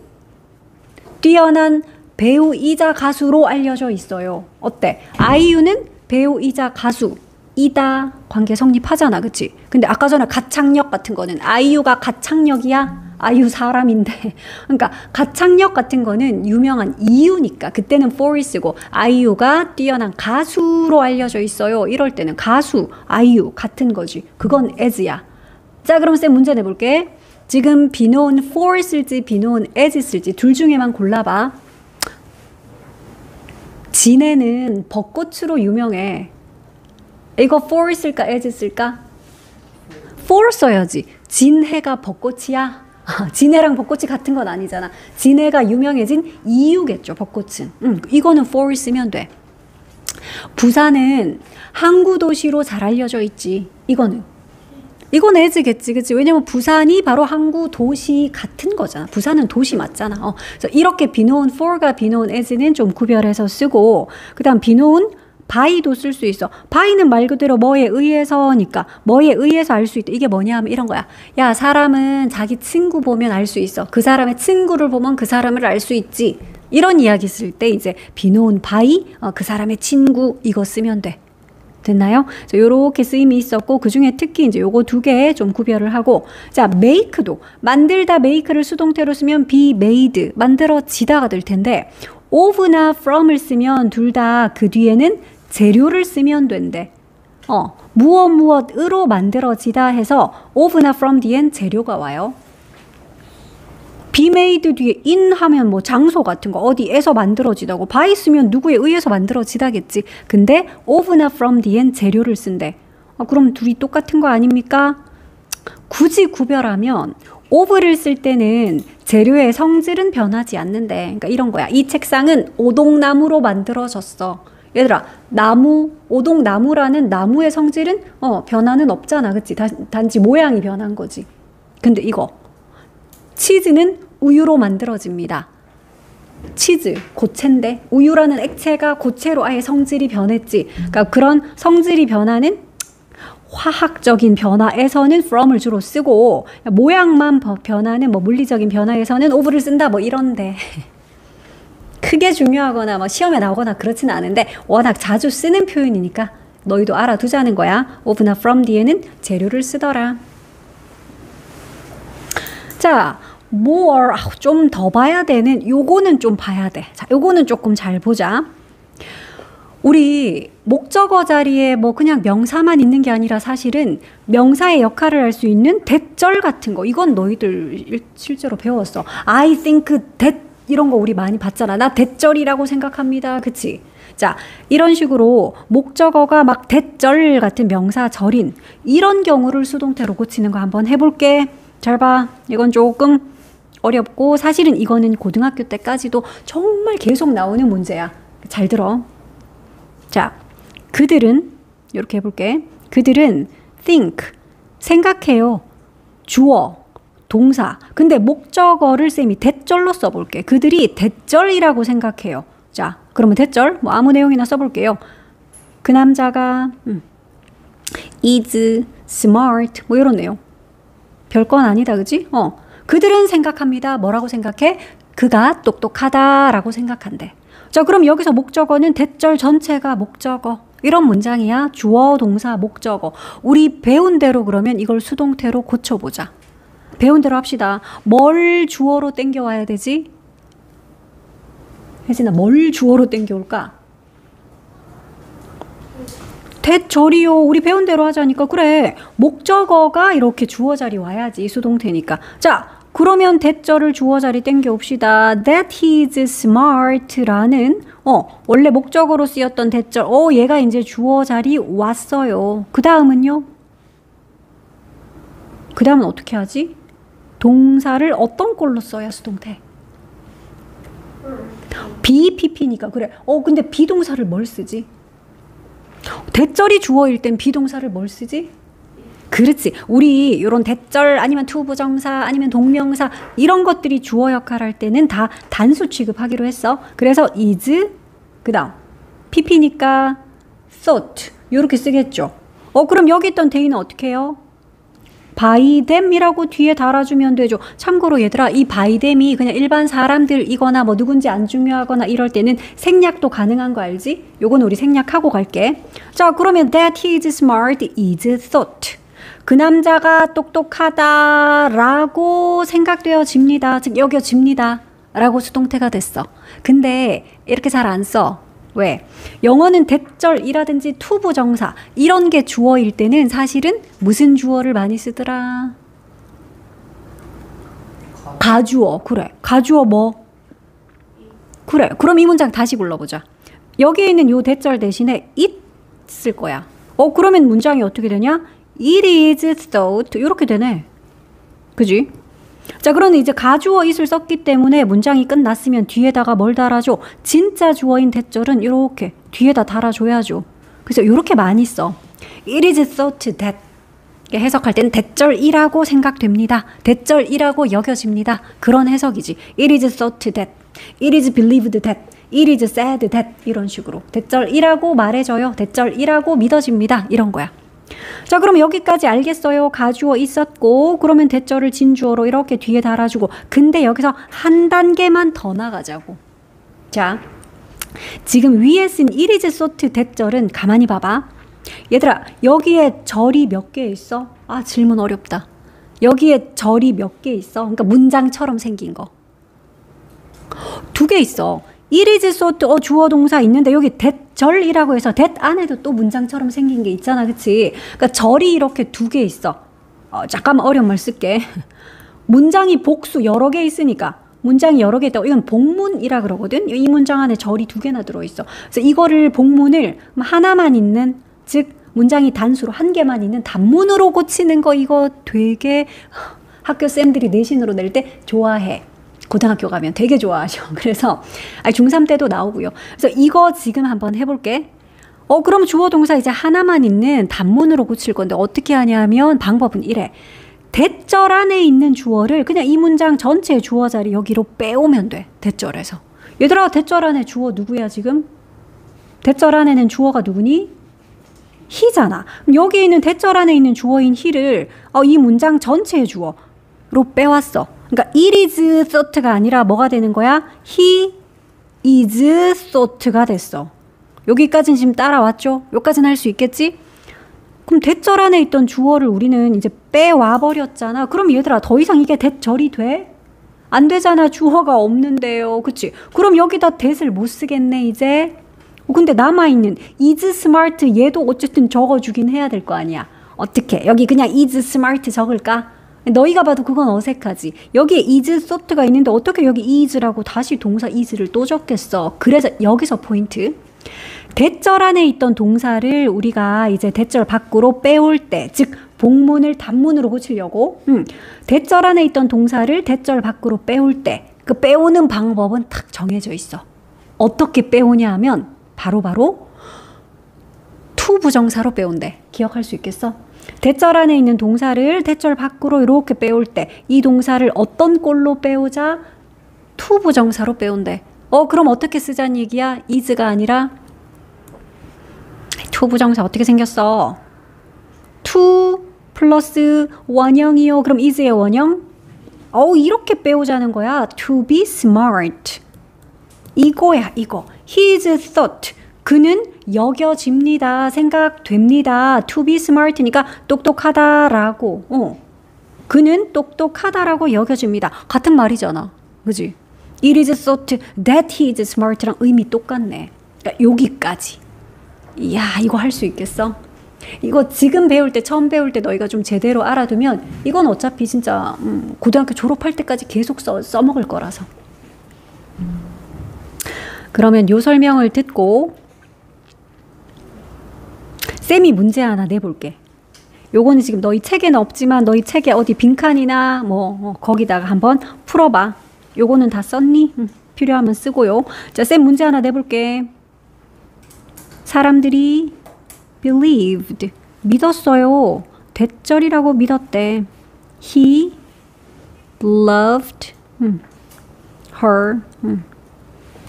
뛰어난 배우이자 가수로 알려져 있어요. 어때? 아이유는 배우이자 가수. 이다 관계 성립하잖아, 그치? 근데 아까 전에 가창력 같은 거는 아이유가 가창력이야? 아이유 사람인데. 그러니까 가창력 같은 거는 유명한 이유니까 그때는 for이 쓰고 아이유가 뛰어난 가수로 알려져 있어요. 이럴 때는 가수, 아이유 같은 거지. 그건 as야. 자, 그럼 쌤 문제 내볼게. 지금 비노은 for 쓸지 비노은 as 쓸지 둘 중에만 골라봐. 진해는 벚꽃으로 유명해. 이거 for 쓸까 as 쓸까? for 써야지. 진해가 벚꽃이야? 진해랑 벚꽃이 같은 건 아니잖아. 진해가 유명해진 이유겠죠, 벚꽃은. 음, 이거는 for 쓰면 돼. 부산은 항구 도시로 잘 알려져 있지. 이거는 이건 as겠지, 그치? 왜냐면 부산이 바로 항구 도시 같은 거잖아. 부산은 도시 맞잖아. 어, 그래서 이렇게 be known for가 be known as는 좀 구별해서 쓰고, 그 다음 be known by도 쓸 수 있어. by는 말 그대로 뭐에 의해서니까 뭐에 의해서 알 수 있다. 이게 뭐냐 하면 이런 거야. 야, 사람은 자기 친구 보면 알 수 있어. 그 사람의 친구를 보면 그 사람을 알 수 있지. 이런 이야기 쓸 때 이제 be known by, 어, 그 사람의 친구 이거 쓰면 돼. 됐나요? 자, 요렇게 쓰임이 있었고 그 중에 특히 이제 요거 두 개 좀 구별을 하고 자, make도 만들다 make를 수동태로 쓰면 be made 만들어지다가 될 텐데 of나 from을 쓰면 둘 다 그 뒤에는 재료를 쓰면 된대. 어, 무엇 무엇으로 만들어지다 해서 of나 from 뒤엔 재료가 와요. be made 뒤에 in 하면 뭐 장소 같은 거 어디에서 만들어지다고 by 쓰면 누구에 의해서 만들어지다겠지. 근데 of나 from 뒤엔 재료를 쓴대. 아, 그럼 둘이 똑같은 거 아닙니까? 굳이 구별하면 of를 쓸 때는 재료의 성질은 변하지 않는데 그러니까 이런 거야. 이 책상은 오동나무로 만들어졌어. 얘들아 나무 오동나무라는 나무의 성질은 어 변화는 없잖아. 그치? 단지 모양이 변한 거지. 근데 이거 치즈는 우유로 만들어집니다. 치즈, 고체인데 우유라는 액체가 고체로 아예 성질이 변했지. 그러니까 그런 성질이 변하는 화학적인 변화에서는 from을 주로 쓰고 모양만 변하는 뭐 물리적인 변화에서는 of를 쓴다 뭐 이런데 크게 중요하거나 뭐 시험에 나오거나 그렇지는 않은데 워낙 자주 쓰는 표현이니까 너희도 알아두자는 거야. of나 from 뒤에는 재료를 쓰더라. 자, more 좀 더 봐야 되는 요거는 좀 봐야 돼. 자, 요거는 조금 잘 보자. 우리 목적어 자리에 뭐 그냥 명사만 있는 게 아니라 사실은 명사의 역할을 할 수 있는 대절 같은 거 이건 너희들 실제로 배웠어. I think that 이런 거 우리 많이 봤잖아. 나 대절이라고 생각합니다. 그치? 자, 이런 식으로 목적어가 막 대절 같은 명사 절인 이런 경우를 수동태로 고치는 거 한번 해볼게. 잘 봐. 이건 조금 어렵고 사실은 이거는 고등학교 때까지도 정말 계속 나오는 문제야. 잘 들어. 자, 그들은 이렇게 해볼게. 그들은 think 생각해요. 주어 동사. 근데 목적어를 쌤이 대절로 써볼게. 그들이 대절이라고 생각해요. 자, 그러면 대절 뭐 아무 내용이나 써볼게요. 그 남자가 음, is smart 뭐 이런 내용. 별건 아니다, 그지? 어. 그들은 생각합니다. 뭐라고 생각해? 그가 똑똑하다라고 생각한대. 자, 그럼 여기서 목적어는 대절 전체가 목적어. 이런 문장이야. 주어, 동사, 목적어. 우리 배운 대로 그러면 이걸 수동태로 고쳐보자. 배운 대로 합시다. 뭘 주어로 땡겨와야 되지? 혜진아, 뭘 주어로 땡겨올까? 대절이요. 우리 배운 대로 하자니까. 그래. 목적어가 이렇게 주어 자리 와야지. 수동태니까. 자, 그러면 대절을 주어 자리 땡겨옵시다. That he's smart라는 어 원래 목적어로 쓰였던 대절. 어 얘가 이제 주어 자리 왔어요. 그 다음은요. 그 다음은 어떻게 하지? 동사를 어떤 꼴로 써야 수동태? be pp니까 그래. 어 근데 be동사를 뭘 쓰지? that절이 주어일 땐 be동사를 뭘 쓰지? 그렇지. 우리 이런 that절 아니면 to부정사 아니면 동명사 이런 것들이 주어 역할 할 때는 다 단수 취급하기로 했어. 그래서 is 그다음 pp니까 thought 이렇게 쓰겠죠. 어 그럼 여기 있던 대인은 어떻게 해요? Them이라고 뒤에 달아주면 되죠. 참고로 얘들아 이 them이 그냥 일반 사람들이거나 뭐 누군지 안 중요하거나 이럴 때는 생략도 가능한 거 알지? 요건 우리 생략하고 갈게. 자 그러면 that is smart is thought. 그 남자가 똑똑하다라고 생각되어집니다. 즉 여겨집니다. 라고 수동태가 됐어. 근데 이렇게 잘 안 써. 왜? 영어는 대절이라든지 투부 정사 이런 게 주어일 때는 사실은 무슨 주어를 많이 쓰더라? 가주어. 그래. 가주어 뭐? 그래. 그럼 이 문장 다시 불러보자. 여기에 있는 요 대절 대신에 it 쓸 거야. 어 그러면 문장이 어떻게 되냐? It is thought 이렇게 되네. 그지? 자, 그러면 이제 가주어 it을 썼기 때문에 문장이 끝났으면 뒤에다가 뭘 달아줘? 진짜 주어인 대절은 이렇게 뒤에다 달아줘야죠. 그래서 이렇게 많이 써. It is thought that 해석할 때는 대절이라고 생각됩니다. 대절이라고 여겨집니다. 그런 해석이지. It is thought that. It is believed that. It is said that. 이런 식으로. 대절이라고 말해줘요. 대절이라고 믿어집니다. 이런 거야. 자, 그럼 여기까지 알겠어요. 가주어 있었고, 그러면 대절을 진주어로 이렇게 뒤에 달아주고, 근데 여기서 한 단계만 더 나가자고. 자, 지금 위에 쓴 이리즈 소트 대절은 가만히 봐봐. 얘들아, 여기에 절이 몇 개 있어? 아, 질문 어렵다. 여기에 절이 몇 개 있어? 그러니까 문장처럼 생긴 거. 두 개 있어. 이리즈 소트 어 주어 동사 있는데 여기 대절이라고 해서 대 안에도 또 문장처럼 생긴 게 있잖아. 그치? 그러니까 절이 이렇게 두 개 있어. 어, 잠깐만 어려운 말 쓸게. 문장이 복수 여러 개 있으니까. 문장이 여러 개 있다고. 이건 복문이라 그러거든. 이 문장 안에 절이 두 개나 들어 있어. 그래서 이거를 복문을 하나만 있는 즉 문장이 단수로 한 개만 있는 단문으로 고치는 거 이거 되게 학교 쌤들이 내신으로 낼 때 좋아해 고등학교 가면 되게 좋아하죠. 그래서 중3 때도 나오고요. 그래서 이거 지금 한번 해볼게. 어, 그럼 주어 동사 이제 하나만 있는 단문으로 고칠 건데 어떻게 하냐면 방법은 이래. 대절 안에 있는 주어를 그냥 이 문장 전체 주어 자리 여기로 빼오면 돼. 대절에서. 얘들아, 대절 안에 주어 누구야, 지금? 대절 안에는 주어가 누구니? 히잖아. 여기 있는 대절 안에 있는 주어인 히를 어, 이 문장 전체의 주어로 빼왔어. 그러니까 it is thought가 아니라 뭐가 되는 거야? he is thought가 됐어. 여기까지는 지금 따라왔죠? 여기까지는 할 수 있겠지? 그럼 대절 안에 있던 주어를 우리는 이제 빼와 버렸잖아. 그럼 얘들아 더 이상 이게 대절이 돼? 안 되잖아. 주어가 없는데요. 그치? 그럼 여기다 대을 못 쓰겠네 이제. 어, 근데 남아있는 is smart 얘도 어쨌든 적어주긴 해야 될 거 아니야. 어떻게? 여기 그냥 is smart 적을까? 너희가 봐도 그건 어색하지. 여기에 is soft가 있는데 어떻게 여기 is라고 다시 동사 is를 또 적겠어. 그래서 여기서 포인트. that절 안에 있던 동사를 우리가 이제 that절 밖으로 빼올 때, 즉 복문을 단문으로 고치려고 음, that절 안에 있던 동사를 that절 밖으로 빼올 때 그 빼오는 방법은 탁 정해져 있어. 어떻게 빼오냐 하면 바로바로 to 부정사로 빼온대. 기억할 수 있겠어? that절 안에 있는 동사를 that절 밖으로 이렇게 빼올 때 이 동사를 어떤 꼴로 빼오자 to 부정사로 빼온대. 어 그럼 어떻게 쓰자는 얘기야? is가 아니라 to 부정사 어떻게 생겼어? to 플러스 원형이요. 그럼 is의 원형? 어 이렇게 빼오자는 거야. to be smart. 이거야 이거. He's thought. 그는 여겨집니다. 생각됩니다. to be smart니까 똑똑하다라고. 어. 그는 똑똑하다라고 여겨집니다. 같은 말이잖아. 그지? It is thought that he is smart랑 의미 똑같네. 그러니까 여기까지. 이야, 이거 할 수 있겠어? 이거 지금 배울 때, 처음 배울 때 너희가 좀 제대로 알아두면 이건 어차피 진짜 음, 고등학교 졸업할 때까지 계속 써, 써먹을 거라서. 그러면 요 설명을 듣고 쌤이 문제 하나 내볼게. 요거는 지금 너희 책에는 없지만 너희 책에 어디 빈칸이나 뭐, 뭐 거기다가 한번 풀어봐. 요거는 다 썼니? 응, 필요하면 쓰고요. 자, 쌤 문제 하나 내볼게. 사람들이 believed 믿었어요. 대절이라고 믿었대. He loved 음, her. 음.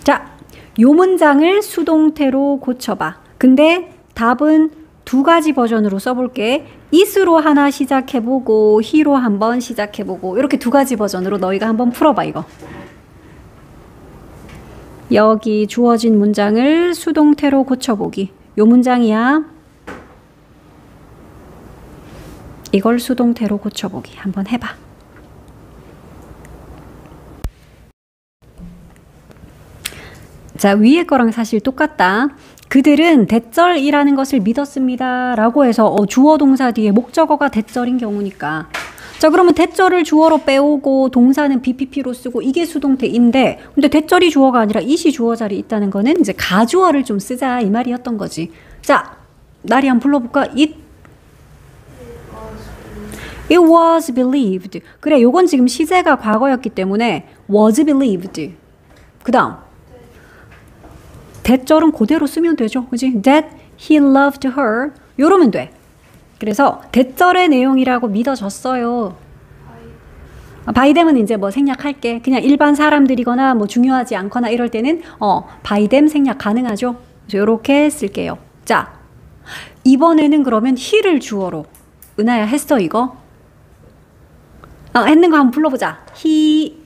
자, 요 문장을 수동태로 고쳐봐. 근데 답은 두 가지 버전으로 써볼게. is로 하나 시작해보고 he로 한번 시작해보고 이렇게 두 가지 버전으로 너희가 한번 풀어봐 이거. 여기 주어진 문장을 수동태로 고쳐보기. 요 문장이야. 이걸 수동태로 고쳐보기. 한번 해봐. 자, 위에 거랑 사실 똑같다. 그들은 대절이라는 것을 믿었습니다. 라고 해서 어, 주어 동사 뒤에 목적어가 대절인 경우니까. 자, 그러면 대절을 주어로 빼오고 동사는 BPP로 쓰고 이게 수동태인데 근데 대절이 주어가 아니라 이시 주어 자리 있다는 거는 이제 가주어를 좀 쓰자 이 말이었던 거지. 자, 나리 한번 불러볼까? It It was believed. 그래, 요건 지금 시제가 과거였기 때문에 was believed. 그 다음. 대절은 그대로 쓰면 되죠. 그지? That he loved her. 요러면 돼. 그래서 대절의 내용이라고 믿어졌어요. 바이뎀은 이제 뭐 생략할게. 그냥 일반 사람들이거나 뭐 중요하지 않거나 이럴 때는 어, 바이뎀 생략 가능하죠. 이렇게 쓸게요. 자, 이번에는 그러면 he를 주어로. 은하야 했어 이거? 어, 했는 거 한번 불러보자. he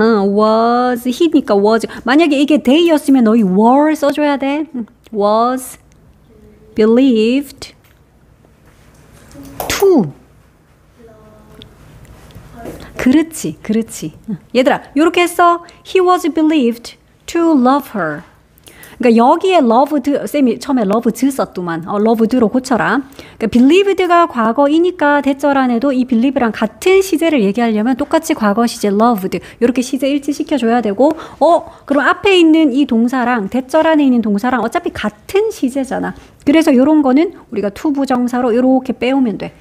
어, was he니까 was 만약에 이게 they였으면 너희 were 써줘야 돼. was believed to 그렇지, 그렇지. 얘들아, 이렇게 해서 he was believed to love her. 그러니까 여기에 loved 쌤이 처음에 loved 썼더만 어, loved로 고쳐라. 그러니까 believed가 과거이니까 대절 안에도 이 believe랑 같은 시제를 얘기하려면 똑같이 과거 시제 loved 이렇게 시제 일치 시켜 줘야 되고 어 그럼 앞에 있는 이 동사랑 대절 안에 있는 동사랑 어차피 같은 시제잖아. 그래서 이런 거는 우리가 to 부정사로 이렇게 빼오면 돼.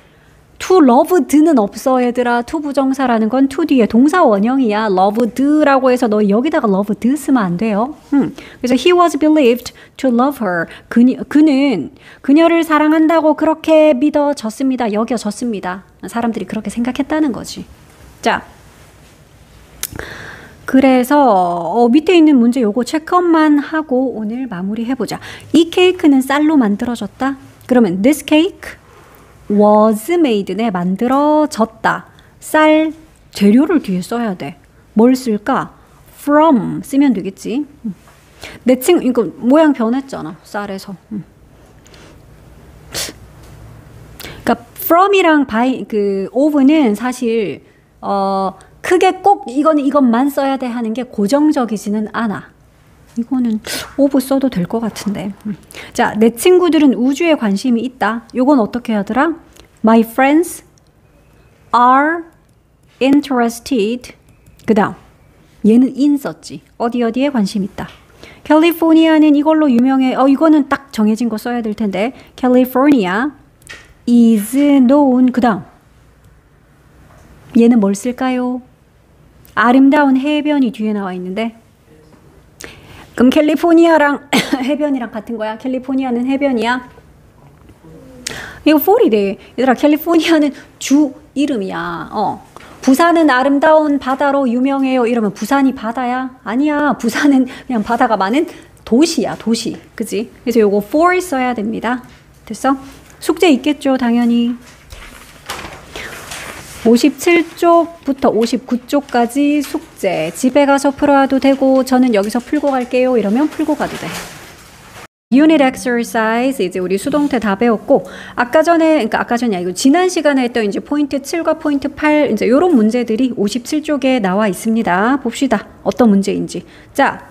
To loved는 없어 얘들아. to 부정사라는 건 to 뒤에 동사 원형이야. loved라고 해서 너 여기다가 loved 쓰면 안 돼요. 음. 그래서 he was believed to love her. 그니, 그는 그녀를 사랑한다고 그렇게 믿어졌습니다. 여겨졌습니다. 사람들이 그렇게 생각했다는 거지. 자. 그래서 어, 밑에 있는 문제 요거 체크업만 하고 오늘 마무리해보자. 이 케이크는 쌀로 만들어졌다? 그러면 this cake was made네 만들어졌다. 쌀 재료를 뒤에 써야 돼. 뭘 쓸까? from 쓰면 되겠지. 내 친구 이거 모양 변했잖아. 쌀에서. 그러니까 from이랑 by 그 of는 사실 어 크게 꼭 이건 이것만 써야 돼 하는 게 고정적이지는 않아. 이거는 of 써도 될 것 같은데. 자, 내 친구들은 우주에 관심이 있다. 요건 어떻게 하더라? My friends are interested. 그 다음. 얘는 in 썼지. 어디 어디에 관심 있다. 캘리포니아는 이걸로 유명해. 어, 이거는 딱 정해진 거 써야 될 텐데. California is known. 그 다음. 얘는 뭘 쓸까요? 아름다운 해변이 뒤에 나와 있는데 그럼 캘리포니아랑 해변이랑 같은 거야? 캘리포니아는 해변이야? 이거 폴이래. 얘들아, 캘리포니아는 주 이름이야. 어. 부산은 아름다운 바다로 유명해요. 이러면 부산이 바다야? 아니야. 부산은 그냥 바다가 많은 도시야, 도시. 그지? 그래서 요거 for 써야 됩니다. 됐어? 숙제 있겠죠, 당연히. 57쪽부터 59쪽까지 숙제. 집에 가서 풀어와도 되고, 저는 여기서 풀고 갈게요. 이러면 풀고 가도 돼. 유닛 exercise 이제 우리 수동태 다 배웠고 아까 전에 그러니까 아까 전이 아니고 지난 시간에 했던 이제 포인트 7과 포인트 8 이제 요런 문제들이 57쪽에 나와 있습니다. 봅시다. 어떤 문제인지. 자,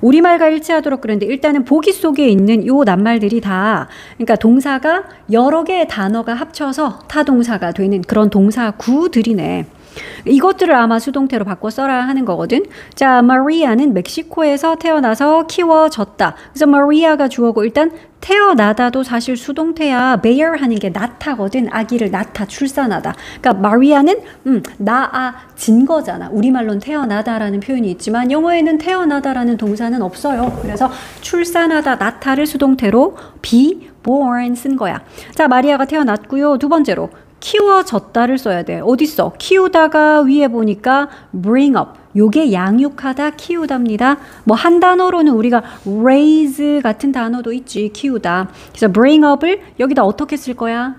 우리말과 일치하도록 그런데 일단은 보기 속에 있는 요 낱말들이 다 그러니까 동사가 여러 개의 단어가 합쳐서 타동사가 되는 그런 동사구들이네. 이것들을 아마 수동태로 바꿔 써라 하는 거거든. 자, 마리아는 멕시코에서 태어나서 키워졌다. 그래서 마리아가 주어고 일단 태어나다도 사실 수동태야. bear 하는 게 낳다거든. 아기를 낳다, 출산하다. 그러니까 마리아는 음, 낳아진 거잖아. 우리말로는 태어나다라는 표현이 있지만 영어에는 태어나다라는 동사는 없어요. 그래서 출산하다, 낳다를 수동태로 be born 쓴 거야. 자, 마리아가 태어났고요. 두 번째로 키워졌다를 써야 돼. 어딨어? 키우다가 위에 보니까 bring up. 요게 양육하다, 키우다입니다. 뭐 한 단어로는 우리가 raise 같은 단어도 있지, 키우다. 그래서 bring up을 여기다 어떻게 쓸 거야?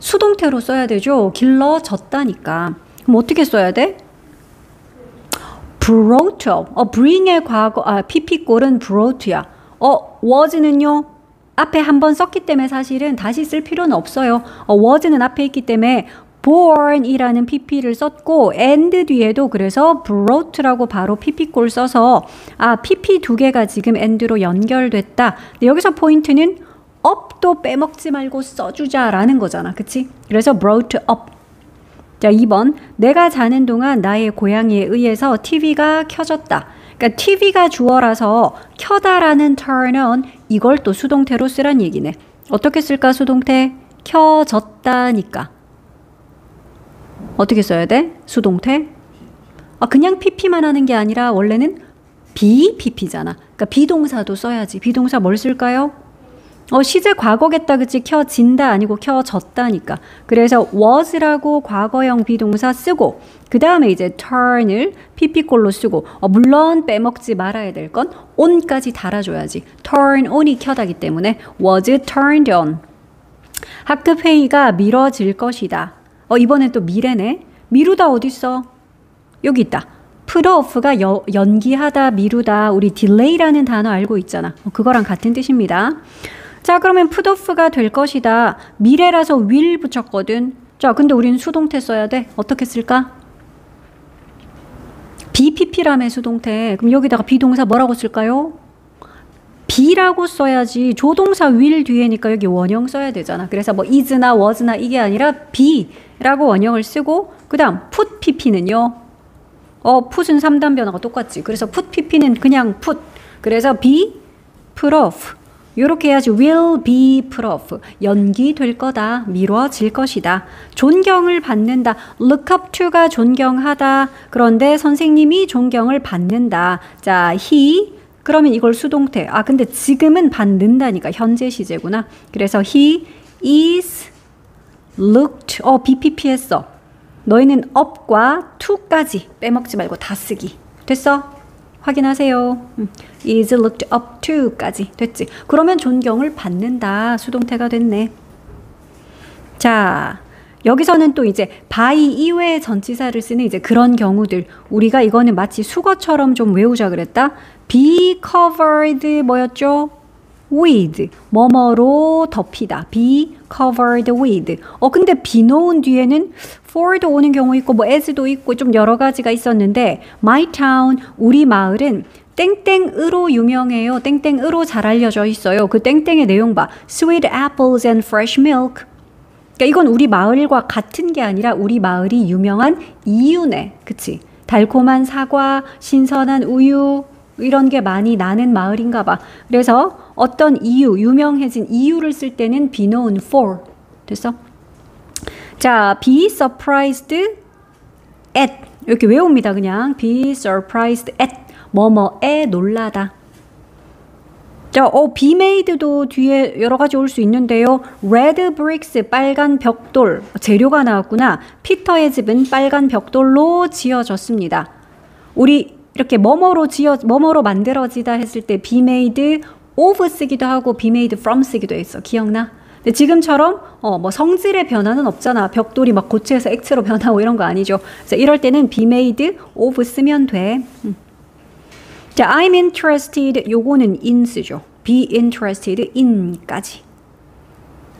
수동태로 써야 되죠. 길러졌다니까. 그럼 어떻게 써야 돼? brought up. 어, bring의 과거, 아, pp꼴은 brought야. 어, was는요? 앞에 한 번 썼기 때문에 사실은 다시 쓸 필요는 없어요. 어, was는 앞에 있기 때문에 born이라는 pp를 썼고 and 뒤에도 그래서 brought라고 바로 pp꼴 써서 아 pp 두 개가 지금 and로 연결됐다. 근데 여기서 포인트는 up도 빼먹지 말고 써주자라는 거잖아. 그치? 그래서 brought up. 자, 2번. 내가 자는 동안 나의 고양이에 의해서 TV가 켜졌다. 그러니까 TV가 주어라서 켜다라는 turn on 이걸 또 수동태로 쓰란 얘기네. 어떻게 쓸까 수동태? 켜졌다니까. 어떻게 써야 돼? 수동태? 아, 그냥 pp만 하는 게 아니라 원래는 BPP잖아. 그러니까 비동사도 써야지. 비동사 뭘 쓸까요? 어, 시제 과거겠다, 그치? 켜진다 아니고 켜졌다니까. 그래서 was라고 과거형 비동사 쓰고, 그 다음에 이제 turn을 pp꼴로 쓰고, 어, 물론 빼먹지 말아야 될 건 on까지 달아줘야지. turn on이 켜다기 때문에 was turned on. 학급 회의가 미뤄질 것이다. 어, 이번엔 또 미래네. 미루다 어딨어? 여기 있다. put off가 여, 연기하다, 미루다. 우리 delay라는 단어 알고 있잖아. 어, 그거랑 같은 뜻입니다. 자, 그러면 off가 될 것이다. 미래라서 will 붙였거든. 자, 근데 우리는 수동태 써야 돼. 어떻게 쓸까? BPP라며 수동태. 그럼 여기다가 비동사 뭐라고 쓸까요? be라고 써야지 조동사 will 뒤에니까 여기 원형 써야 되잖아. 그래서 뭐 is나 was나 이게 아니라 be라고 원형을 쓰고 그 다음 put pp는요. 어, put은 3단 변화가 똑같지. 그래서 put pp는 그냥 put. 그래서 be put off. 이렇게 해야지 will be put off. 연기될 거다. 미뤄질 것이다. 존경을 받는다. look up to가 존경하다. 그런데 선생님이 존경을 받는다. 자, he 그러면 이걸 수동태. 아, 근데 지금은 받는다니까 현재 시제구나. 그래서 he is looked 어 BPP 했어. 너희는 up과 to까지 빼먹지 말고 다 쓰기. 됐어? 확인하세요. is looked up to까지 됐지. 그러면 존경을 받는다. 수동태가 됐네. 자, 여기서는 또 이제 by 이외의 전치사를 쓰는 이제 그런 경우들. 우리가 이거는 마치 수거처럼 좀 외우자 그랬다. be covered 뭐였죠? with 뭐뭐로 덮이다. be covered with. 어 근데 be 놓은 뒤에는 for도 오는 경우 있고 뭐 as도 있고 좀 여러 가지가 있었는데 my town 우리 마을은 땡땡으로 유명해요. 땡땡으로 잘 알려져 있어요. 그 땡땡의 내용 봐. sweet apples and fresh milk. 그러니까 이건 우리 마을과 같은 게 아니라 우리 마을이 유명한 이유네. 그치? 달콤한 사과, 신선한 우유, 이런 게 많이 나는 마을인가 봐. 그래서 어떤 이유, 유명해진 이유를 쓸 때는 be known for. 됐어? 자, be surprised at. 이렇게 외웁니다, 그냥. be surprised at. 뭐뭐에 놀라다. 자, 어, be made도 뒤에 여러 가지 올 수 있는데요. red bricks, 빨간 벽돌. 재료가 나왔구나. 피터의 집은 빨간 벽돌로 지어졌습니다. 우리 이렇게 뭐뭐로 지어 뭐뭐로 만들어지다 했을 때 be made of 쓰기도 하고 be made from 쓰기도 했어. 기억나? 근데 지금처럼 어 뭐 성질의 변화는 없잖아. 벽돌이 막 고체에서 액체로 변하고 이런 거 아니죠. 그래서 이럴 때는 be made of 쓰면 돼. 음. 자, I'm interested 요거는 in 쓰죠. be interested in까지.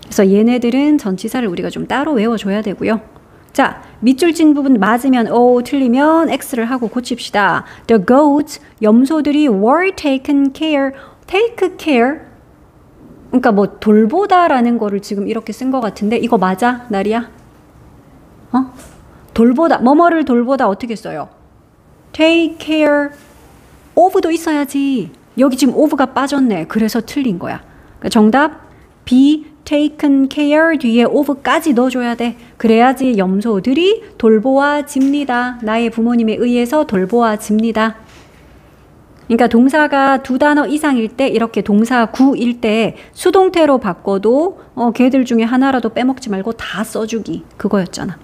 그래서 얘네들은 전치사를 우리가 좀 따로 외워줘야 되고요. 자, 밑줄 친 부분 맞으면 O, 틀리면 X를 하고 고칩시다. The goats, 염소들이 were taken care, take care. 그러니까 뭐 돌보다라는 거를 지금 이렇게 쓴 것 같은데 이거 맞아, 나리야? 어? 돌보다, 뭐뭐를 돌보다 어떻게 써요? take care of도 있어야지. 여기 지금 of가 빠졌네. 그래서 틀린 거야. 그러니까 정답 B taken care 뒤에 of까지 넣어줘야 돼. 그래야지 염소들이 돌보아집니다. 나의 부모님에 의해서 돌보아집니다. 그러니까 동사가 두 단어 이상일 때 이렇게 동사 구일 때 수동태로 바꿔도 어, 걔들 중에 하나라도 빼먹지 말고 다 써주기 그거였잖아.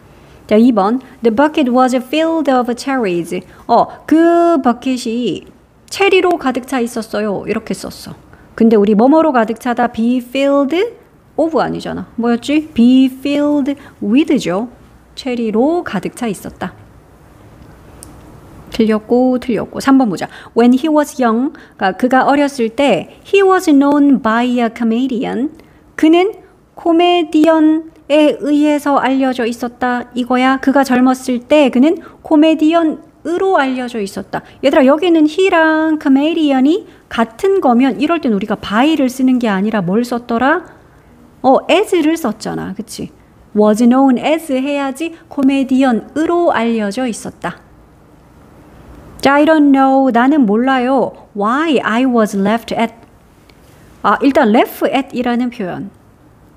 자, 2번. The bucket was filled of cherries. 어, 그 버킷이 체리로 가득 차 있었어요. 이렇게 썼어. 근데 우리 뭐뭐로 가득 차다 be filled of 아니잖아. 뭐였지? be filled with죠. 체리로 가득 차 있었다. 틀렸고 틀렸고 3번 보자. When he was young, 그러니까 그가 어렸을 때 he was known by a comedian. 그는 코미디언에 의해서 알려져 있었다. 이거야. 그가 젊었을 때 그는 코미디언으로 알려져 있었다. 얘들아 여기는 he랑 comedian이 같은 거면 이럴 땐 우리가 by를 쓰는 게 아니라 뭘 썼더라? 어, as를 썼잖아. 그치? was known as 해야지 코미디언으로 알려져 있었다. 자, I don't know. 나는 몰라요. Why I was left at. 아, 일단 left at이라는 표현.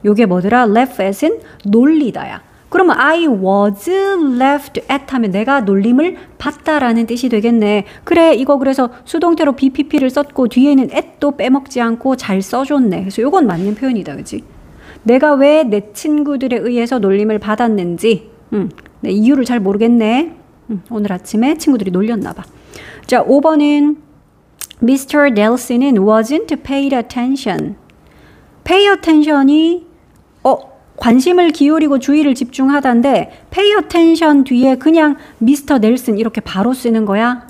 요게 뭐더라? left at은 놀리다야. 그러면 I was left at 하면 내가 놀림을 받다라는 뜻이 되겠네. 그래, 이거 그래서 수동태로 BPP를 썼고 뒤에는 at도 빼먹지 않고 잘 써줬네. 그래서 요건 맞는 표현이다, 그지? 내가 왜 내 친구들에 의해서 놀림을 받았는지, 음, 네, 이유를 잘 모르겠네. 음, 오늘 아침에 친구들이 놀렸나 봐. 자, 5번은 Mr. Nelson은 wasn't paid attention. pay attention이 어, 관심을 기울이고 주의를 집중하다인데 pay attention 뒤에 그냥 Mr. Nelson 이렇게 바로 쓰는 거야.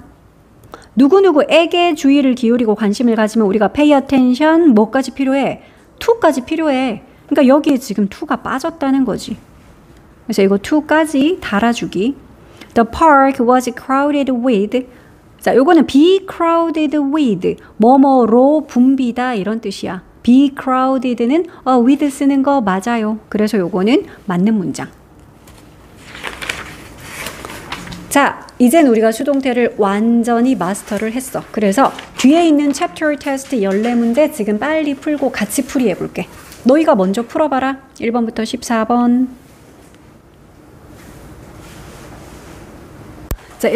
누구누구에게 주의를 기울이고 관심을 가지면 우리가 pay attention 뭐까지 필요해? to까지 필요해. 그러니까 여기에 지금 to가 빠졌다는 거지. 그래서 이거 to까지 달아주기. The park was crowded with. 자, 요거는 be crowded with. 뭐뭐로 붐비다 이런 뜻이야. be crowded는 어, with 쓰는 거 맞아요. 그래서 요거는 맞는 문장. 자, 이젠 우리가 수동태를 완전히 마스터를 했어. 그래서 뒤에 있는 챕터 테스트 14문제 지금 빨리 풀고 같이 풀이해 볼게. 너희가 먼저 풀어봐라. 1번부터 14번. 자,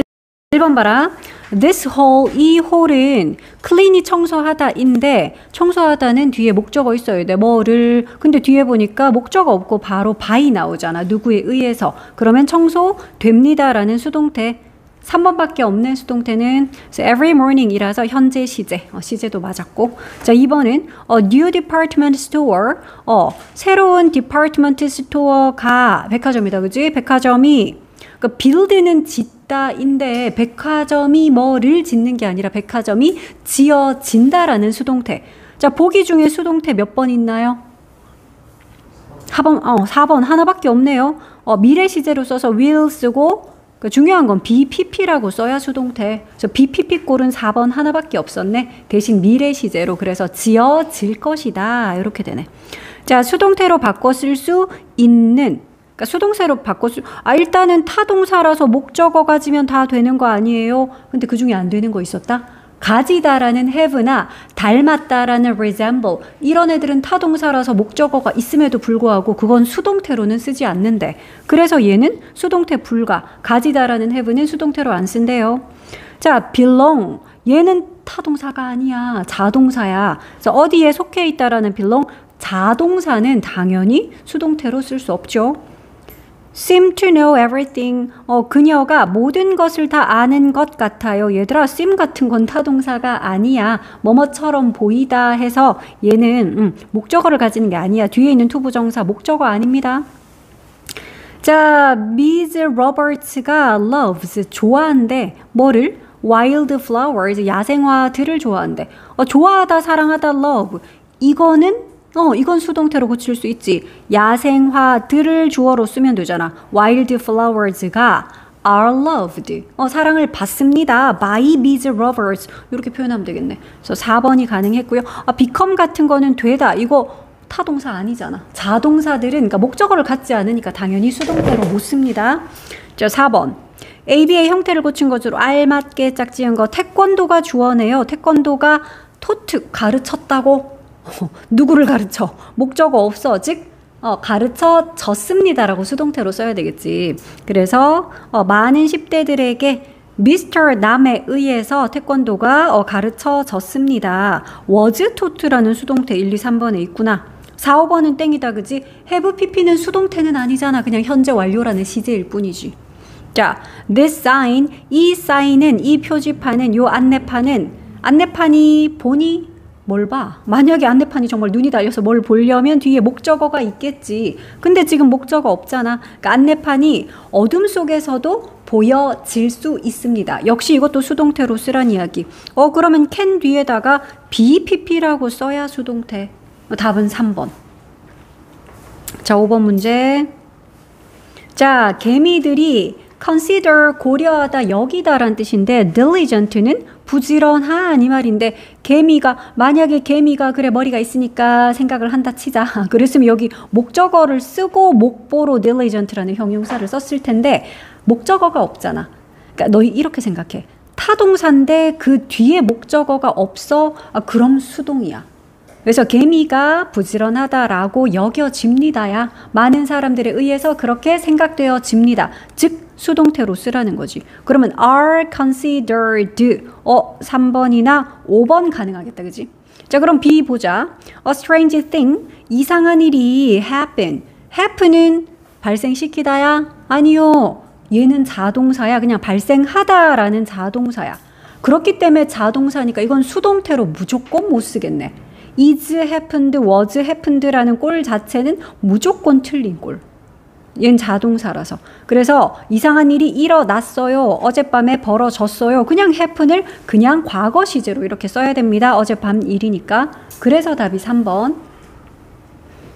1번 봐라. This hole, 이 홀은 clean이 청소하다인데 청소하다는 뒤에 목적어 있어야 돼. 뭐를. 근데 뒤에 보니까 목적어 없고 바로 by 나오잖아. 누구에 의해서. 그러면 청소됩니다라는 수동태. 3번밖에 없는 수동태는 every morning이라서 현재 시제. 어, 시제도 맞았고. 자, 2번은 a new department store. 어, 새로운 department store가 백화점이다. 그지? 백화점이 그러니까 build는 짓다인데 백화점이 뭐를 짓는 게 아니라 백화점이 지어진다라는 수동태. 자, 보기 중에 수동태 몇 번 있나요? 4번, 어, 4번 하나밖에 없네요. 어, 미래 시제로 써서 will 쓰고 그 중요한 건 BPP라고 써야 수동태. 그래서 BPP 꼴은 4번 하나밖에 없었네. 대신 미래 시제로 그래서 지어질 것이다. 이렇게 되네. 자, 수동태로 바꿔 쓸 수 있는 그러니까 수동태로 바꿔 쓸 아, 일단은 타동사라서 목적어 가지면 다 되는 거 아니에요? 근데 그 중에 안 되는 거 있었다? 가지다라는 have나 닮았다라는 resemble 이런 애들은 타동사라서 목적어가 있음에도 불구하고 그건 수동태로는 쓰지 않는데 그래서 얘는 수동태 불가 가지다라는 have는 수동태로 안 쓴대요. 자 belong 얘는 타동사가 아니야 자동사야. 그래서 어디에 속해 있다라는 belong 자동사는 당연히 수동태로 쓸 수 없죠. Seem to know everything. 어, 그녀가 모든 것을 다 아는 것 같아요. 얘들아, seem 같은 건 타동사가 아니야. 뭐뭐처럼 보이다 해서 얘는 음, 목적어를 가지는 게 아니야. 뒤에 있는 to부정사 목적어 아닙니다. 자, Miss Roberts가 loves 좋아한대. 뭐를? wild flowers 야생화들을 좋아한대. 어, 좋아하다, 사랑하다, love. 이거는 어, 이건 수동태로 고칠 수 있지. 야생화들을 주어로 쓰면 되잖아. wild flowers가 are loved. 어, 사랑을 받습니다. by lovers. 이렇게 표현하면 되겠네. 그래서 4번이 가능했고요. 아, become 같은 거는 되다. 이거 타동사 아니잖아. 자동사들은 그러니까 목적어를 갖지 않으니까 당연히 수동태로 못 씁니다. 자, 4번. AB의 형태를 고친 것으로 알맞게 짝지은 거. 태권도가 주어네요. 태권도가 토트 가르쳤다고 누구를 가르쳐? 목적어 없어. 즉, 어, 가르쳐 졌습니다라고 수동태로 써야 되겠지. 그래서 어, 많은 10대들에게 미스터 남에 의해서 태권도가 어, 가르쳐졌습니다. was taught라는 수동태 1, 2, 3번에 있구나. 4, 5번은 땡이다 그지? have pp는 수동태는 아니잖아. 그냥 현재 완료라는 시제일 뿐이지. 자, this sign, 이 사인은 이 표지판은 요 안내판은 안내판이 보니 뭘 봐? 만약에 안내판이 정말 눈이 달려서 뭘 보려면 뒤에 목적어가 있겠지. 근데 지금 목적어 없잖아. 그러니까 안내판이 어둠 속에서도 보여질 수 있습니다. 역시 이것도 수동태로 쓰란 이야기. 어, 그러면 can 뒤에다가 BPP라고 써야 수동태. 답은 3번. 자, 5번 문제. 자, 개미들이 consider 고려하다 여기다란 뜻인데 diligent는 부지런한 이 말인데 개미가 만약에 개미가 그래 머리가 있으니까 생각을 한다 치자. 그랬으면 여기 목적어를 쓰고 목보로 diligent라는 형용사를 썼을 텐데 목적어가 없잖아. 그러니까 너희 이렇게 생각해. 타동사인데 그 뒤에 목적어가 없어. 아, 그럼 수동이야. 그래서 개미가 부지런하다라고 여겨집니다야. 많은 사람들에 의해서 그렇게 생각되어집니다. 즉 수동태로 쓰라는 거지. 그러면 are considered 어 3번이나 5번 가능하겠다. 그지? 자, 그럼 B 보자. A strange thing 이상한 일이 happen. happen은 발생시키다야? 아니요. 얘는 자동사야. 그냥 발생하다라는 자동사야. 그렇기 때문에 자동사니까 이건 수동태로 무조건 못 쓰겠네. is happened, was happened라는 꼴 자체는 무조건 틀린 꼴. 얘는 자동사라서. 그래서 이상한 일이 일어났어요. 어젯밤에 벌어졌어요. 그냥 happen을 그냥 과거 시제로 이렇게 써야 됩니다. 어젯밤 일이니까. 그래서 답이 3번.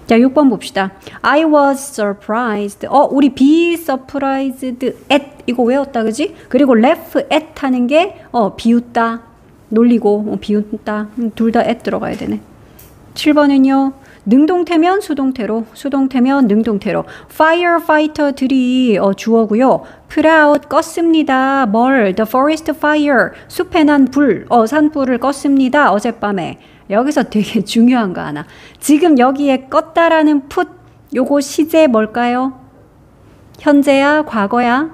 자, 6번 봅시다. I was surprised. 어, 우리 be surprised at 이거 외웠다, 그지? 그리고 laugh at 하는 게 어, 비웃다, 놀리고 어, 비웃다. 음, 둘다 at 들어가야 되네. 7번은요. 능동태면 수동태로, 수동태면 능동태로. firefighter들이 어, 주어고요. put 껐습니다. 뭘? the forest fire. 숲에 난 불, 어, 산불을 껐습니다. 어젯밤에. 여기서 되게 중요한 거 하나. 지금 여기에 껐다라는 put, 요거 시제 뭘까요? 현재야, 과거야?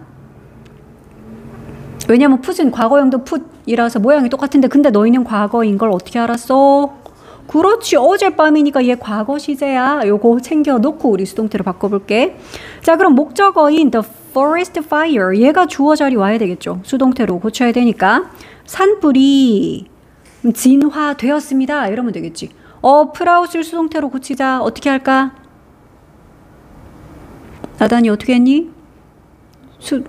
왜냐면 put은 과거형도 put이라서 모양이 똑같은데 근데 너희는 과거인 걸 어떻게 알았어? 그렇지. 어젯밤이니까 얘 과거 시제야. 요거 챙겨놓고 우리 수동태로 바꿔볼게. 자 그럼 목적어인 the forest fire. 얘가 주어 자리 와야 되겠죠. 수동태로 고쳐야 되니까. 산불이 진화되었습니다. 이러면 되겠지. 어 프라우스를 수동태로 고치자. 어떻게 할까? 나단이 어떻게 했니? 수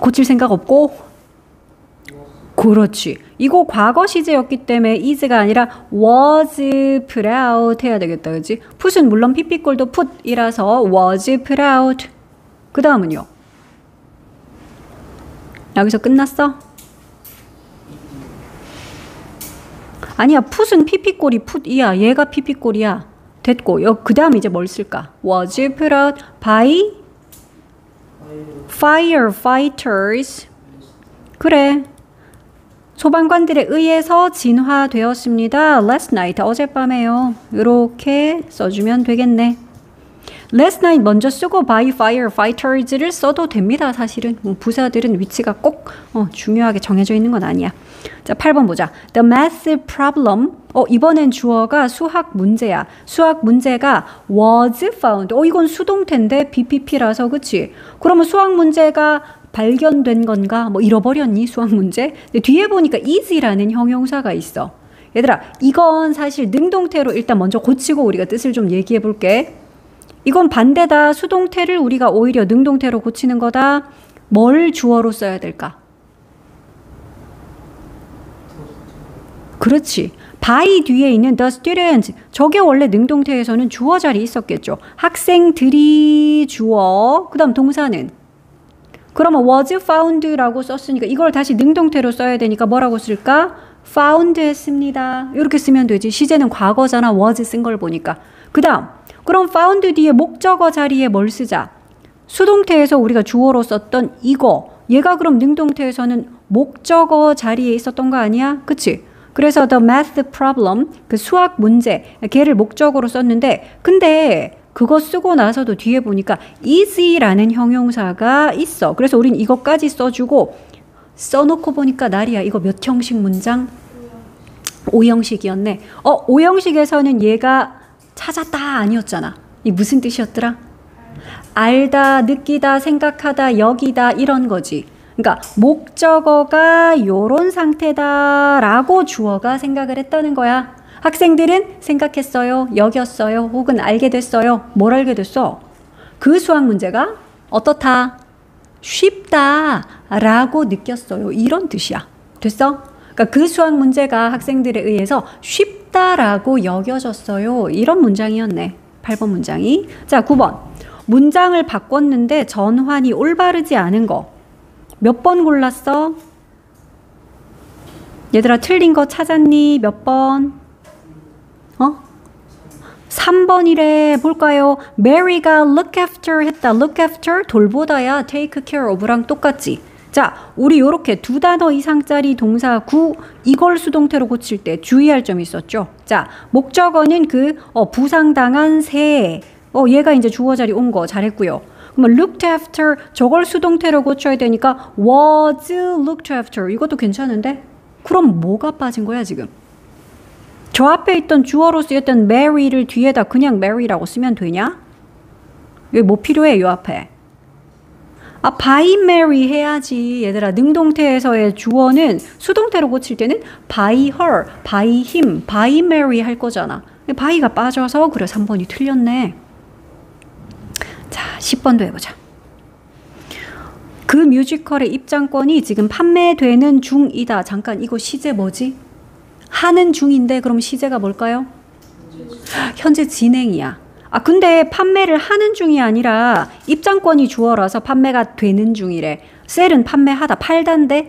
고칠 생각 없고 그렇지. 이거 과거 시제였기 때문에 is가 아니라 was put out 해야 되겠다. 그지? put은 물론 pp꼴도 put이라서 was put out. 그 다음은요. 여기서 끝났어? 아니야. put은 pp꼴이 put이야. 얘가 pp꼴이야. 됐고. 그 다음 이제 뭘 쓸까? was put out by firefighters. 그래. 소방관들에 의해서 진화되었습니다. Last night, 어젯밤에요. 이렇게 써주면 되겠네. Last night 먼저 쓰고 by firefighters를 써도 됩니다. 사실은 뭐 부사들은 위치가 꼭 어, 중요하게 정해져 있는 건 아니야. 자, 8번 보자. The math problem. 어, 이번엔 주어가 수학 문제야. 수학 문제가 was found. 어, 이건 수동태인데 BPP라서 그치? 그러면 수학 문제가 발견된 건가? 뭐 잃어버렸니? 수학 문제? 근데 뒤에 보니까 is라는 형용사가 있어. 얘들아, 이건 사실 능동태로 일단 먼저 고치고 우리가 뜻을 좀 얘기해 볼게. 이건 반대다. 수동태를 우리가 오히려 능동태로 고치는 거다. 뭘 주어로 써야 될까? 그렇지. by 뒤에 있는 the students. 저게 원래 능동태에서는 주어 자리 있었겠죠. 학생들이 주어. 그 다음 동사는 그러면 was found라고 썼으니까 이걸 다시 능동태로 써야 되니까 뭐라고 쓸까? found 했습니다. 이렇게 쓰면 되지. 시제는 과거잖아. was 쓴 걸 보니까. 그 다음 그럼 found 뒤에 목적어 자리에 뭘 쓰자? 수동태에서 우리가 주어로 썼던 이거 얘가 그럼 능동태에서는 목적어 자리에 있었던 거 아니야? 그치? 그래서 the math problem 그 수학 문제 걔를 목적으로 썼는데 근데 그거 쓰고 나서도 뒤에 보니까 is라는 형용사가 있어. 그래서 우린 이것까지 써주고 써놓고 보니까 나리야 이거 몇 형식 문장? 오형식이었네. 어 오형식에서는 얘가 찾았다 아니었잖아. 이 무슨 뜻이었더라? 알다, 느끼다, 생각하다, 여기다 이런 거지. 그러니까 목적어가 요런 상태다라고 주어가 생각을 했다는 거야. 학생들은 생각했어요, 여겼어요, 혹은 알게 됐어요. 뭘 알게 됐어? 그 수학 문제가 어떻다? 쉽다 라고 느꼈어요. 이런 뜻이야. 됐어? 그러니까 그 수학 문제가 학생들에 의해서 쉽다라고 여겨졌어요. 이런 문장이었네. 8번 문장이. 자, 9번. 문장을 바꿨는데 전환이 올바르지 않은 거. 몇 번 골랐어? 얘들아, 틀린 거 찾았니? 몇 번? 어? 3번이래. 볼까요? Mary가 look after 했다. look after 돌보다야 take care of랑 똑같지. 자, 우리 요렇게 두 단어 이상짜리 동사 구 이걸 수동태로 고칠 때 주의할 점이 있었죠. 자, 목적어는 그 어, 부상당한 새. 어, 얘가 이제 주어 자리 온 거 잘했고요. 그러면 looked after 저걸 수동태로 고쳐야 되니까 was looked after 이것도 괜찮은데? 그럼 뭐가 빠진 거야 지금? 저 앞에 있던 주어로 쓰였던 Mary를 뒤에다 그냥 Mary라고 쓰면 되냐? 여기 뭐 필요해 요 앞에? 아, by Mary 해야지. 얘들아, 능동태에서의 주어는 수동태로 고칠 때는 by her, by him, by Mary 할 거잖아. by가 빠져서 그래 3번이 틀렸네. 자, 10번도 해보자. 그 뮤지컬의 입장권이 지금 판매되는 중이다. 잠깐, 이거 시제 뭐지? 하는 중인데, 그럼 시제가 뭘까요? 현재 진행이야. 아, 근데 판매를 하는 중이 아니라 입장권이 주어라서 판매가 되는 중이래. 셀은 판매하다, 팔단데?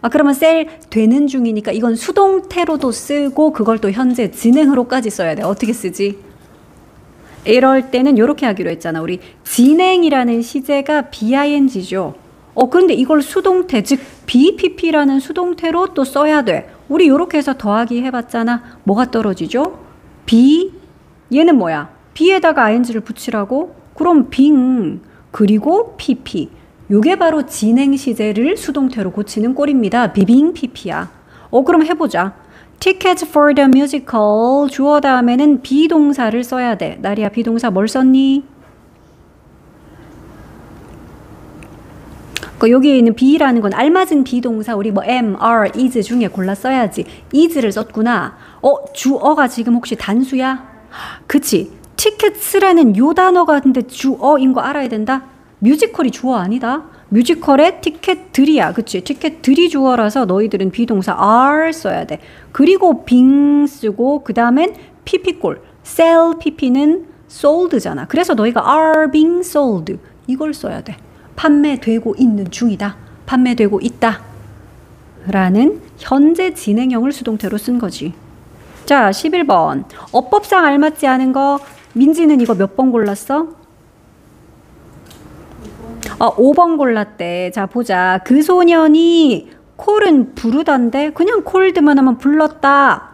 아, 그러면 셀 되는 중이니까 이건 수동태로도 쓰고 그걸 또 현재 진행으로까지 써야 돼. 어떻게 쓰지? 이럴 때는 이렇게 하기로 했잖아. 우리 진행이라는 시제가 BING죠. 어, 근데 이걸 수동태, 즉 BPP라는 수동태로 또 써야 돼. 우리 이렇게 해서 더하기 해봤잖아. 뭐가 떨어지죠? be, 얘는 뭐야? be에다가 ing를 붙이라고? 그럼 being, 그리고 PP. 요게 바로 진행 시제를 수동태로 고치는 꼴입니다. be being PP야. 어, 그럼 해보자. Tickets for the musical 주어 다음에는 be동사를 써야 돼. 나리야 be동사 뭘 썼니? 그 여기에 있는 be라는 건 알맞은 be동사 우리 뭐 am, are, is 중에 골라 써야지. is를 썼구나. 어 주어가 지금 혹시 단수야? 그치? 티켓스라는 요 단어가 근데 주어인 거 알아야 된다. 뮤지컬이 주어 아니다. 뮤지컬의 티켓들이야. 그치? 티켓들이 주어라서 너희들은 비동사 are 써야 돼. 그리고 빙 쓰고 그 다음엔 pp골. sell pp는 sold잖아. 그래서 너희가 are being sold 이걸 써야 돼. 판매되고 있는 중이다. 판매되고 있다. 라는 현재 진행형을 수동태로 쓴 거지. 자, 11번. 어법상 알맞지 않은 거 민지는 이거 몇 번 골랐어? 어, 5번 골랐대. 자, 보자. 그 소년이 콜은 부르던데 그냥 콜드만 하면 불렀다.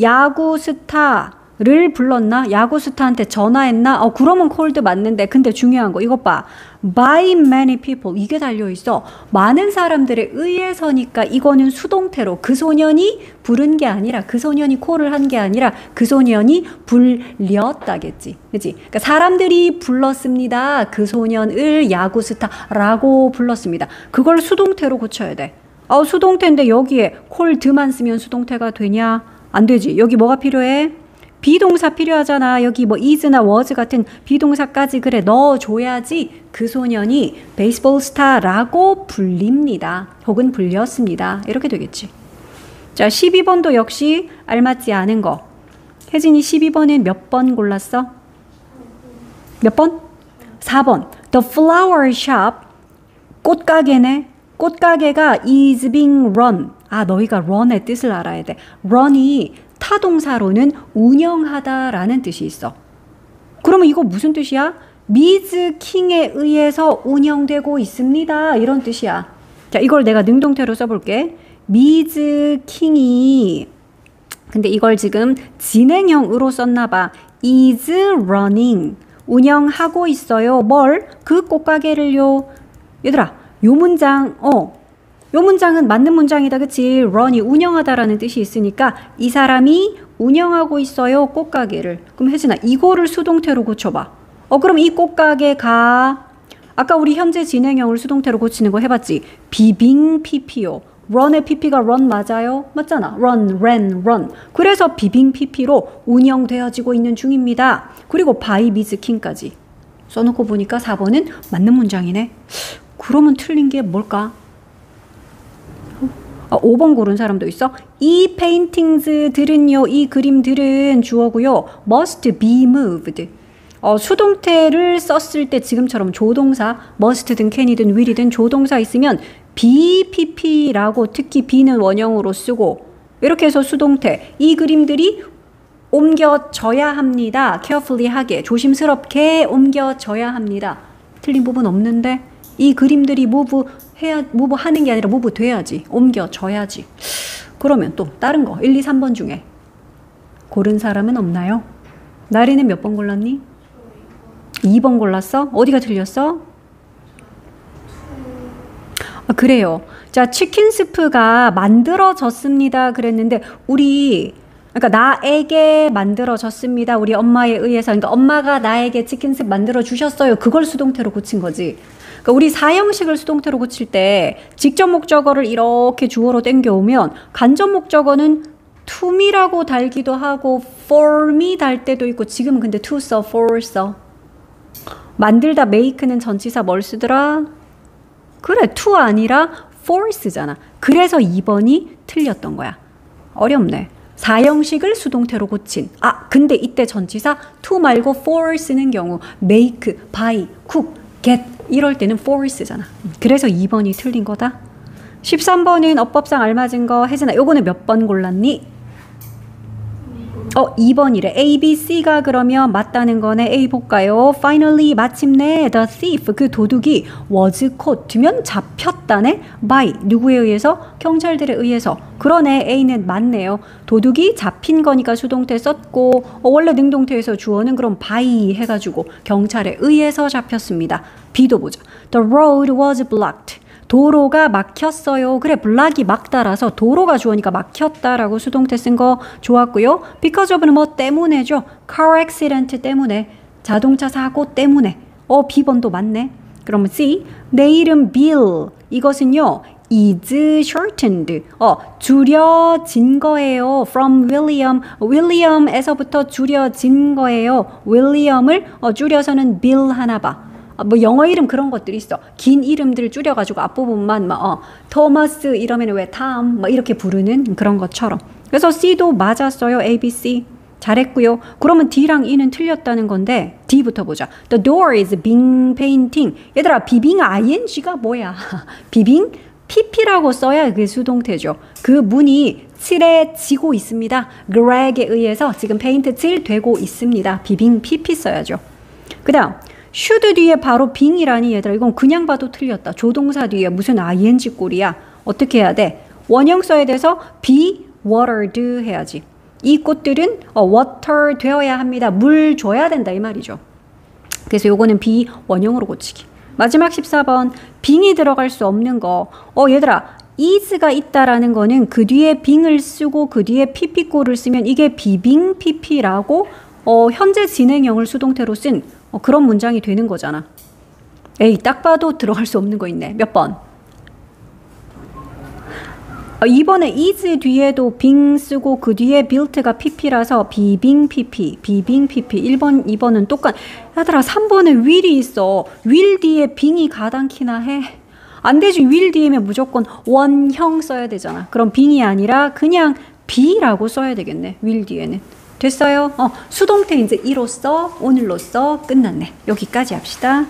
야구 스타를 불렀나? 야구 스타한테 전화했나? 어, 그러면 콜드 맞는데. 근데 중요한 거 이것 봐. By many people 이게 달려 있어. 많은 사람들에 의해서니까 이거는 수동태로 그 소년이 부른 게 아니라 그 소년이 call을 한 게 아니라 그 소년이 불렸다겠지. 그지? 그러니까 사람들이 불렀습니다. 그 소년을 야구 스타라고 불렀습니다. 그걸 수동태로 고쳐야 돼. 어, 수동태인데 여기에 called만 쓰면 수동태가 되냐? 안 되지. 여기 뭐가 필요해? be동사 필요하잖아. 여기 뭐 is나 was 같은 be동사까지 그래 넣어줘야지 그 소년이 baseball star라고 불립니다. 혹은 불렸습니다. 이렇게 되겠지. 자, 12번도 역시 알맞지 않은 거. 혜진이 12번에 몇번 골랐어? 몇 번? 4번. The flower shop. 꽃가게네. 꽃가게가 is being run. 아, 너희가 run의 뜻을 알아야 돼. run이 타동사로는 운영하다라는 뜻이 있어. 그러면 이거 무슨 뜻이야? 미즈 킹에 의해서 운영되고 있습니다. 이런 뜻이야. 자, 이걸 내가 능동태로 써볼게. 미즈 킹이 근데 이걸 지금 진행형으로 썼나 봐. is running. 운영하고 있어요. 뭘? 그 꽃가게를요. 얘들아, 요 문장, 어. 요 문장은 맞는 문장이다. 그치? run이 운영하다라는 뜻이 있으니까 이 사람이 운영하고 있어요. 꽃가게를. 그럼 혜진아, 이거를 수동태로 고쳐봐. 어, 그럼 이 꽃가게가 아까 우리 현재 진행형을 수동태로 고치는 거 해봤지? 비빙 PP요. run의 pp가 run 맞아요? 맞잖아. run, ran, run. 그래서 비빙 pp로 운영되어지고 있는 중입니다. 그리고 by 미즈 킹까지 써놓고 보니까 4번은 맞는 문장이네. 그러면 틀린 게 뭘까? 아, 5번 고른 사람도 있어. 이 paintings들은요, 이 그림들은 주어고요. must be moved. 어, 수동태를 썼을 때 지금처럼 조동사, must든 can이든 will이든 조동사 있으면 BPP라고 특히 B는 원형으로 쓰고 이렇게 해서 수동태 이 그림들이 옮겨져야 합니다. carefully 하게 조심스럽게 옮겨져야 합니다. 틀린 부분 없는데 이 그림들이 move 해야 move 하는 게 아니라 move 돼야지 옮겨져야지. 그러면 또 다른 거 1, 2, 3번 중에 고른 사람은 없나요? 나리는 몇 번 골랐니? 2번 골랐어? 어디가 틀렸어? 아, 그래요. 자, 치킨 스프가 만들어졌습니다. 그랬는데 우리 그러니까 나에게 만들어졌습니다. 우리 엄마에 의해서 그러니까 엄마가 나에게 치킨 스프 만들어 주셨어요. 그걸 수동태로 고친 거지. 그러니까 우리 사형식을 수동태로 고칠 때 직접 목적어를 이렇게 주어로 땡겨오면 간접 목적어는 to me라고 달기도 하고 for me 달 때도 있고 지금은 근데 to 써, for 써. 만들다 make는 전치사 뭘 쓰더라? 그래, to 아니라 for 쓰잖아. 그래서 2번이 틀렸던 거야. 어렵네. 사형식을 수동태로 고친. 아, 근데 이때 전치사 to 말고 for 쓰는 경우 make, buy, cook, get 이럴 때는 for 쓰잖아. 그래서 2번이 틀린 거다. 13번은 어법상 알맞은 거 혜진아 요거는 몇 번 골랐니? 어, 2번이래. A, B, C가 그러면 맞다는 거네. A 볼까요? Finally, 마침내 the thief, 그 도둑이 was caught면 잡혔다네. by, 누구에 의해서? 경찰들에 의해서. 그러네. A는 맞네요. 도둑이 잡힌 거니까 수동태 썼고 어, 원래 능동태에서 주어는 그럼 by 해가지고 경찰에 의해서 잡혔습니다. B도 보자. The road was blocked. 도로가 막혔어요. 그래, 블락이 막다라서 도로가 주어니까 막혔다라고 수동태 쓴 거 좋았고요. because of는 뭐 때문에죠. car accident 때문에. 자동차 사고 때문에. 어, B번도 맞네. 그러면 C. 내 이름 Bill. 이것은요. is shortened. 어, 줄여진 거예요. from William. William에서부터 줄여진 거예요. William을 어, 줄여서는 Bill 하나 봐. 아, 뭐 영어 이름 그런 것들이 있어. 긴 이름들을 줄여가지고 앞부분만 막 어, 토마스 이러면 왜 탐, 뭐 이렇게 부르는 그런 것처럼. 그래서 C도 맞았어요. A, B, C. 잘했고요. 그러면 D랑 E는 틀렸다는 건데 D부터 보자. The door is being painting. 얘들아 비빙 ing가 뭐야? 비빙 pp라고 써야 그게 수동태죠. 그 문이 칠해지고 있습니다. Greg에 의해서 지금 페인트 칠되고 있습니다. 비빙 pp 써야죠. 그 다음 should 뒤에 바로 빙이라니 얘들아 이건 그냥 봐도 틀렸다. 조동사 뒤에 무슨 ing 꼴이야. 어떻게 해야 돼? 원형 써야 돼서 be watered 해야지. 이 꽃들은 어, water 되어야 합니다. 물 줘야 된다 이 말이죠. 그래서 요거는 be 원형으로 고치기. 마지막 14번 빙이 들어갈 수 없는 거. 어 얘들아 is가 있다라는 거는 그 뒤에 빙을 쓰고 그 뒤에 pp꼴을 쓰면 이게 비빙 pp라고 어, 현재 진행형을 수동태로 쓴 어, 그런 문장이 되는 거잖아. 에이, 딱 봐도 들어갈 수 없는 거 있네. 몇 번? 어, 이번에 is 뒤에도 빙 쓰고 그 뒤에 built가 pp라서 비빙 pp, 비빙 pp. 1번, 2번은 똑같. 얘들아, 3번에 will이 있어. will 뒤에 빙이 가당키나 해. 안 되지. will 뒤에면 무조건 원형 써야 되잖아. 그럼 빙이 아니라 그냥 be라고 써야 되겠네. will 뒤에는. 됐어요? 어, 수동태 이제 이로써 오늘로써 끝났네. 여기까지 합시다.